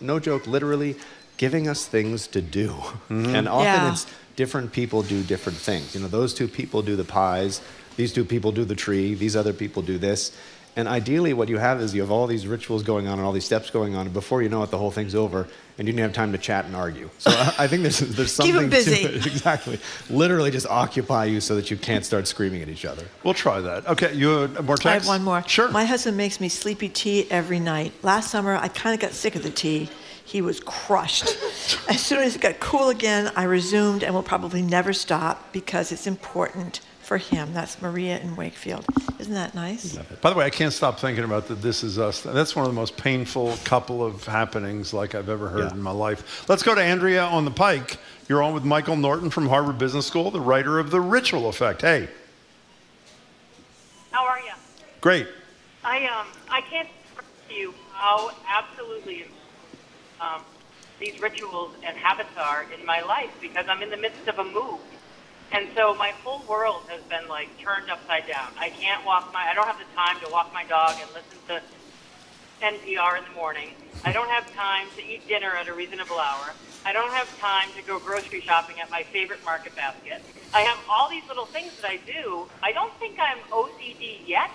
no joke, literally giving us things to do. Mm-hmm. And often Yeah. it's different people do different things. You know, those two people do the pies, these two people do the tree, these other people do this. And ideally, what you have is you have all these rituals going on and all these steps going on, and before you know it, the whole thing's over, and you didn't have time to chat and argue. So I, I think there's, there's Keep 'em something busy. to it. Exactly. Literally just occupy you so that you can't start screaming at each other. We'll try that. Okay, you have more text? I have one more. Sure. My husband makes me sleepy tea every night. Last summer, I kind of got sick of the tea. He was crushed. as soon as it got cool again, I resumed and will probably never stop because it's important for him. That's Maria in Wakefield. Isn't that nice? By the way, I can't stop thinking about the This Is Us. That's one of the most painful couple of happenings like I've ever heard in my life. Let's go to Andrea on the Pike. You're on with Michael Norton from Harvard Business School, the writer of The Ritual Effect. Hey, How are you? great. I um I can't express to you how absolutely um, these rituals and habits are in my life because I'm in the midst of a move, and so my whole world has been like turned upside down. I can't walk my I don't have the time to walk my dog and listen to NPR in the morning. I don't have time to eat dinner at a reasonable hour. I don't have time to go grocery shopping at my favorite market basket. I have all these little things that I do. I don't think I'm OCD yet,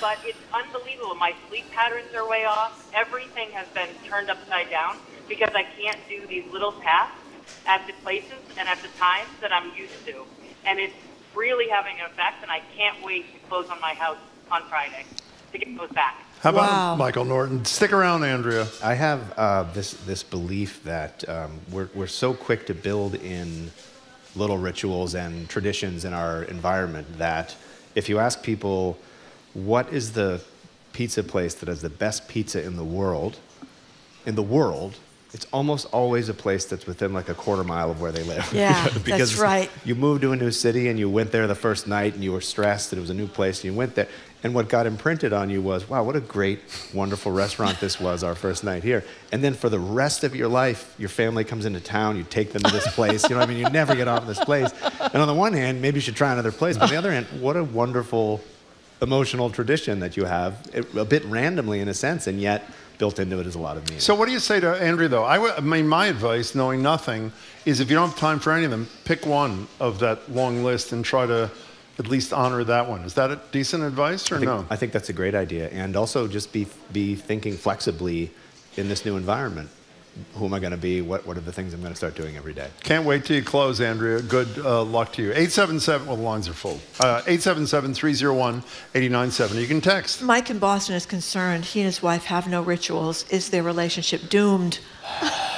but it's unbelievable. My sleep patterns are way off. Everything has been turned upside down because I can't do these little tasks at the places and at the times that I'm used to. And it's really having an effect, and I can't wait to close on my house on Friday to get those back. How about Michael Norton? Stick around, Andrea. I have uh, this this belief that um, we're we're so quick to build in little rituals and traditions in our environment that if you ask people what is the pizza place that has the best pizza in the world, in the world, it's almost always a place that's within like a quarter mile of where they live. Yeah, that's right. You moved to a new city and you went there the first night and you were stressed that it was a new place and you went there. And what got imprinted on you was, wow, what a great, wonderful restaurant this was our first night here. And then for the rest of your life, your family comes into town, you take them to this place. You know what I mean? You never get off this place. And on the one hand, maybe you should try another place. But on the other hand, what a wonderful emotional tradition that you have, it- a bit randomly in a sense, and yet built into it is a lot of meaning. So, what do you say to Andrew, though? I, w- I mean, my advice, knowing nothing, is if you don't have time for any of them, pick one of that long list and try to at least honor that one. Is that a decent advice or I think, no? I think that's a great idea. And also just be, be thinking flexibly in this new environment. Who am I going to be? What, what are the things I'm going to start doing every day? Can't wait till you close, Andrea. Good uh, luck to you. 877, well, the lines are full. Uh, 877 301 897. You can text. Mike in Boston is concerned he and his wife have no rituals. Is their relationship doomed?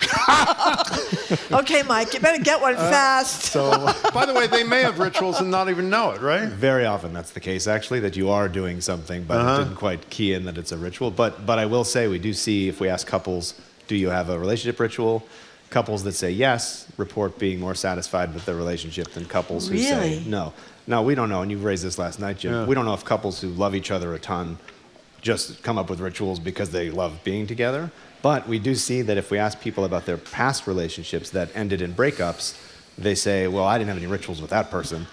okay, Mike, you better get one Uh, fast. So, by the way, they may have rituals and not even know it, right? Very often that's the case, actually, that you are doing something, but Uh-huh. it didn't quite key in that it's a ritual. But, but I will say, we do see if we ask couples, do you have a relationship ritual? Couples that say yes report being more satisfied with their relationship than couples who Really? say no. No, we don't know. And you raised this last night, Jim. Yeah. We don't know if couples who love each other a ton just come up with rituals because they love being together. But we do see that if we ask people about their past relationships that ended in breakups, they say, Well, I didn't have any rituals with that person.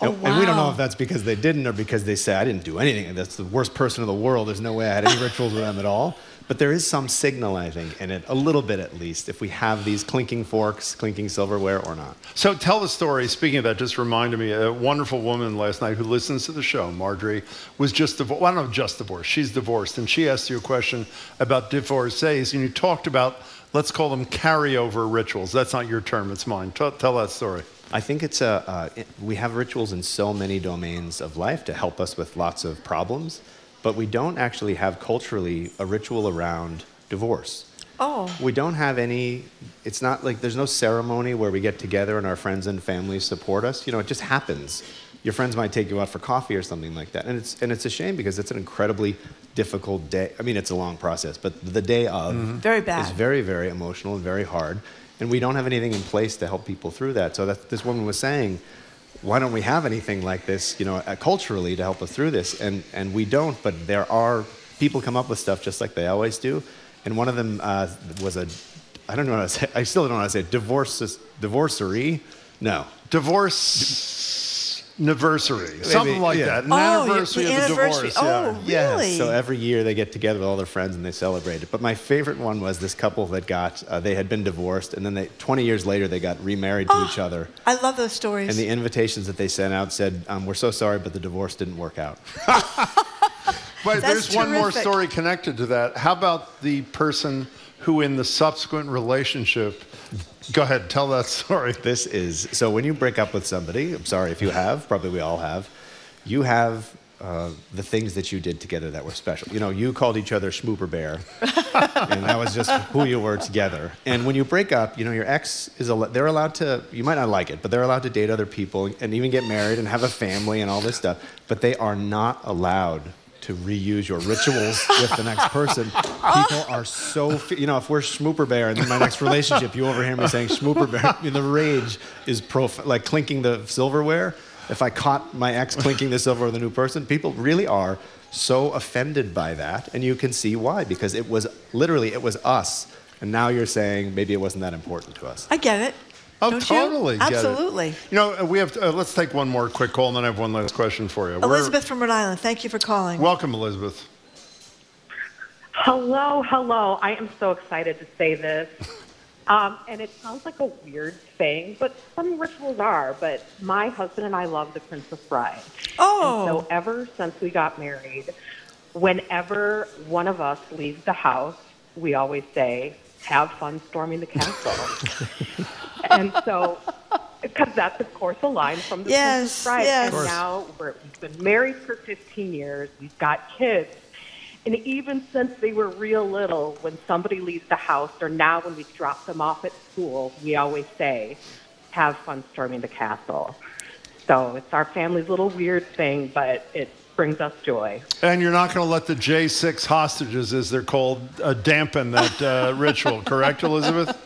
Oh, and, and we don't know if that's because they didn't or because they say, I didn't do anything. That's the worst person in the world. There's no way I had any rituals with them at all. But there is some signal, I think, in it, a little bit at least, if we have these clinking forks, clinking silverware or not. So tell the story. Speaking of that, just reminded me a wonderful woman last night who listens to the show, Marjorie, was just divorced. Well, I don't know, just divorced. She's divorced. And she asked you a question about divorcees, and you talked about, let's call them carryover rituals. That's not your term, it's mine. Tell, tell that story. I think it's a, uh, we have rituals in so many domains of life to help us with lots of problems, but we don't actually have culturally a ritual around divorce. Oh. We don't have any, it's not like there's no ceremony where we get together and our friends and family support us. You know, it just happens. Your friends might take you out for coffee or something like that. And it's, and it's a shame because it's an incredibly difficult day. I mean, it's a long process, but the day of mm-hmm. Very bad. is very, very emotional and very hard. And we don't have anything in place to help people through that. So that this woman was saying, why don't we have anything like this, you know, uh, culturally to help us through this? And, and we don't, but there are, people come up with stuff just like they always do. And one of them uh, was a, I don't know how to say, I still don't know how to say it, divorce, divorcery? No. Divorce. Anniversary, something like yeah. that. An Oh, anniversary the of the anniversary. divorce. Oh, yeah. really? Yeah, so every year they get together with all their friends and they celebrate it. But my favorite one was this couple that got, uh, they had been divorced, and then they, 20 years later, they got remarried to each other. I love those stories. And the invitations that they sent out said, um, We're so sorry, but the divorce didn't work out. But That's there's one more story connected to that. How about the person who, in the subsequent relationship, go ahead, tell that story. This is so when you break up with somebody, I'm sorry if you have, probably we all have, you have uh, the things that you did together that were special. You know, you called each other Schmooper Bear, and that was just who you were together. And when you break up, you know, your ex is, al- they're allowed to, you might not like it, but they're allowed to date other people and even get married and have a family and all this stuff, but they are not allowed to reuse your rituals with the next person. People are so, you know, if we're Schmooper Bear and in my next relationship, you overhear me saying Schmooper Bear, I mean, the rage is prof- like clinking the silverware. If I caught my ex clinking the silver with a new person, people really are so offended by that. And you can see why, because it was literally, it was us. And now you're saying maybe it wasn't that important to us. I get it. Oh, Don't you? totally. get it. Absolutely. You know, uh, we have. To, uh, let's take one more quick call, and then I have one last question for you. We're- Elizabeth from Rhode Island, thank you for calling. welcome, Elizabeth. Hello, hello. I am so excited to say this. Um, and it sounds like a weird thing, but some rituals are. But my husband and I love The Princess Bride. Oh. And so ever since we got married, whenever one of us leaves the house, we always say, have fun storming the castle. and so, because that's, of course, a line from The Yes, Princess Bride. yes. And now we're, we've been married for 15 years. We've got kids. And even since they were real little, when somebody leaves the house, or now when we drop them off at school, we always say, have fun storming the castle. So it's our family's little weird thing, but it brings us joy. And you're not going to let the J6 hostages, as they're called, uh, dampen that uh, ritual, correct, Elizabeth?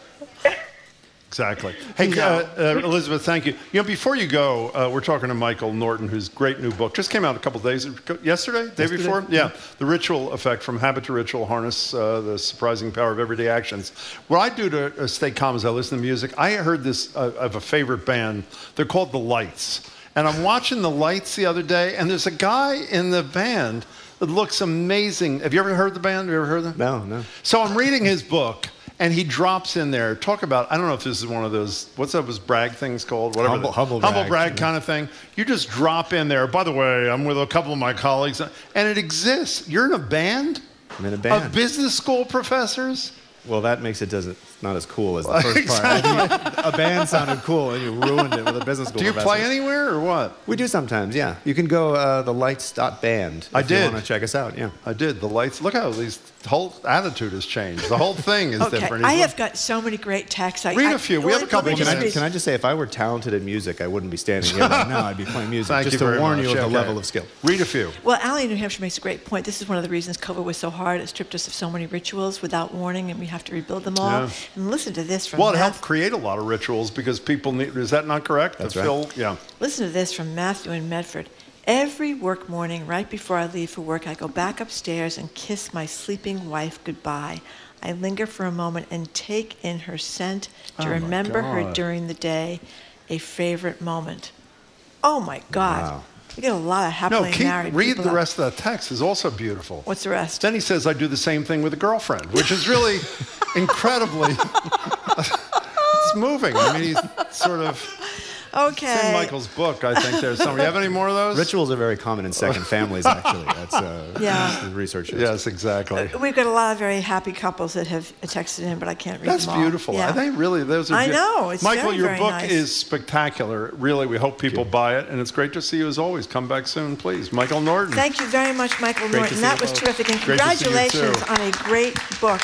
Exactly. Hey, uh, uh, Elizabeth, thank you. You know, before you go, uh, we're talking to Michael Norton, whose great new book just came out a couple days ago. Yesterday? Day Yesterday, before? yeah. Yeah. The Ritual Effect from Habit to Ritual Harness uh, the Surprising Power of Everyday Actions. What I do to uh, stay calm is I listen to music. I heard this uh, of a favorite band. They're called The Lights. And I'm watching The Lights the other day, and there's a guy in the band that looks amazing. Have you ever heard the band? Have you ever heard them? No, no. So I'm reading his book, and he drops in there. Talk about I don't know if this is one of those what's up was brag things called whatever Humble- the- humble humble brag, brag yeah. kind of thing. You just drop in there. By the way, I'm with a couple of my colleagues, and it exists. You're in a band I'm in a of band. business school professors. Well, that makes it doesn't not as cool as the first part. A band sounded cool, and you ruined it with a business school. Do you professor. play anywhere or what? We do sometimes, yeah. You can go uh, the lights.band. I if did. You want to check us out, yeah. I did. The lights. Look how these whole attitude has changed. The whole thing is Okay, different. I He's- have got so many great texts. I, Read a few. We have a couple Can I, just can I just say, if I were talented in music, I wouldn't be standing here right now. I'd be playing music. Thank just you to very warn much. you of the level of skill. Read a few. Well, Allie in New Hampshire makes a great point. This is one of the reasons COVID was so hard. It stripped us of so many rituals without warning, and we have to rebuild them all. Yeah. And listen to this from Well, it Math- helped create a lot of rituals because people need. Is that not correct? That's To right. fill- yeah. Listen to this from Matthew in Medford. Every work morning, right before I leave for work, I go back upstairs and kiss my sleeping wife goodbye. I linger for a moment and take in her scent to Oh, my remember her during the day, a favorite moment. Oh my God. Wow. We get a lot of No, happily keep, married read the out- rest of that text. is also beautiful. What's the rest? Then he says, I do the same thing with a girlfriend, which is really incredibly. it's moving. I mean, he's sort of. Okay. It's in Michael's book, I think there's some. You have any more of those? Rituals are very common in second families, actually. That's uh, Yeah. the research shows. Yes, exactly. We've got a lot of very happy couples that have texted in, but I can't read That's them all. beautiful. Yeah. Are they really? Those are. I beau- know, it's Michael, very, your very book nice. is spectacular. Really, we hope people buy it, and it's great to see you as always. Come back soon, please, Michael Norton. Thank you very much, Michael Great to Norton. see That was both. terrific. And Great to see you, congratulations on a great book.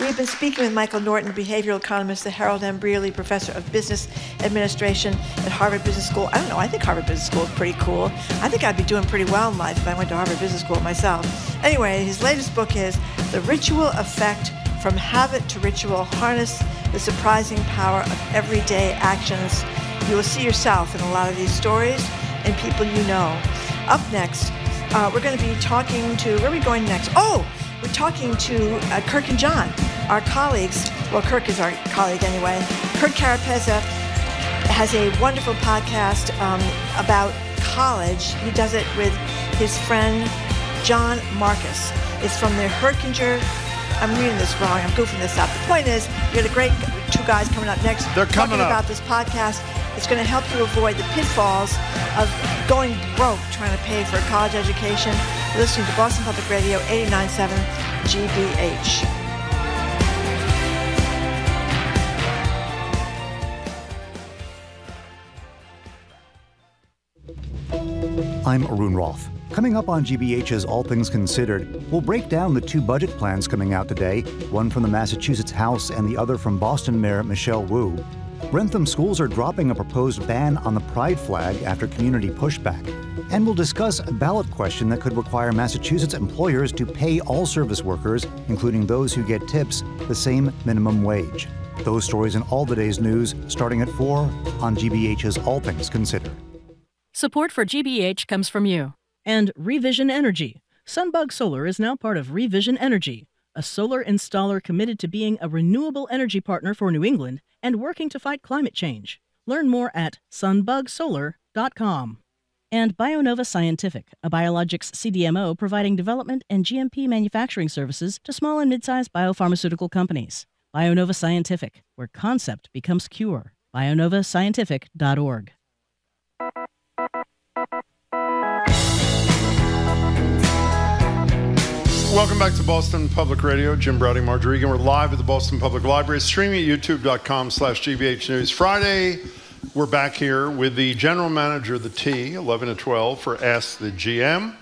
We've been speaking with Michael Norton, behavioral economist, the Harold M. Brierley Professor of Business Administration at Harvard Business School. I don't know, I think Harvard Business School is pretty cool. I think I'd be doing pretty well in life if I went to Harvard Business School myself. Anyway, his latest book is The Ritual Effect From Habit to Ritual Harness the Surprising Power of Everyday Actions. You will see yourself in a lot of these stories and people you know. Up next, uh, we're going to be talking to, where are we going next? Oh, we're talking to uh, Kirk and Jon, our colleagues. Well, Kirk is our colleague anyway. Kirk Carapezza has a wonderful podcast um, about college. He does it with his friend Jon Marcus. It's from the Hechinger. I'm reading this wrong. I'm goofing this up. The point is, you got a great two guys coming up next. They're coming talking up. about this podcast. It's going to help you avoid the pitfalls of going broke trying to pay for a college education. You're listening to Boston Public Radio 89.7 GBH. I'm Arun Rath. Coming up on GBH's All Things Considered, we'll break down the two budget plans coming out today, one from the Massachusetts House and the other from Boston Mayor Michelle Wu. Wrentham schools are dropping a proposed ban on the pride flag after community pushback. And we'll discuss a ballot question that could require Massachusetts employers to pay all service workers, including those who get tips, the same minimum wage. Those stories and all the day's news starting at 4 on GBH's All Things Considered. Support for GBH comes from you. And Revision Energy. Sunbug Solar is now part of Revision Energy, a solar installer committed to being a renewable energy partner for New England and working to fight climate change. Learn more at sunbugsolar.com. And Bionova Scientific, a biologics CDMO providing development and GMP manufacturing services to small and mid-sized biopharmaceutical companies. Bionova Scientific, where concept becomes cure. bionovascientific.org. Welcome back to Boston Public Radio. Jim Braude, Margery Eagan. We're live at the Boston Public Library, streaming at youtube.com slash GBH News. Friday, we're back here with the general manager of the T, 11 to 12, for Ask the GM.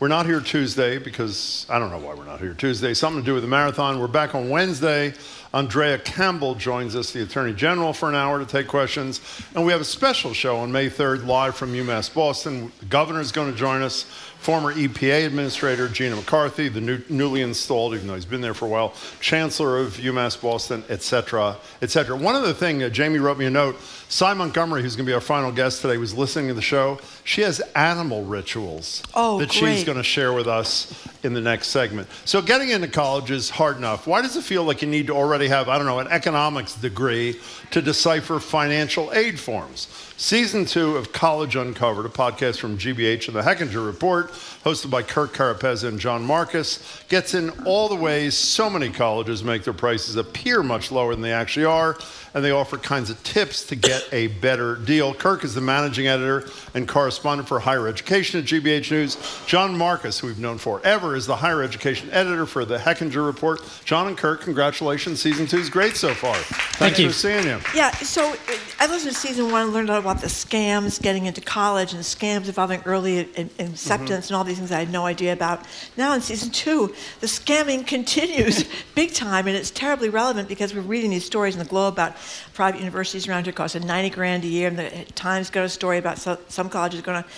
We're not here Tuesday because I don't know why we're not here Tuesday. Something to do with the marathon. We're back on Wednesday. Andrea Campbell joins us, the Attorney General, for an hour to take questions. And we have a special show on May 3rd, live from UMass Boston. The governor is going to join us. Former EPA Administrator Gina McCarthy, the new, newly installed, even though he's been there for a while, Chancellor of UMass Boston, et cetera, et cetera. One other thing, uh, Jamie wrote me a note. Sy Montgomery, who's going to be our final guest today, was listening to the show. She has animal rituals Oh, that she's going to share with us in the next segment. So, getting into college is hard enough. Why does it feel like you need to already have, I don't know, an economics degree to decipher financial aid forms? Season two of College Uncovered, a podcast from GBH and the Hechinger Report, hosted by Kirk Carapezza and Jon Marcus, gets in all the ways so many colleges make their prices appear much lower than they actually are, and they offer kinds of tips to get a better deal. Kirk is the managing editor and correspondent for higher education at GBH News. Jon Marcus, who we've known forever, is the higher education editor for the Hechinger Report. Jon and Kirk, congratulations. Season two is great so far. Thanks you. for seeing you. Yeah, so uh, I listened to season one and learned a lot about the scams getting into college and scams involving early acceptance mm-hmm. and all these things I had no idea about. Now in season two, the scamming continues big time and it's terribly relevant because we're reading these stories in the Globe about private universities around here costing 90 grand a year and the Times got a story about so, some colleges going to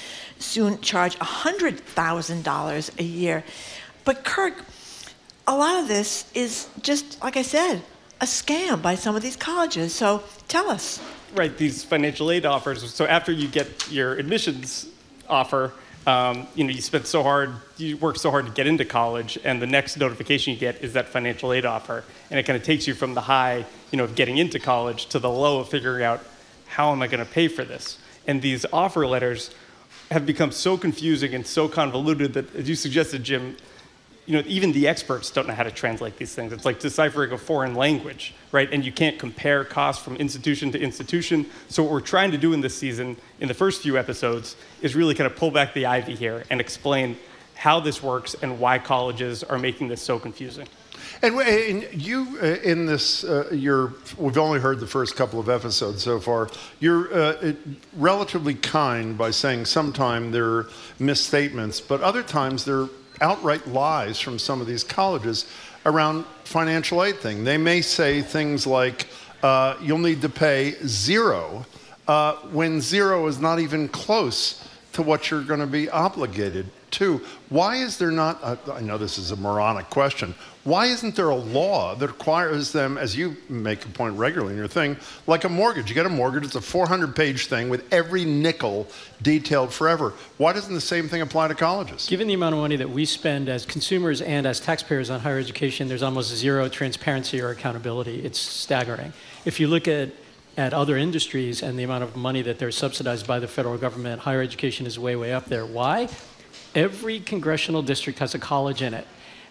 soon charge $100,000 a year. But Kirk, a lot of this is just, like I said, a scam by some of these colleges. So tell us. Right these financial aid offers. So after you get your admissions offer um, you know you spent so hard you work so hard to get into college and the next notification you get is that financial aid offer. And it kind of takes you from the high you know of getting into college to the low of figuring out how am i going to pay for this? And these offer letters have become so confusing and so convoluted that as you suggested jim you know, even the experts don't know how to translate these things. It's like deciphering a foreign language, right? And you can't compare costs from institution to institution. So what we're trying to do in this season, in the first few episodes, is really kind of pull back the ivy here and explain how this works and why colleges are making this so confusing. And, and you, uh, in this, uh, you're, we've only heard the first couple of episodes so far. You're uh, relatively kind by saying sometimes they're misstatements, but other times they're outright lies from some of these colleges around financial aid thing. They may say things like, uh, you'll need to pay zero uh, when zero is not even close to what you're going to be obligated to. Why is there not, a, I know this is a moronic question, why isn't there a law that requires them, as you make a point regularly in your thing, like a mortgage? You get a mortgage, it's a 400 page thing with every nickel detailed forever. Why doesn't the same thing apply to colleges? Given the amount of money that we spend as consumers and as taxpayers on higher education, there's almost zero transparency or accountability. It's staggering. If you look at at other industries and the amount of money that they're subsidized by the federal government, higher education is way, way up there. Why? Every congressional district has a college in it.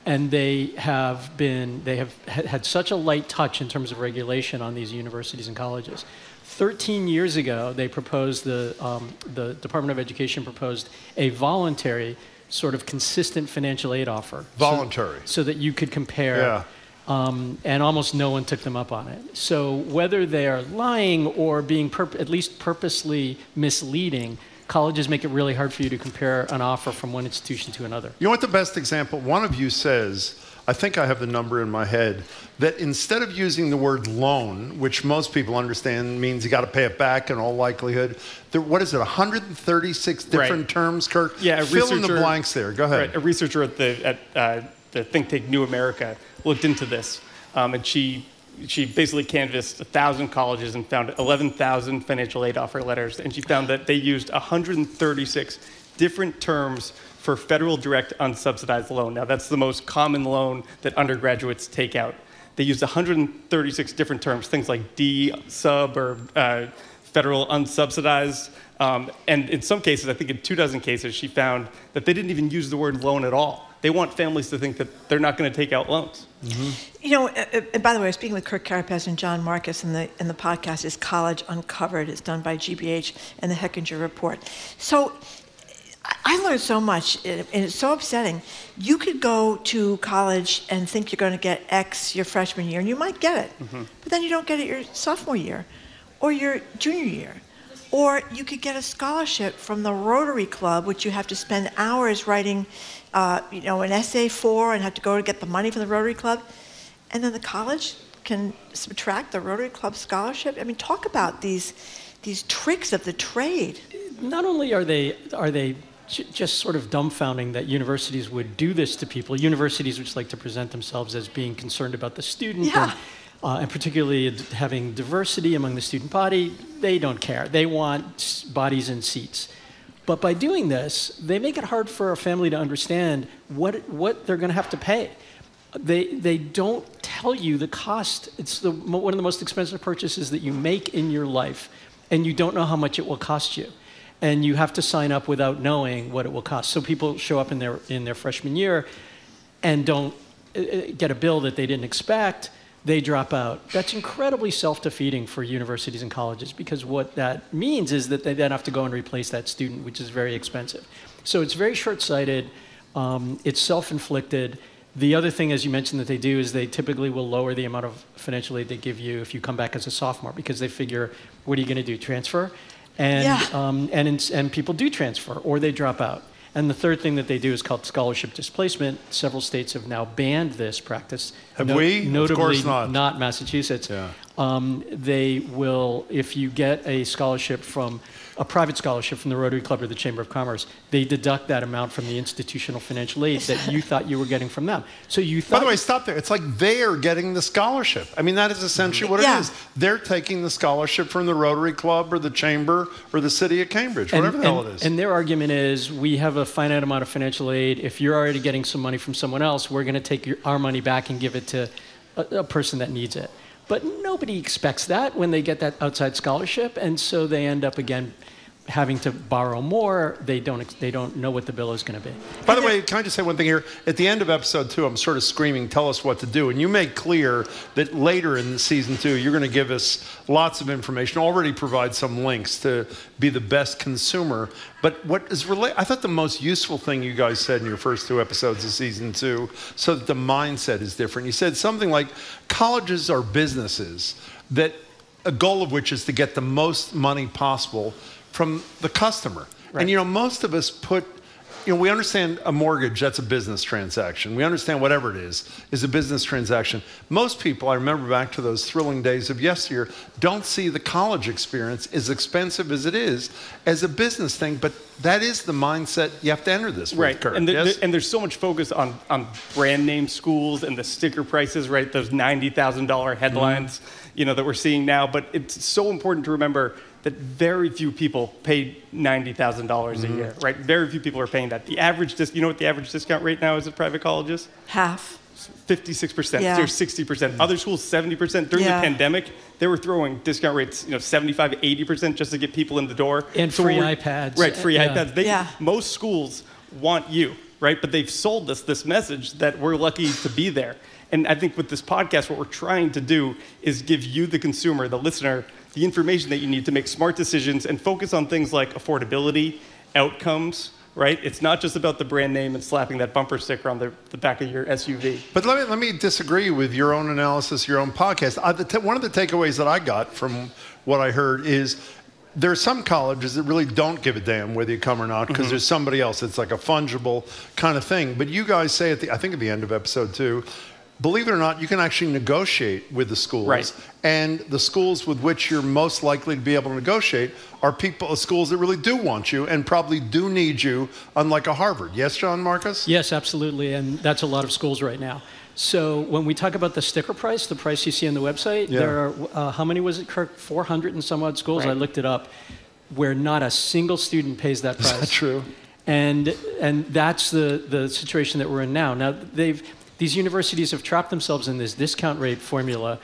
And they have been, they have had such a light touch in terms of regulation on these universities and colleges. 13 years ago, they proposed, the, um, the Department of Education proposed a voluntary, sort of consistent financial aid offer. Voluntary. So, so that you could compare. Yeah. Um, and almost no one took them up on it. So whether they are lying or being at least purposely misleading, colleges make it really hard for you to compare an offer from one institution to another. You know what the best example? One of you says, I think I have the number in my head, that instead of using the word loan, which most people understand means you got to pay it back in all likelihood, there, what is it, 136 different Right. terms, Kirk? Yeah, a Fill in the blanks there. Go ahead. Right, a researcher at the at uh, the think tank New America looked into this, um, and she she basically canvassed a thousand colleges and found 11,000 financial aid offer letters, and she found that they used 136 different terms for federal direct unsubsidized loan. Now that's the most common loan that undergraduates take out. They used 136 different terms, things like D sub or uh, federal unsubsidized. Um, and in some cases, I think in two dozen cases, she found that they didn't even use the word loan at all. They want families to think that they're not going to take out loans. You know, uh, uh, and by the way, I was speaking with Kirk Carapezza and Jon Marcus, and the, and the podcast is College Uncovered. It's done by GBH and the Hechinger Report. So I- learned so much, and and it's so upsetting. You could go to college and think you're going to get X your freshman year, and you might get it, but then you don't get it your sophomore year or your junior year. Or you could get a scholarship from the Rotary Club, which you have to spend hours writing, uh, you know, an essay for, and have to go to get the money from the Rotary Club, and then the college can subtract the Rotary Club scholarship. I mean, talk about these these tricks of the trade. Not only are they are they just sort of dumbfounding that universities would do this to people. Universities which like to present themselves as being concerned about the student Yeah. and, uh, and particularly having diversity among the student body, they don't care. They want bodies and seats. But by doing this, they make it hard for a family to understand what, what they're going to have to pay. They, they don't tell you the cost. It's the, one of the most expensive purchases that you make in your life, and you don't know how much it will cost you. And you have to sign up without knowing what it will cost. So people show up in their, in their freshman year and don't uh, uh, get a bill that they didn't expect, they drop out. That's incredibly self defeating for universities and colleges because what that means is that they then have to go and replace that student, which is very expensive. So it's very short sighted, um, it's self inflicted. The other thing, as you mentioned, that they do is they typically will lower the amount of financial aid they give you if you come back as a sophomore because they figure, what are you going to do, transfer? And, Yeah. um, and, and people do transfer or they drop out. And the third thing that they do is called scholarship displacement. Several states have now banned this practice. Have we? Of course not. Not Massachusetts. Um, they will, if you get a scholarship from a private scholarship from the Rotary Club or the Chamber of Commerce, they deduct that amount from the institutional financial aid that you thought you were getting from them. So you thought. By the way, stop there. It's like they're getting the scholarship. I mean, that is essentially what Yeah. it is. They're taking the scholarship from the Rotary Club or the Chamber or the City of Cambridge, And- whatever the hell it is. And their argument is we have a finite amount of financial aid. If you're already getting some money from someone else, we're going to take your, our money back and give it to a, a person that needs it. But nobody expects that when they get that outside scholarship, and so they end up again having to borrow more. They don't they don't know what the bill is going to be. By the way, can I just say one thing here? At the end of episode two, I'm sort of screaming, tell us what to do. And you make clear that later in season two, you're going to give us lots of information, already provide some links to be the best consumer. But what is related, I thought the most useful thing you guys said in your first two episodes of season two, so that the mindset is different. You said something like colleges are businesses that a goal of which is to get the most money possible from the customer. And you know, most of us put you know, we understand a mortgage, that's a business transaction. We understand whatever it is, is a business transaction. Most people, I remember back to those thrilling days of yesteryear, don't see the college experience, as expensive as it is, as a business thing. But that is the mindset you have to enter this with, Right, Kirk. and, the, yes? the- and there's so much focus on, on brand name schools and the sticker prices, right? Those ninety thousand dollar headlines, mm-hmm. you know, that we're seeing now. But it's so important to remember that very few people pay ninety thousand dollars a year, mm-hmm. right? Very few people are paying that. The average, dis- you know what the average discount rate now is at private colleges? Half. 56%, Yeah. there's 60%. Mm-hmm. Other schools, 70%. During Yeah. the pandemic, they were throwing discount rates, you know, 75, 80% just to get people in the door. And free iPads. Right, free Yeah. iPads. They, Yeah. Most schools want you, right? But they've sold us this message that we're lucky to be there. And I think with this podcast, what we're trying to do is give you, the consumer, the listener, the information that you need to make smart decisions and focus on things like affordability, outcomes, right? It's not just about the brand name and slapping that bumper sticker on the, the back of your SUV. But let me, let me disagree with your own analysis, your own podcast. I, the t- one of the takeaways that I got from what I heard is there are some colleges that really don't give a damn whether you come or not because Mhm. there's somebody else. It's like a fungible kind of thing. But you guys say at the, I think at the end of episode two, believe it or not, you can actually negotiate with the schools. Right. And the schools with which you're most likely to be able to negotiate are people, schools that really do want you and probably do need you, unlike a Harvard. Yes, Jon Marcus? Yes, absolutely, and that's a lot of schools right now. So when we talk about the sticker price, the price you see on the website, Yeah. there are uh, how many was it, Kirk? 400 and some odd schools. I looked it up, where not a single student pays that price. Is that true? And and that's the the situation that we're in now. Now they've these universities have trapped themselves in this discount rate formula.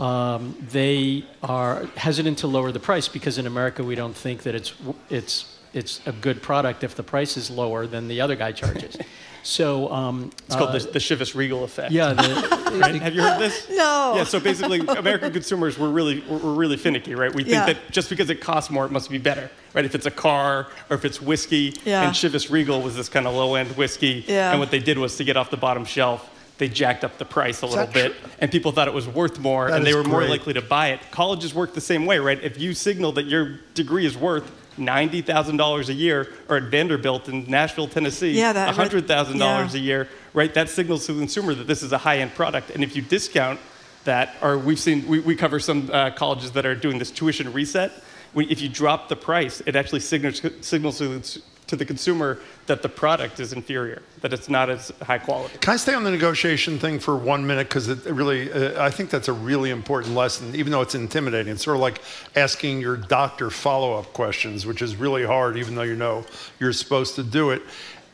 Um, they are hesitant to lower the price because in America we don't think that it's it's it's a good product if the price is lower than the other guy charges. So um, It's called uh, the, the Chivas Regal effect. yeah, the- right? Have you heard this? No. Yeah. So basically, American consumers were really were really finicky, right? We think Yeah. that just because it costs more, it must be better, right? If it's a car or if it's whiskey, Yeah. and Chivas Regal was this kind of low end whiskey, Yeah. and what they did was to get off the bottom shelf. They jacked up the price a little that bit, and people thought it was worth more, That and they is were more likely to buy it. Colleges work the same way, right? If you signal that your degree is worth ninety thousand dollars a year, or at Vanderbilt in Nashville, Tennessee, Yeah, hundred thousand dollars yeah. a year, right? That signals to the consumer that this is a high-end product. And if you discount that, or we've seen, we, we cover some uh, colleges that are doing this tuition reset. When, if you drop the price, it actually signals, signals to, the- to the consumer that the product is inferior, that it's not as high quality. Can I stay on the negotiation thing for one minute? Because it really, uh, I think that's a really important lesson, even though it's intimidating. It's sort of like asking your doctor follow up questions, which is really hard, even though you know you're supposed to do it.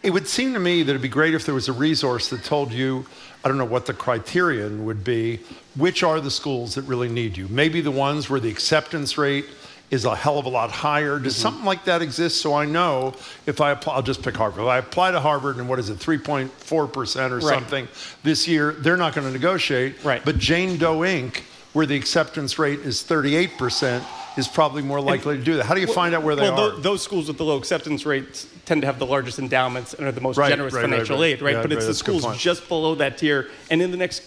It would seem to me that it'd be great if there was a resource that told you, I don't know what the criterion would be, which are the schools that really need you. Maybe the ones where the acceptance rate is a hell of a lot higher. Does mm-hmm. something like that exist? So I know if I apply, I'll just pick Harvard. If I apply to Harvard and what is it, 3.4% or Right. something this year, they're not going to negotiate. Right. But Jane Doe Inc., where the acceptance rate is 38%, is probably more likely to do that. How do you find out where they well, are? tho- those schools with the low acceptance rates tend to have the largest endowments and are the most Right, generous right, right, financial right. aid, right? Yeah, but it's the that's a good schools just below that tier. And in the next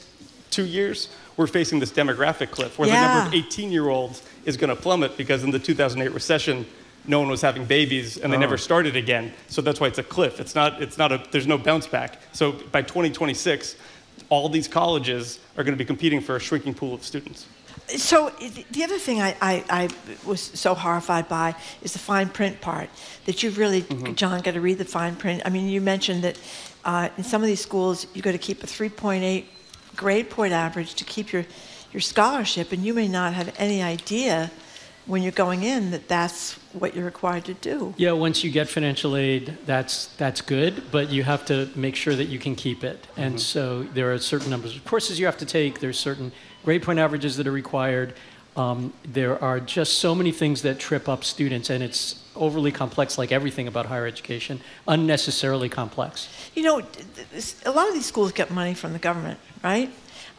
two years, we're facing this demographic cliff where Yeah. the number of 18 year olds is going to plummet because in the 2008 recession, no one was having babies and they Oh. never started again. So that's why it's a cliff. It's not, it's not a, there's no bounce back. So by 2026, all these colleges are going to be competing for a shrinking pool of students. So the other thing I, I, I was so horrified by is the fine print part. That you really, Jon, got to read the fine print. I mean, you mentioned that uh, in some of these schools you got to keep a 3.8 grade point average to keep your your scholarship, and you may not have any idea when you're going in that that's what you're required to do. Yeah, once you get financial aid, that's that's good, but you have to make sure that you can keep it. And so there are certain numbers of courses you have to take. There's certain grade point averages that are required. Um, there are just so many things that trip up students, and it's overly complex, like everything about higher education, unnecessarily complex. You know, th- th- this- a lot of these schools get money from the government, right?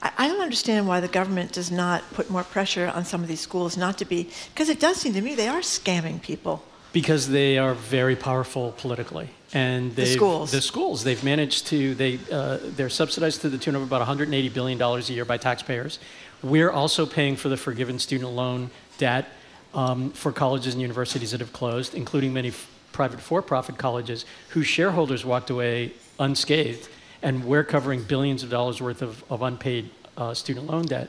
I, don't understand why the government does not put more pressure on some of these schools not to be, because it does seem to me they are scamming people. Because they are very powerful politically, and The schools. the schools they've managed to they uh, they're subsidized to the tune of about 180 billion dollars a year by taxpayers. We're also paying for the forgiven student loan debt um, for colleges and universities that have closed, including many f- private for-profit colleges whose shareholders walked away unscathed, and we're covering billions of dollars worth of, of unpaid uh, student loan debt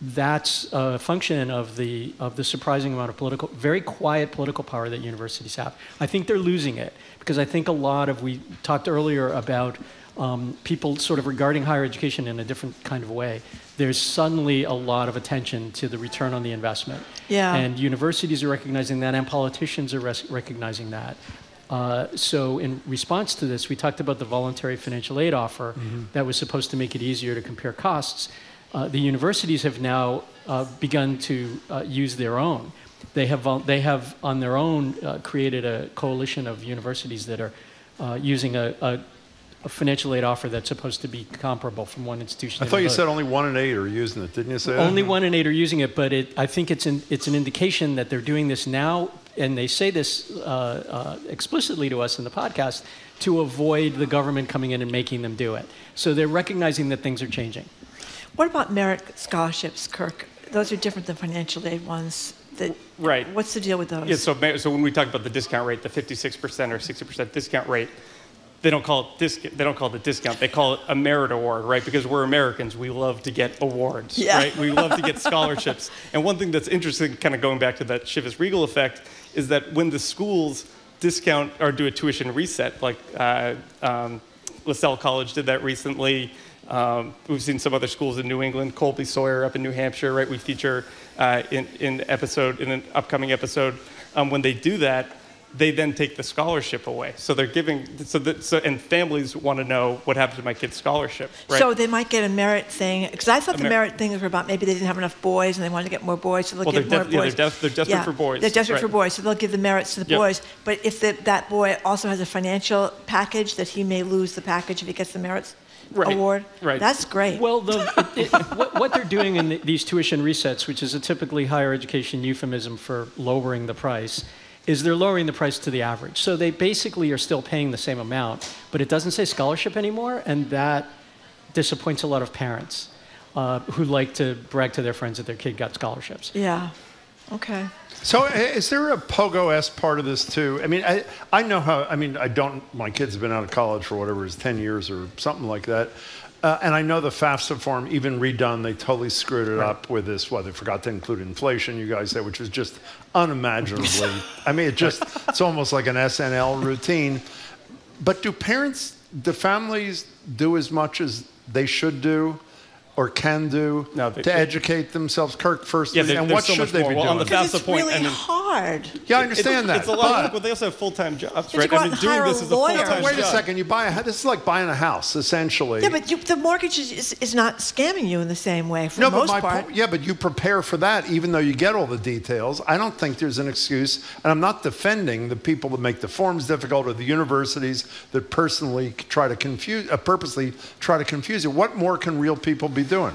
that's a function of the of the surprising amount of political, very quiet political power that universities have. I think they're losing it because I think a lot of we talked earlier about um, people sort of regarding higher education in a different kind of way. There's suddenly a lot of attention to the return on the investment, Yeah. and universities are recognizing that, and politicians are recognizing that. Uh, so, in response to this, we talked about the voluntary financial aid offer Mhm. that was supposed to make it easier to compare costs. Uh, the universities have now uh, begun to uh, use their own. They have, vol- they have on their own uh, created a coalition of universities that are uh, using a, a, a financial aid offer that's supposed to be comparable from one institution I thought you said only one in eight are using it, didn't you say that? Only one in eight are using it, but it, I think it's, an it's an indication that they're doing this now, and they say this uh, uh, explicitly to us in the podcast, to avoid the government coming in and making them do it. So they're recognizing that things are changing. What about merit scholarships, Kirk? Those are different than financial aid ones. That, Right. What's the deal with those? Yeah, so, so when we talk about the discount rate, the 56% or 60% discount rate, they don't call it disc- they don't call it a discount. They call it a merit award, right? Because we're Americans, we love to get awards, Yeah. right? We love to get scholarships. and one thing that's interesting, kind of going back to that Chivas Regal effect, is that when the schools discount or do a tuition reset, like uh, um, LaSalle College did that recently. Um, we've seen some other schools in New England, Colby Sawyer up in New Hampshire, right? We feature uh, in in episode in an upcoming episode. Um, when they do that, they then take the scholarship away. So they're giving so that so and families want to know what happened to my kid's scholarship, right? So they might get a merit thing, because I thought the mer- merit things were about maybe they didn't have enough boys and they wanted to get more boys, so they'll Well, give they're more def- yeah, boys. they're def- they're desperate for boys, They're desperate for boys, so they'll give the merits to the Yep. boys. But if the, that boy also has a financial package, that he may lose the package if he gets the merits award. Right. That's great. Well, the, it, it, what, what they're doing in the, these tuition resets, which is a typically higher education euphemism for lowering the price, is they're lowering the price to the average. So they basically are still paying the same amount, but it doesn't say scholarship anymore, and that disappoints a lot of parents uh, who like to brag to their friends that their kid got scholarships. Yeah. Okay. So, is there a pogo s part of this too? I mean, I, I know how. I mean, I don't. My kids have been out of college for whatever it is, ten years or something like that. Uh, and I know the FAFSA form, even redone, they totally screwed it up with this. Well, they forgot to include inflation. You guys said, which was just unimaginably. I mean, it just it's almost like an SNL routine. But do parents, do families do as much as they should do? Or can do they- to educate themselves, Kirk. First, Yeah, there- and what so should they more. be Well, doing? on the FAFSA point, really I mean, hard. Yeah, I understand it's, that. It's a lot of but- work, but they also have full-time jobs, You right? go out I mean, doing hire a this is a lawyer. full-time Wait a second. You buy a this is like buying a house essentially. Yeah, but you, the mortgage is, is, is not scamming you in the same way for no, the but most my part. po- yeah, but you prepare for that even though you get all the details. I don't think there's an excuse, and I'm not defending the people that make the forms difficult or the universities that personally try to confuse, uh, purposely try to confuse you. What more can real people be doing?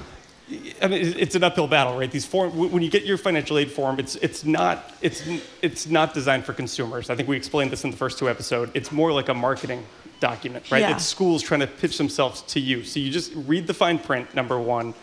I mean, it's an uphill battle, right? These form, when when you get your financial aid form, it's it's not it's it's not designed for consumers. I think we explained this in the first two episodes. It's more like a marketing document, right? Yeah. It's schools trying to pitch themselves to you. So you just read the fine print. Number one,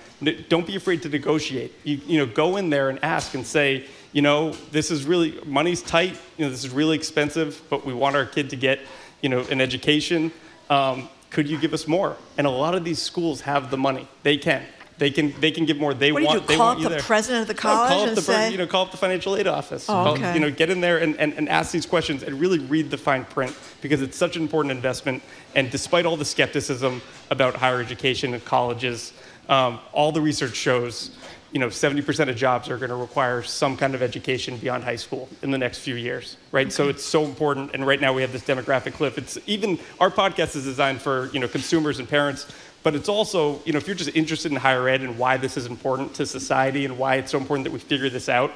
don't be afraid to negotiate. You you know, go in there and ask and say, you know, this is really money's tight. You know, this is really expensive, but we want our kid to get, you know, an education. Um, could you give us more? And a lot of these schools have the money. They can. They can. They can give more. They What do you want. do, they call want up you the there. president of the No, college call up the, say- you know, call up the financial aid office. Oh, Call- okay. You know, get in there and, and, and ask these questions and really read the fine print because it's such an important investment. And despite all the skepticism about higher education and colleges, um, all the research shows, you know, 70% of jobs are going to require some kind of education beyond high school in the next few years, right? So it's so important. And right now we have this demographic cliff. It's even our podcast is designed for you know consumers and parents. But it's also, you know, if you're just interested in higher ed and why this is important to society and why it's so important that we figure this out,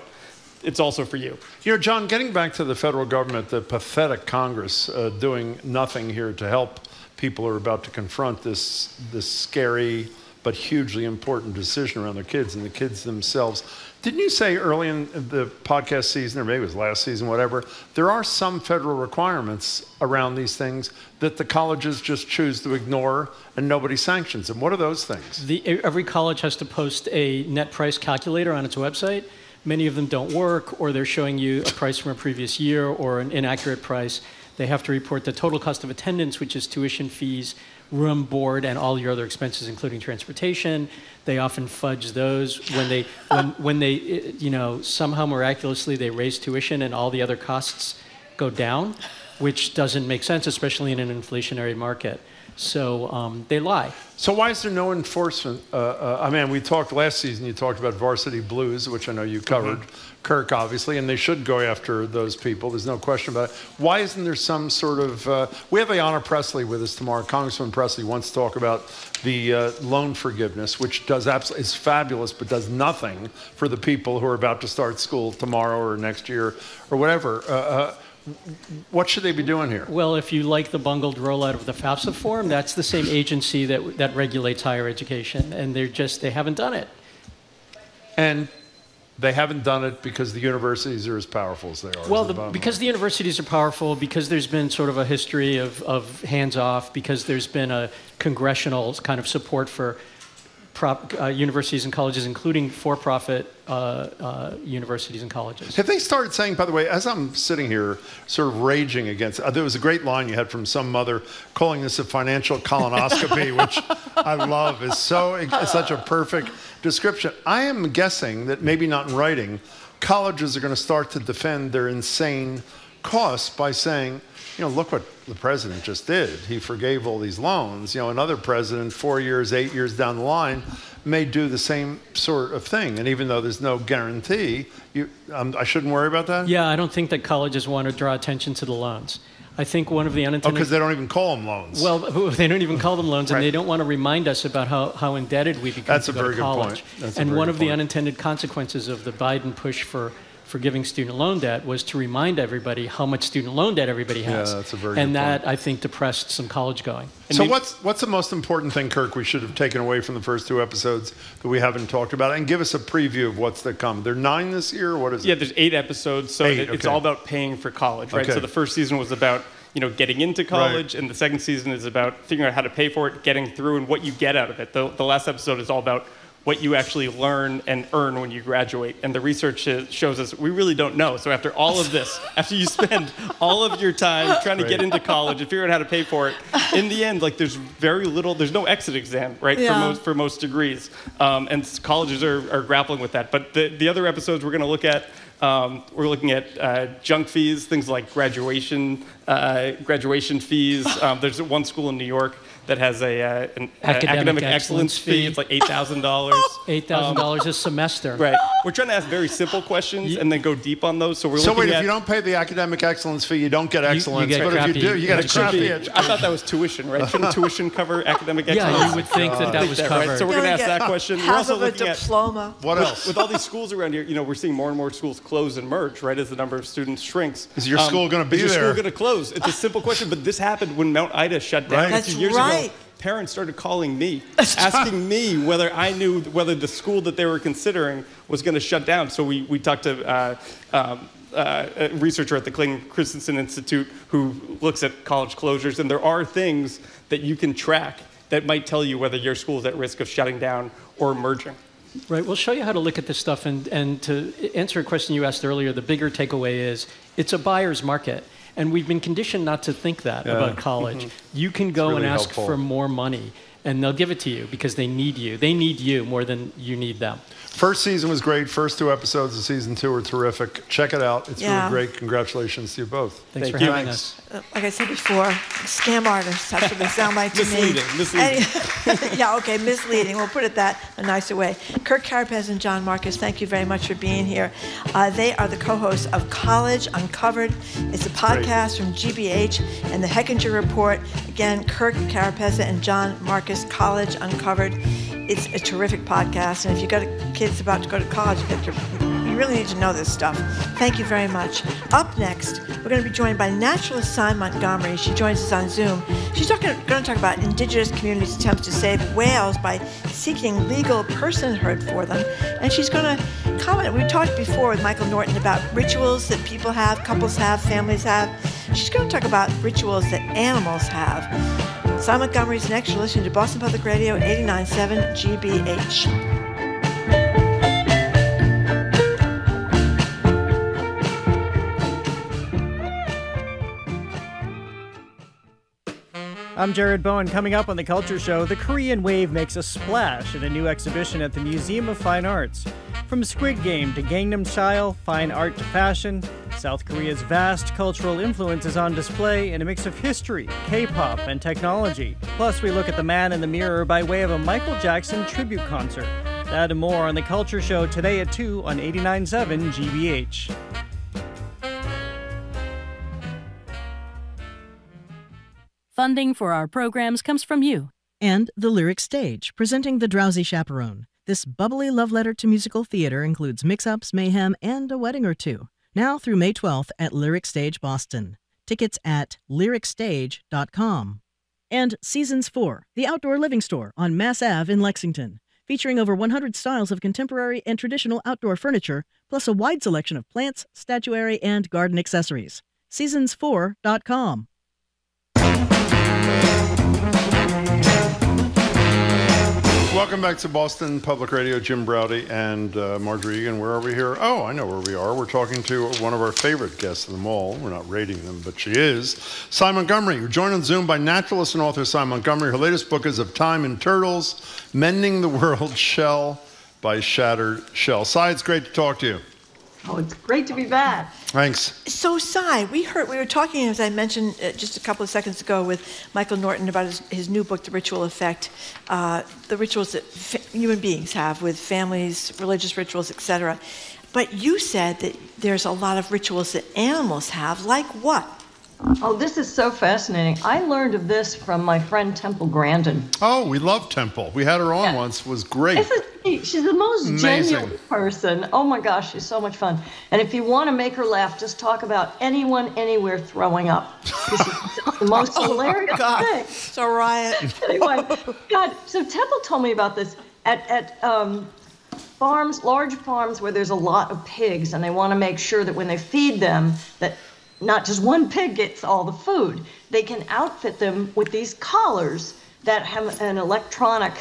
it's also for you. You know, Jon, getting back to the federal government, the pathetic Congress uh, doing nothing here to help people who are about to confront this, this scary but hugely important decision around their kids and the kids themselves. Didn't you say early in the podcast season, or maybe it was last season, whatever, there are some federal requirements around these things that the colleges just choose to ignore and nobody sanctions them? What are those things? The, every college has to post a net price calculator on its website. Many of them don't work, or they're showing you a price from a previous year or an inaccurate price. They have to report the total cost of attendance, which is tuition fees, room, board, and all your other expenses, including transportation. They often fudge those when they, when, when they, eh, you know, somehow miraculously they raise tuition and all the other costs go down, which doesn't make sense, especially in an inflationary market. So um, they lie. So why is there no enforcement? Uh, uh, I mean, we talked last season. You talked about Varsity Blues, which I know you covered. Kirk, obviously, and they should go after those people. There's no question about it. Why isn't there some sort of? Uh, we have Ayanna Presley with us tomorrow. Congressman Presley wants to talk about the uh, loan forgiveness, which does absolutely is fabulous, but does nothing for the people who are about to start school tomorrow or next year or whatever. What should they be doing here? Well, if you like the bungled rollout of the FAFSA form, that's the same agency that, that regulates higher education, and they're just, they haven't done it. And they haven't done it because the universities are as powerful as they are. Well, the the, because the universities are powerful, because there's been sort of a history of, of hands off, because there's been a congressional kind of support for prop, uh, universities and colleges, including for profit uh, uh, universities and colleges. Have they started saying, by the way, as I'm sitting here sort of raging against, uh, there was a great line you had from some mother calling this a financial colonoscopy, which I love, is so, it's such a perfect description. I am guessing that maybe not in writing, colleges are going to start to defend their insane costs by saying, you know, look what the president just did. He forgave all these loans. You know, another president, four years, eight years down the line, may do the same sort of thing. And even though there's no guarantee, you, um, I shouldn't worry about that? Yeah, I don't think that colleges want to draw attention to the loans. I think one of the Oh, unintended. because they don't even call them loans. Well, they don't even call them loans, Right. and they don't want to remind us about how, how indebted we become That's to a go very to good point. college. That's a and one of the unintended consequences of the Biden push for forgiving student loan debt was to remind everybody how much student loan debt everybody Yeah, has. that's a very and good that I think depressed some college going. so what's what's the most important thing, Kirk, we should have taken away from the first two episodes that we haven't talked about? And give us a preview of what's to come. There are nine this year. What is Yeah, it? Yeah, there's eight episodes, so Eight, it- it's okay. all about paying for college, right? Okay. So the first season was about you know getting into college, and the second season is about figuring out how to pay for it, getting through, and what you get out of it. The, the last episode is all about what you actually learn and earn when you graduate. And the research shows us we really don't know. So after all of this, after you spend all of your time trying to get into college and figure out how to pay for it, in the end, like there's very little, there's no exit exam, right? Yeah. For most for most degrees, um, and colleges are, are grappling with that. But the, the other episodes we're going to look at, um, we're looking at uh, junk fees, things like graduation uh, graduation fees. Um, there's one school in New York that has a uh, an uh, Academic excellence, excellence fee. fee. It's like eight thousand dollars. Eight thousand dollars a semester. Right. We're trying to ask very simple questions and then go deep on those. So we're So wait, at if you don't pay the academic excellence fee, you don't get excellence. get but if you do, you get a It crappy be. I thought that was tuition, right? Shouldn't tuition cover academic Yeah, excellence? you would think that that I was right? covered. So we're going to ask that question. We're also of a looking at. What with, else? With all these schools around here, you know, we're seeing more and more schools close and merge, right? As the number of students shrinks. Is your school gonna be is your there? school going to close? It's a simple question, but this happened when Mount Ida shut down Right. a That's few years right. ago. Parents started calling me, asking me whether I knew whether the school that they were considering was going to shut down. So we, we talked to uh, um, uh, a researcher at the Clayton Christensen Institute who looks at college closures, and there are things that you can track that might tell you whether your school is at risk of shutting down or merging. Right. We'll show you how to look at this stuff. And, and to answer a question you asked earlier, the bigger takeaway is it's a buyer's market. And we've been conditioned not to think that Yeah. about college. Mhm. You can go really and ask helpful. for more money, and they'll give it to you because they need you. They need you more than you need them. First season was great. First two episodes of season two were terrific. Check it out. It's Yeah. really great. Congratulations to you both. Thanks for you. having Thanks. Uh, like I said before, scam artists. That's what they sound like to me. Misleading, misleading. Yeah, okay, misleading. We'll put it that a nicer way. Kirk Carapezza and Jon Marcus, thank you very much for being here. Uh, they are the co-hosts of College Uncovered. It's a podcast from GBH and the Hechinger Report. Again, Kirk Carapezza and Jon Marcus, College Uncovered. It's a terrific podcast, and if you've got kids about to go to college, you get your you really need to know this stuff. Thank you very much. Up next, we're going to be joined by naturalist Sy Montgomery. She joins us on Zoom. She's talking, going to talk about indigenous communities' attempts to save whales by seeking legal personhood for them. And she's going to comment. We talked before with Michael Norton about rituals that people have, couples have, families have. She's going to talk about rituals that animals have. Sy Montgomery's next. You're listening to Boston Public Radio 89.7 GBH. I'm Jared Bowen. Coming up on the Culture Show, the Korean Wave makes a splash in a new exhibition at the Museum of Fine Arts. From Squid Game to Gangnam Style, fine art to fashion, South Korea's vast cultural influence is on display in a mix of history, K pop, and technology. Plus, we look at the man in the mirror by way of a Michael Jackson tribute concert. That and more on The Culture Show today at 2 on 89.7 GBH. Funding for our programs comes from you and the Lyric Stage, presenting The Drowsy Chaperone. This bubbly love letter to musical theater includes mix ups, mayhem, and a wedding or two. Now through May 12th at Lyric Stage Boston. Tickets at lyricstage.com. And Seasons 4, the outdoor living store on Mass Ave in Lexington, featuring over 100 styles of contemporary and traditional outdoor furniture, plus a wide selection of plants, statuary, and garden accessories. Seasons4.com. Welcome back to Boston Public Radio. Jim Braude and uh, Margery Eagan. Where are we here? Oh, I know where we are. We're talking to one of our favorite guests of them all. We're not rating them, but she is. Sy Montgomery. We're joined on Zoom by naturalist and author Sy Montgomery. Her latest book is Of Time and Turtles Mending the World Shell by Shattered Shell. Sy, it's great to talk to you. Oh, it's great to be back. Thanks. So, Sy, we heard we were talking, as I mentioned uh, just a couple of seconds ago, with Michael Norton about his, his new book, The Ritual Effect, uh, the rituals that fa- human beings have with families, religious rituals, etc. But you said that there's a lot of rituals that animals have, like what? Oh, this is so fascinating. I learned of this from my friend Temple Grandin. Oh, we love Temple. We had her on once. It was great. Isn't she's the most Amazing. genuine person. Oh my gosh, she's so much fun. And if you want to make her laugh, just talk about anyone anywhere throwing up. The most Oh, hilarious God. thing. It's a riot. anyway, God, so Temple told me about this at at um, farms, large farms where there's a lot of pigs, and they want to make sure that when they feed them, that not just one pig gets all the food. They can outfit them with these collars that have an electronic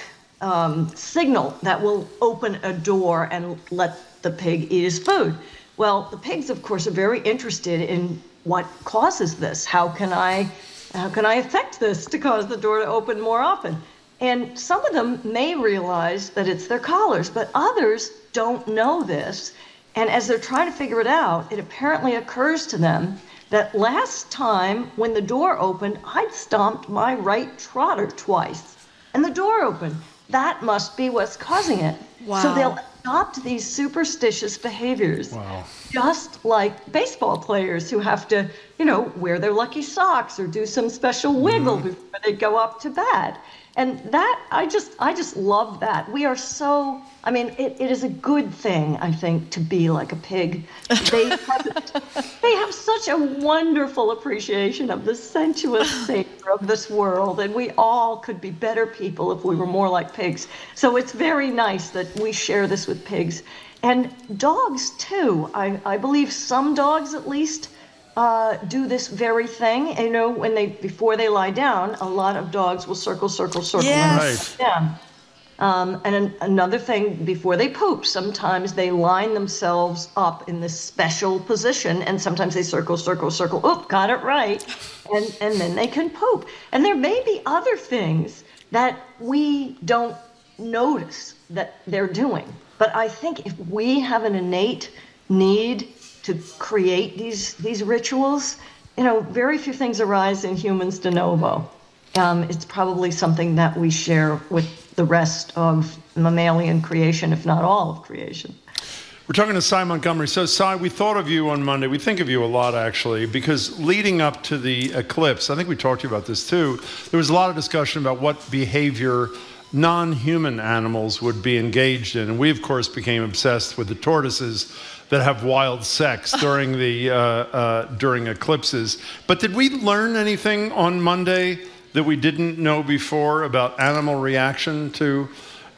um, signal that will open a door and let the pig eat his food. Well, the pigs, of course, are very interested in what causes this. How can I, how can I affect this to cause the door to open more often? And some of them may realize that it's their collars, but others don't know this. And as they're trying to figure it out, it apparently occurs to them that last time when the door opened, I'd stomped my right trotter twice. And the door opened. That must be what's causing it. So they'll adopt these superstitious behaviors. Wow. Just like baseball players who have to, you know, wear their lucky socks or do some special wiggle mm-hmm. before they go up to bat. And that I just I just love that. We are so I mean, it, it is a good thing, I think, to be like a pig. They have, they have such a wonderful appreciation of the sensuous savor of this world, and we all could be better people if we were more like pigs. So it's very nice that we share this with pigs. And dogs, too. I, I believe some dogs, at least, uh, do this very thing. You know, when they before they lie down, a lot of dogs will circle, circle, circle. and Yes. lie down. Um, and an, another thing, before they poop, sometimes they line themselves up in this special position, and sometimes they circle, circle, circle. Oop, got it right, and and then they can poop. And there may be other things that we don't notice that they're doing. But I think if we have an innate need to create these these rituals, you know, very few things arise in humans de novo. Um, it's probably something that we share with the rest of mammalian creation, if not all of creation. We're talking to Sy Montgomery. So, Sy, we thought of you on Monday. We think of you a lot, actually, because leading up to the eclipse, I think we talked to you about this too, there was a lot of discussion about what behavior non human animals would be engaged in. And we, of course, became obsessed with the tortoises that have wild sex during, the, uh, uh, during eclipses. But did we learn anything on Monday that we didn't know before about animal reaction to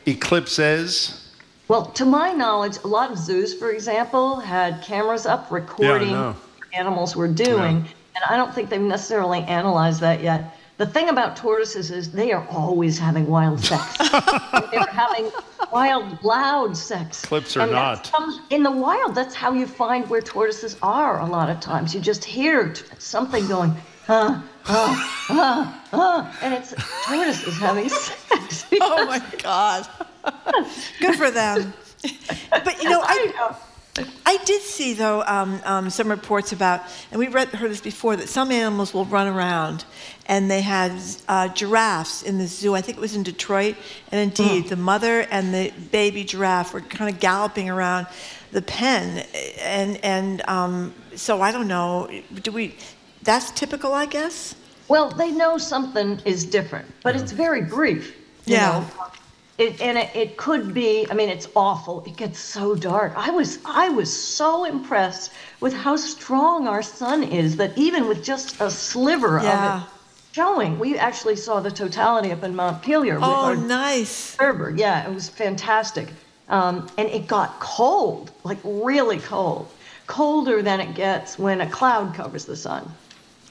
eclipses? Well, to my knowledge, a lot of zoos, for example, had cameras up recording what animals were doing, and I don't think they've necessarily analyzed that yet. The thing about tortoises is they are always having wild sex. They're having wild, loud sex. Clips or And not. that's some- in the wild, that's how you find where tortoises are a lot of times. You just hear t- something going, huh, huh, huh, huh, and it's tortoises having sex. Oh my God. Good for them. But you know, I I did see, though, um, um, some reports about, and we read, heard this before, that some animals will run around, and they had uh, giraffes in the zoo. I think it was in Detroit, and indeed, the mother and the baby giraffe were kind of galloping around the pen, and and um, so I don't know. Do we? That's typical, I guess. Well, they know something is different, but it's very brief. you Yeah. know. It, and it, it could be. I mean, it's awful. It gets so dark. I was I was so impressed with how strong our sun is that even with just a sliver Yeah. of it showing, we actually saw the totality up in Montpelier. Oh, our nice. Thurber. Yeah, it was fantastic. Um, and it got cold, like really cold, colder than it gets when a cloud covers the sun.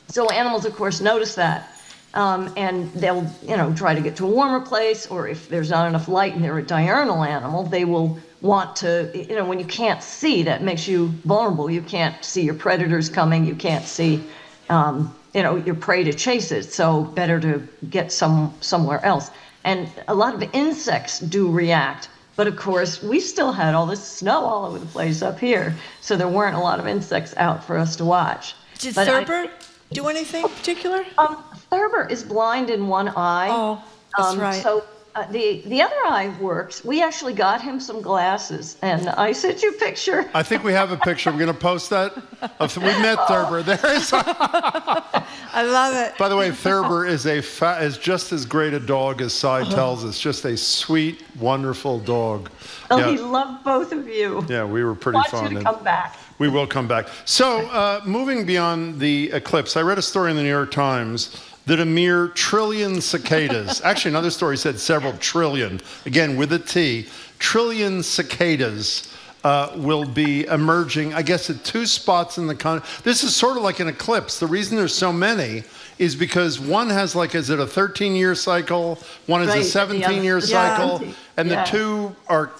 So animals, of course, notice that. Um, and they'll, you know, try to get to a warmer place, or if there's not enough light and they're a diurnal animal, they will want to, you know, when you can't see, that makes you vulnerable. You can't see your predators coming. You can't see, um, you know, your prey to chase it. So better to get some somewhere else. And a lot of insects do react. But of course, we still had all this snow all over the place up here, so there weren't a lot of insects out for us to watch. Did But I- do anything particular? um, Thurber is blind in one eye. Oh, that's um, right. So uh, the the other eye works. We actually got him some glasses, and I sent you a picture. I think we have a picture. We're going to post that. Of, we met Thurber. There is. I love it. By the way, Thurber is a fa- is just as great a dog as Sy tells us. Just a sweet, wonderful dog. Oh, yeah, he loved both of you. yeah, we were pretty Want fond. you to of- come back. We will come back. So, uh, moving beyond the eclipse, I read a story in the New York Times that a mere trillion cicadas, actually, another story said several trillion, again with a T, trillion cicadas uh, will be emerging, I guess, at two spots in the country. This is sort of like an eclipse. The reason there's so many is because one has, like, is it a 13 year cycle? One is Right, a the 17 year other- cycle. Yeah. And the two are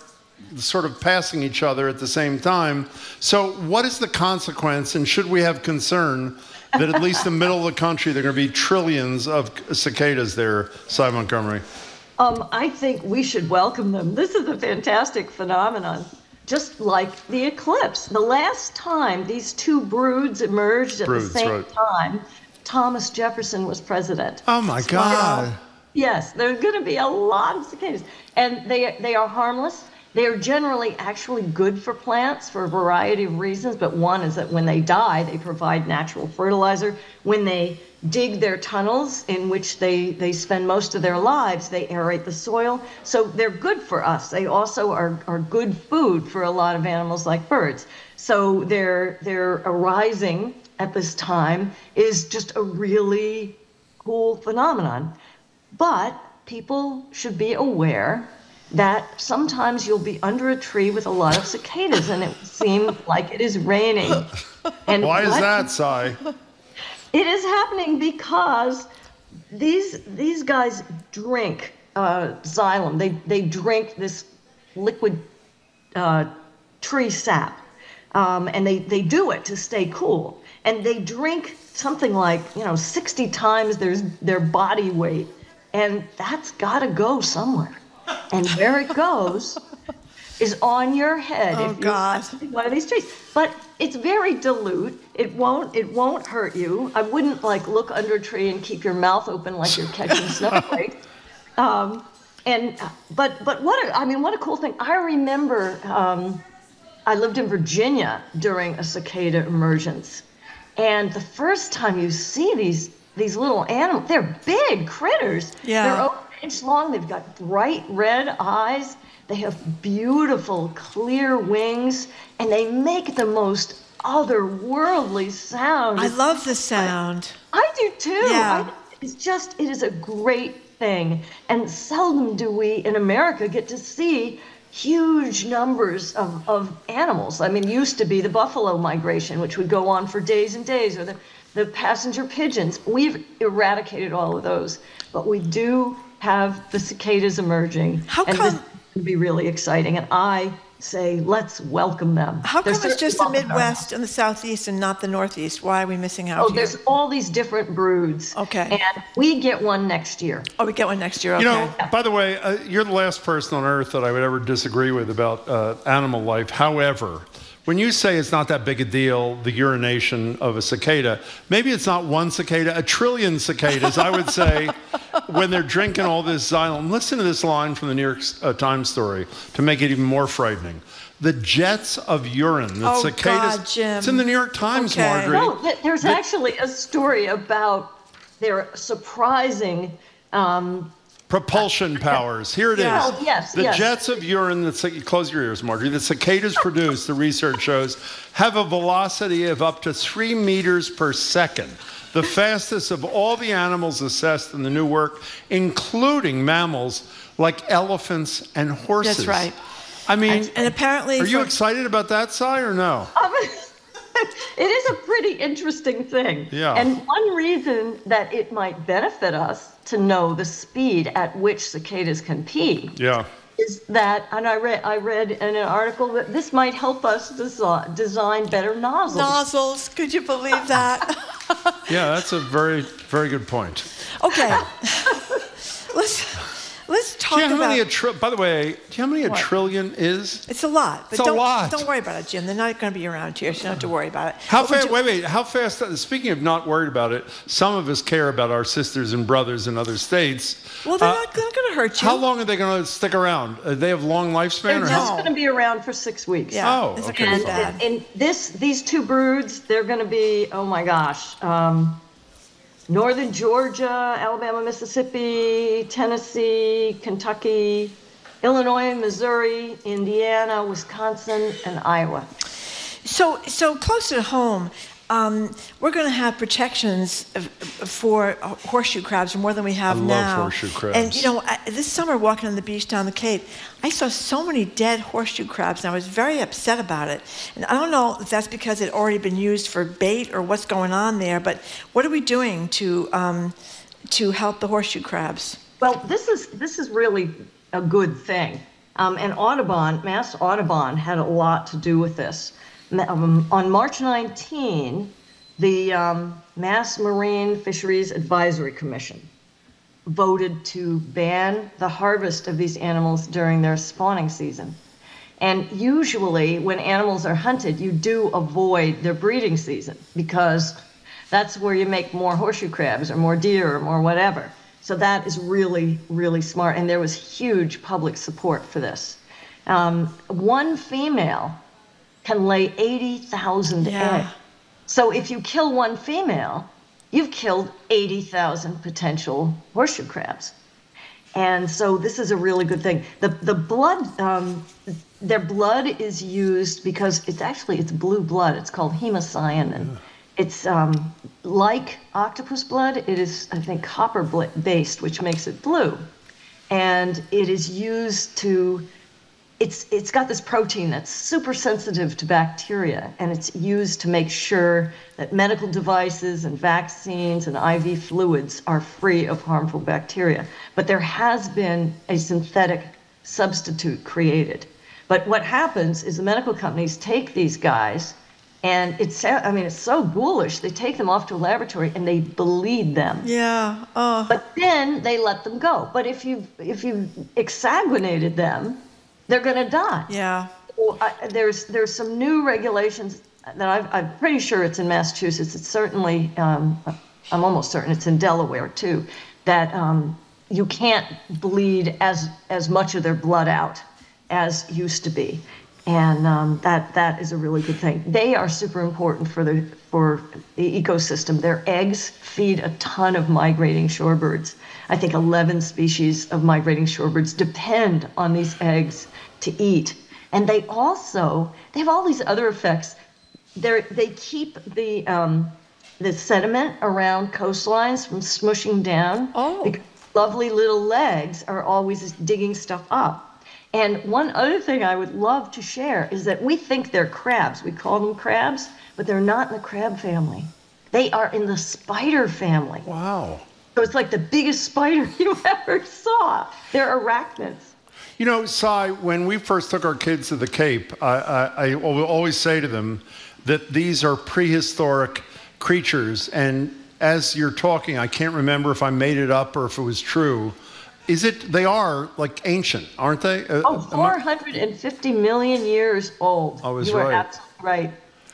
sort of passing each other at the same time. So, what is the consequence, and should we have concern that at least in the middle of the country there are going to be trillions of cicadas there, Sy Montgomery? Um, I think we should welcome them. This is a fantastic phenomenon, just like the eclipse. The last time these two broods emerged at Broods, the same right. time, Thomas Jefferson was president. Oh my God. Yes, there are going to be a lot of cicadas, and they they are harmless. They are generally actually good for plants for a variety of reasons, but one is that when they die, they provide natural fertilizer. When they dig their tunnels in which they, they spend most of their lives, they aerate the soil. So they're good for us. They also are, are good food for a lot of animals like birds. So their, their arising at this time is just a really cool phenomenon. But people should be aware that sometimes you'll be under a tree with a lot of cicadas and it seems like it is raining. And Why is that, Sy? It is happening because these these guys drink uh, xylem. They they drink this liquid uh, tree sap, um, and they they do it to stay cool. And they drink something like you know 60 times their their body weight, and that's got to go somewhere. And where it goes is on your head Oh, God. one of these trees. But it's very dilute. It won't it won't hurt you. I wouldn't like look under a tree and keep your mouth open like you're catching snowflakes. Um, and but but what a, I mean what a cool thing. I remember um, I lived in Virginia during a cicada emergence, and the first time you see these these little animals, they're big critters. Yeah. They're inch long. They've got bright red eyes. They have beautiful clear wings, and they make the most otherworldly sound. I love the sound. I do too. Yeah. I, it's just, it is a great thing. And seldom do we in America get to see huge numbers of, of animals. I mean, used to be the buffalo migration, which would go on for days and days, or the, the passenger pigeons. We've eradicated all of those. But we do have the cicadas emerging. How and come- this would be really exciting. And I say, let's welcome them. How They're come it's just the certainly welcome in our Midwest and the Southeast and not the Northeast? Why are we missing out Oh, here? there's all these different broods. Okay. And we get one next year. Oh, we get one next year. Okay. You know, by the way, uh, you're the last person on earth that I would ever disagree with about uh, animal life. However, when you say it's not that big a deal, the urination of a cicada, maybe it's not one cicada, a trillion cicadas, I would say, when they're drinking all this xylem. Listen to this line from the New York uh, Times story to make it even more frightening. The jets of urine that Oh, cicadas. God, Jim. It's in the New York Times, Okay. Margery. No, th- there's actually a story about their surprising. Um, Propulsion powers. Here it is. Yeah. Oh, yes, The yes. jets of urine that cic- close your ears, Margery. The cicadas produce, the research shows, have a velocity of up to three meters per second. The fastest of all the animals assessed in the new work, including mammals like elephants and horses. That's right. I mean, And- and apparently are you excited about that, Sy, or no? it is a pretty interesting thing. Yeah. And one reason that it might benefit us to know the speed at which cicadas can pee Yeah. is that, and I read, I read in an article that this might help us desi- design better nozzles. Nozzles. Could you believe that? Yeah, that's a very, very good point. Okay. let's let's talk do you know how about. many a tri- by the way, do you know how many a What? trillion is? it's a lot, but It's a don't lot. don't worry about it, Jim. They're not going to be around here, so you don't have to worry about it. How fast? you- Wait, wait. How fast? Speaking of not worried about it, some of us care about our sisters and brothers in other states. Well, they're Uh, not, not going to hurt you. How long are they going to stick around? Uh, they have long lifespan, They're or just going to be around for six weeks. Yeah, Oh, it's okay, And, and, and this, these two broods, they're going to be, oh my gosh, um, northern Georgia, Alabama, Mississippi, Tennessee, Kentucky, Illinois, Missouri, Indiana, Wisconsin, and Iowa. So, so close to home, um, we're going to have protections for horseshoe crabs more than we have I love now. horseshoe crabs. And you know, I, this summer walking on the beach down the Cape, I saw so many dead horseshoe crabs, and I was very upset about it. And I don't know if that's because it had already been used for bait or what's going on there. But what are we doing to um, to help the horseshoe crabs? Well, this is this is really a good thing. Um, and Audubon, Mass Audubon, had a lot to do with this. Um, on March 19, the um, Mass Marine Fisheries Advisory Commission voted to ban the harvest of these animals during their spawning season. And usually, when animals are hunted, you do avoid their breeding season because that's where you make more horseshoe crabs or more deer or more whatever. So that is really, really smart. And there was huge public support for this. Um, one female can lay 80,000 Yeah. eggs. So if you kill one female, you've killed 80,000 potential horseshoe crabs. And so this is a really good thing. The the blood, um, their blood is used because it's actually it's blue blood. It's called hemocyanin. Yeah. It's um, like octopus blood. It is I think copper based, which makes it blue, and it is used to. It's it's got this protein that's super sensitive to bacteria, and it's used to make sure that medical devices and vaccines and IV fluids are free of harmful bacteria. But there has been a synthetic substitute created. But what happens is the medical companies take these guys, and it's I mean it's so ghoulish. They take them off to a laboratory and they bleed them. Yeah. Oh. But then they let them go. But if you if you exsanguinated them, they're going to die. Yeah. Well, I, there's there's some new regulations that I've, I'm pretty sure it's in Massachusetts. It's certainly um, I'm almost certain it's in Delaware too. That um, you can't bleed as as much of their blood out as used to be, and um, that that is a really good thing. They are super important for the for the ecosystem. Their eggs feed a ton of migrating shorebirds. I think 11 species of migrating shorebirds depend on these eggs to eat. And they also they have all these other effects. They they keep the um, the sediment around coastlines from smushing down. Oh. Because lovely little legs are always digging stuff up. And one other thing I would love to share is that we think they're crabs. We call them crabs, but they're not in the crab family. They are in the spider family. Wow. So it's like the biggest spider you ever saw. They're arachnids. You know, Sy, when we first took our kids to the Cape, I, I, I will always say to them that these are prehistoric creatures. And as you're talking, I can't remember if I made it up or if it was true. Is it, they are like ancient, aren't they? Uh, Oh, am I- 450 million years old. I was you are right. abs- Right.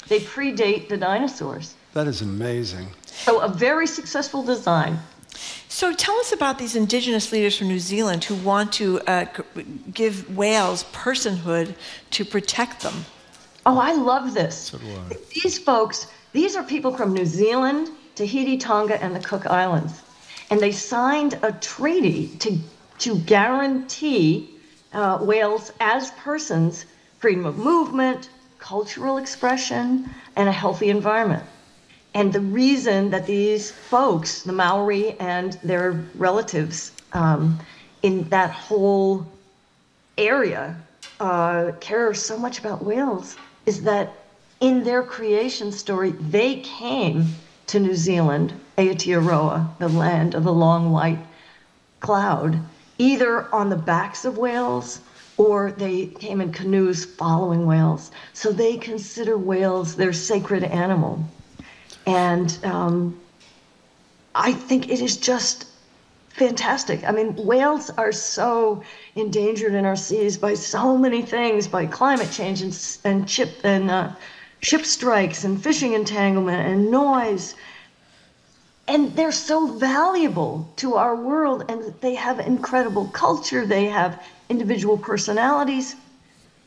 They predate the dinosaurs. That is amazing. So a very successful design. So tell us about these indigenous leaders from New Zealand who want to uh, give whales personhood to protect them. Oh, I love this. These folks, these are people from New Zealand, Tahiti, Tonga, and the Cook Islands. And they signed a treaty to, to guarantee uh, whales as persons freedom of movement, cultural expression, and a healthy environment. And the reason that these folks, the Maori and their relatives um, in that whole area, uh, care so much about whales is that in their creation story, they came to New Zealand, Aotearoa, the land of the long white cloud, either on the backs of whales or they came in canoes following whales. So they consider whales their sacred animal. And um, I think it is just fantastic. I mean, whales are so endangered in our seas by so many things, by climate change and, and chip and uh, ship strikes and fishing entanglement and noise. And they're so valuable to our world, and they have incredible culture. They have individual personalities.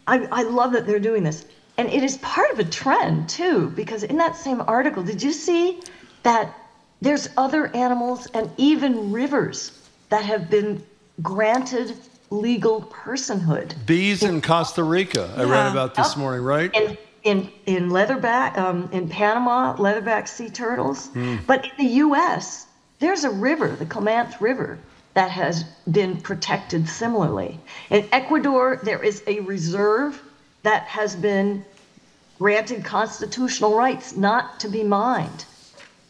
I, I love that they're doing this. And it is part of a trend, too, because in that same article, did you see that there's other animals and even rivers that have been granted legal personhood? Bees in Costa Rica, I read about this morning, right? In, in, in leatherback, um, in Panama, leatherback sea turtles. Hmm. But in the U.S., there's a river, the Comanche River, that has been protected similarly. In Ecuador, there is a reserve that has been granted constitutional rights not to be mined.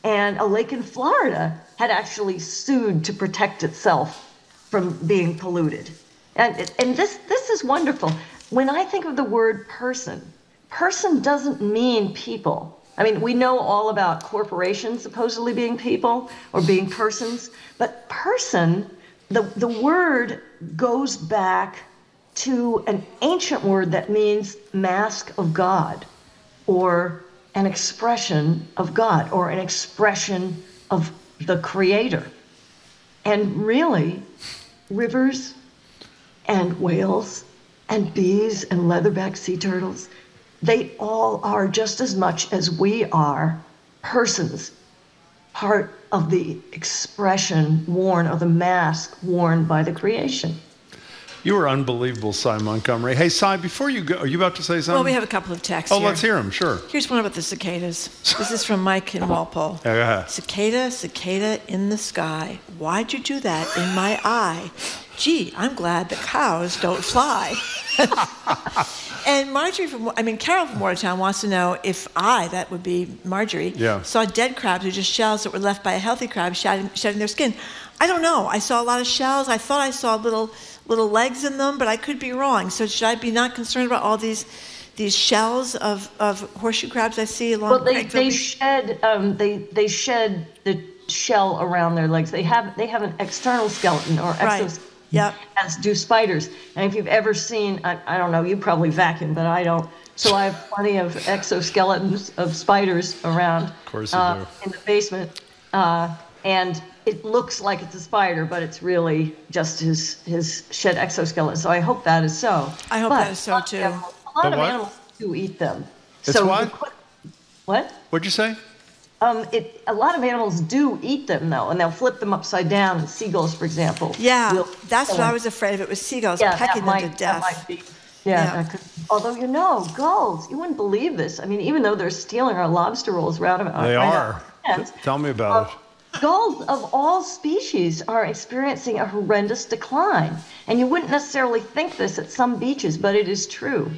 And a lake in Florida had actually sued to protect itself from being polluted. And, and this, this is wonderful. When I think of the word person, person doesn't mean people. I mean, we know all about corporations supposedly being people or being persons, but person, the, the word goes back to an ancient word that means mask of God or an expression of God or an expression of the Creator. And really, rivers and whales and bees and leatherback sea turtles, they all are just as much as we are persons, part of the expression worn or the mask worn by the creation. You were unbelievable, Sy Montgomery. Hey, Sy, before you go, are you about to say something? Well, we have a couple of texts. Oh, here. let's hear them, sure. Here's one about the cicadas. This is from Mike in Walpole. Yeah. Cicada, cicada in the sky. Why'd you do that in my eye? Gee, I'm glad the cows don't fly. and Margery from, I mean, Carol from Watertown wants to know if I, that would be Margery, Yeah. saw dead crabs or just shells that were left by a healthy crab shedding, shedding their skin. I don't know. I saw a lot of shells. I thought I saw a little little legs in them, but I could be wrong. So should I be not concerned about all these these shells of, of horseshoe crabs I see along Well, they, Craigville they Beach? shed um, they they shed the shell around their legs. They have they have an external skeleton or Right. exoskeleton. Yep. As do spiders. And if you've ever seen, I, I don't know, you probably vacuum, but I don't. So I have plenty of exoskeletons of spiders around. Of course you uh, do. In the basement, uh, and it looks like it's a spider, but it's really just his his shed exoskeleton. So I hope that is so. I hope But that is so, a lot of too. animals- A lot The of what? animals do eat them. It's so what? put- what? What'd you say? Um, it, a lot of animals do eat them though, and they'll flip them upside down. Seagulls, for example. Yeah, will that's kill what I was afraid of. It was seagulls Yeah, pecking that might, them to that death. might be. Yeah, Yeah. that could- although you know, gulls, you wouldn't believe this. I mean, even though they're stealing our lobster rolls right out They right out are. of our hands, Tell me about it. Gulls of all species are experiencing a horrendous decline. And you wouldn't necessarily think this at some beaches, but it is true.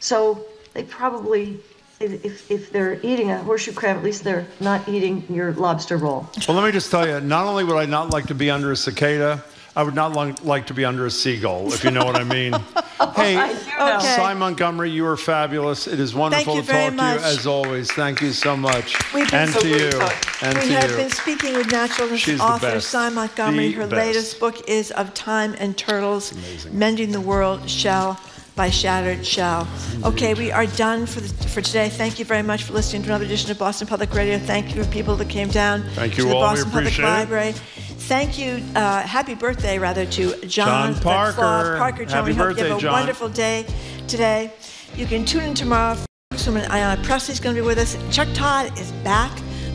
So they probably, if, if- they're eating a horseshoe crab, at least they're not eating your lobster roll. Well, let me just tell you, not only would I not like to be under a cicada, I would not like, like to be under a seagull, if you know what I mean. Oh, hey, I. Okay. Sy Montgomery, you are fabulous. It is wonderful to talk much. to you, as always. Thank you so much. We've been and so to you. grateful. And we to have you. been speaking with naturalist She's author best. Sy Montgomery. The Her best. latest book is Of Time and Turtles Mending the World Shell by Shattered Shell. Okay, we are done for, the, for today. Thank you very much for listening to another edition of Boston Public Radio. Thank you to people that came down Thank to you the all. We Boston Public it. Library. Thank you. Uh, happy birthday, rather, to John, John Parker. Parker. Parker, John, Happy we hope you have a John. wonderful day today. You can tune in tomorrow. Congresswoman Ayanna Presley's going to be with us. Chuck Todd is back.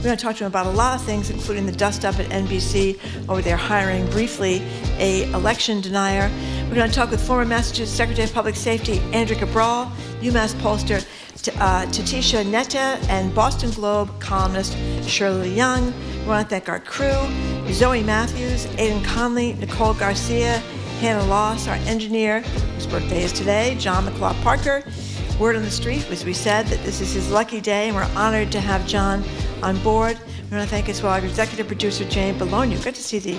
We're going to talk to him about a lot of things, including the dust up at NBC over there hiring briefly a election denier. We're going to talk with former Massachusetts Secretary of Public Safety Andrea Cabral, UMass pollster uh, Tatishe Nteta, and Boston Globe columnist Shirley Leung. We want to thank our crew, Zoe Matthews, Aidan Conley, Nicole Garcia, Hannah Loss, our engineer, whose birthday is today, John McClaw Parker. Word on the street, was we said, that this is his lucky day, and we're honored to have John on board. We want to thank as well our executive producer, Jane Bologna. You got to see the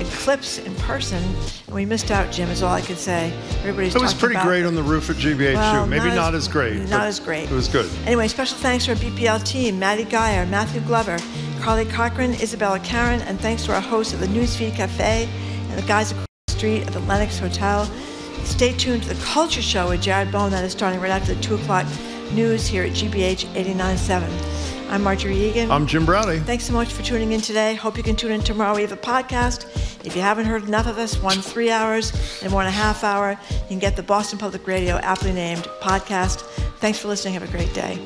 eclipse in person, and we missed out, Jim, is all I can say. Everybody's It was pretty great on the roof at GBHQ. Well, Maybe not not, as- as, great. not as great. It was good. Anyway, special thanks to our BPL team, Maddie Geyer, Matthew Glover, Carly Cochran, Isabella Karen, and thanks to our hosts of the Newsfeed Cafe and the guys across the street at the Lenox Hotel. Stay tuned to the Culture Show with Jared Bowen that is starting right after the 2 o'clock news here at GBH 89.7. I'm Margery Eagan. I'm Jim Braude. Thanks so much for tuning in today. Hope you can tune in tomorrow. We have a podcast. If you haven't heard enough of us, one three hours and one and a half hour, you can get the Boston Public Radio aptly named podcast. Thanks for listening. Have a great day.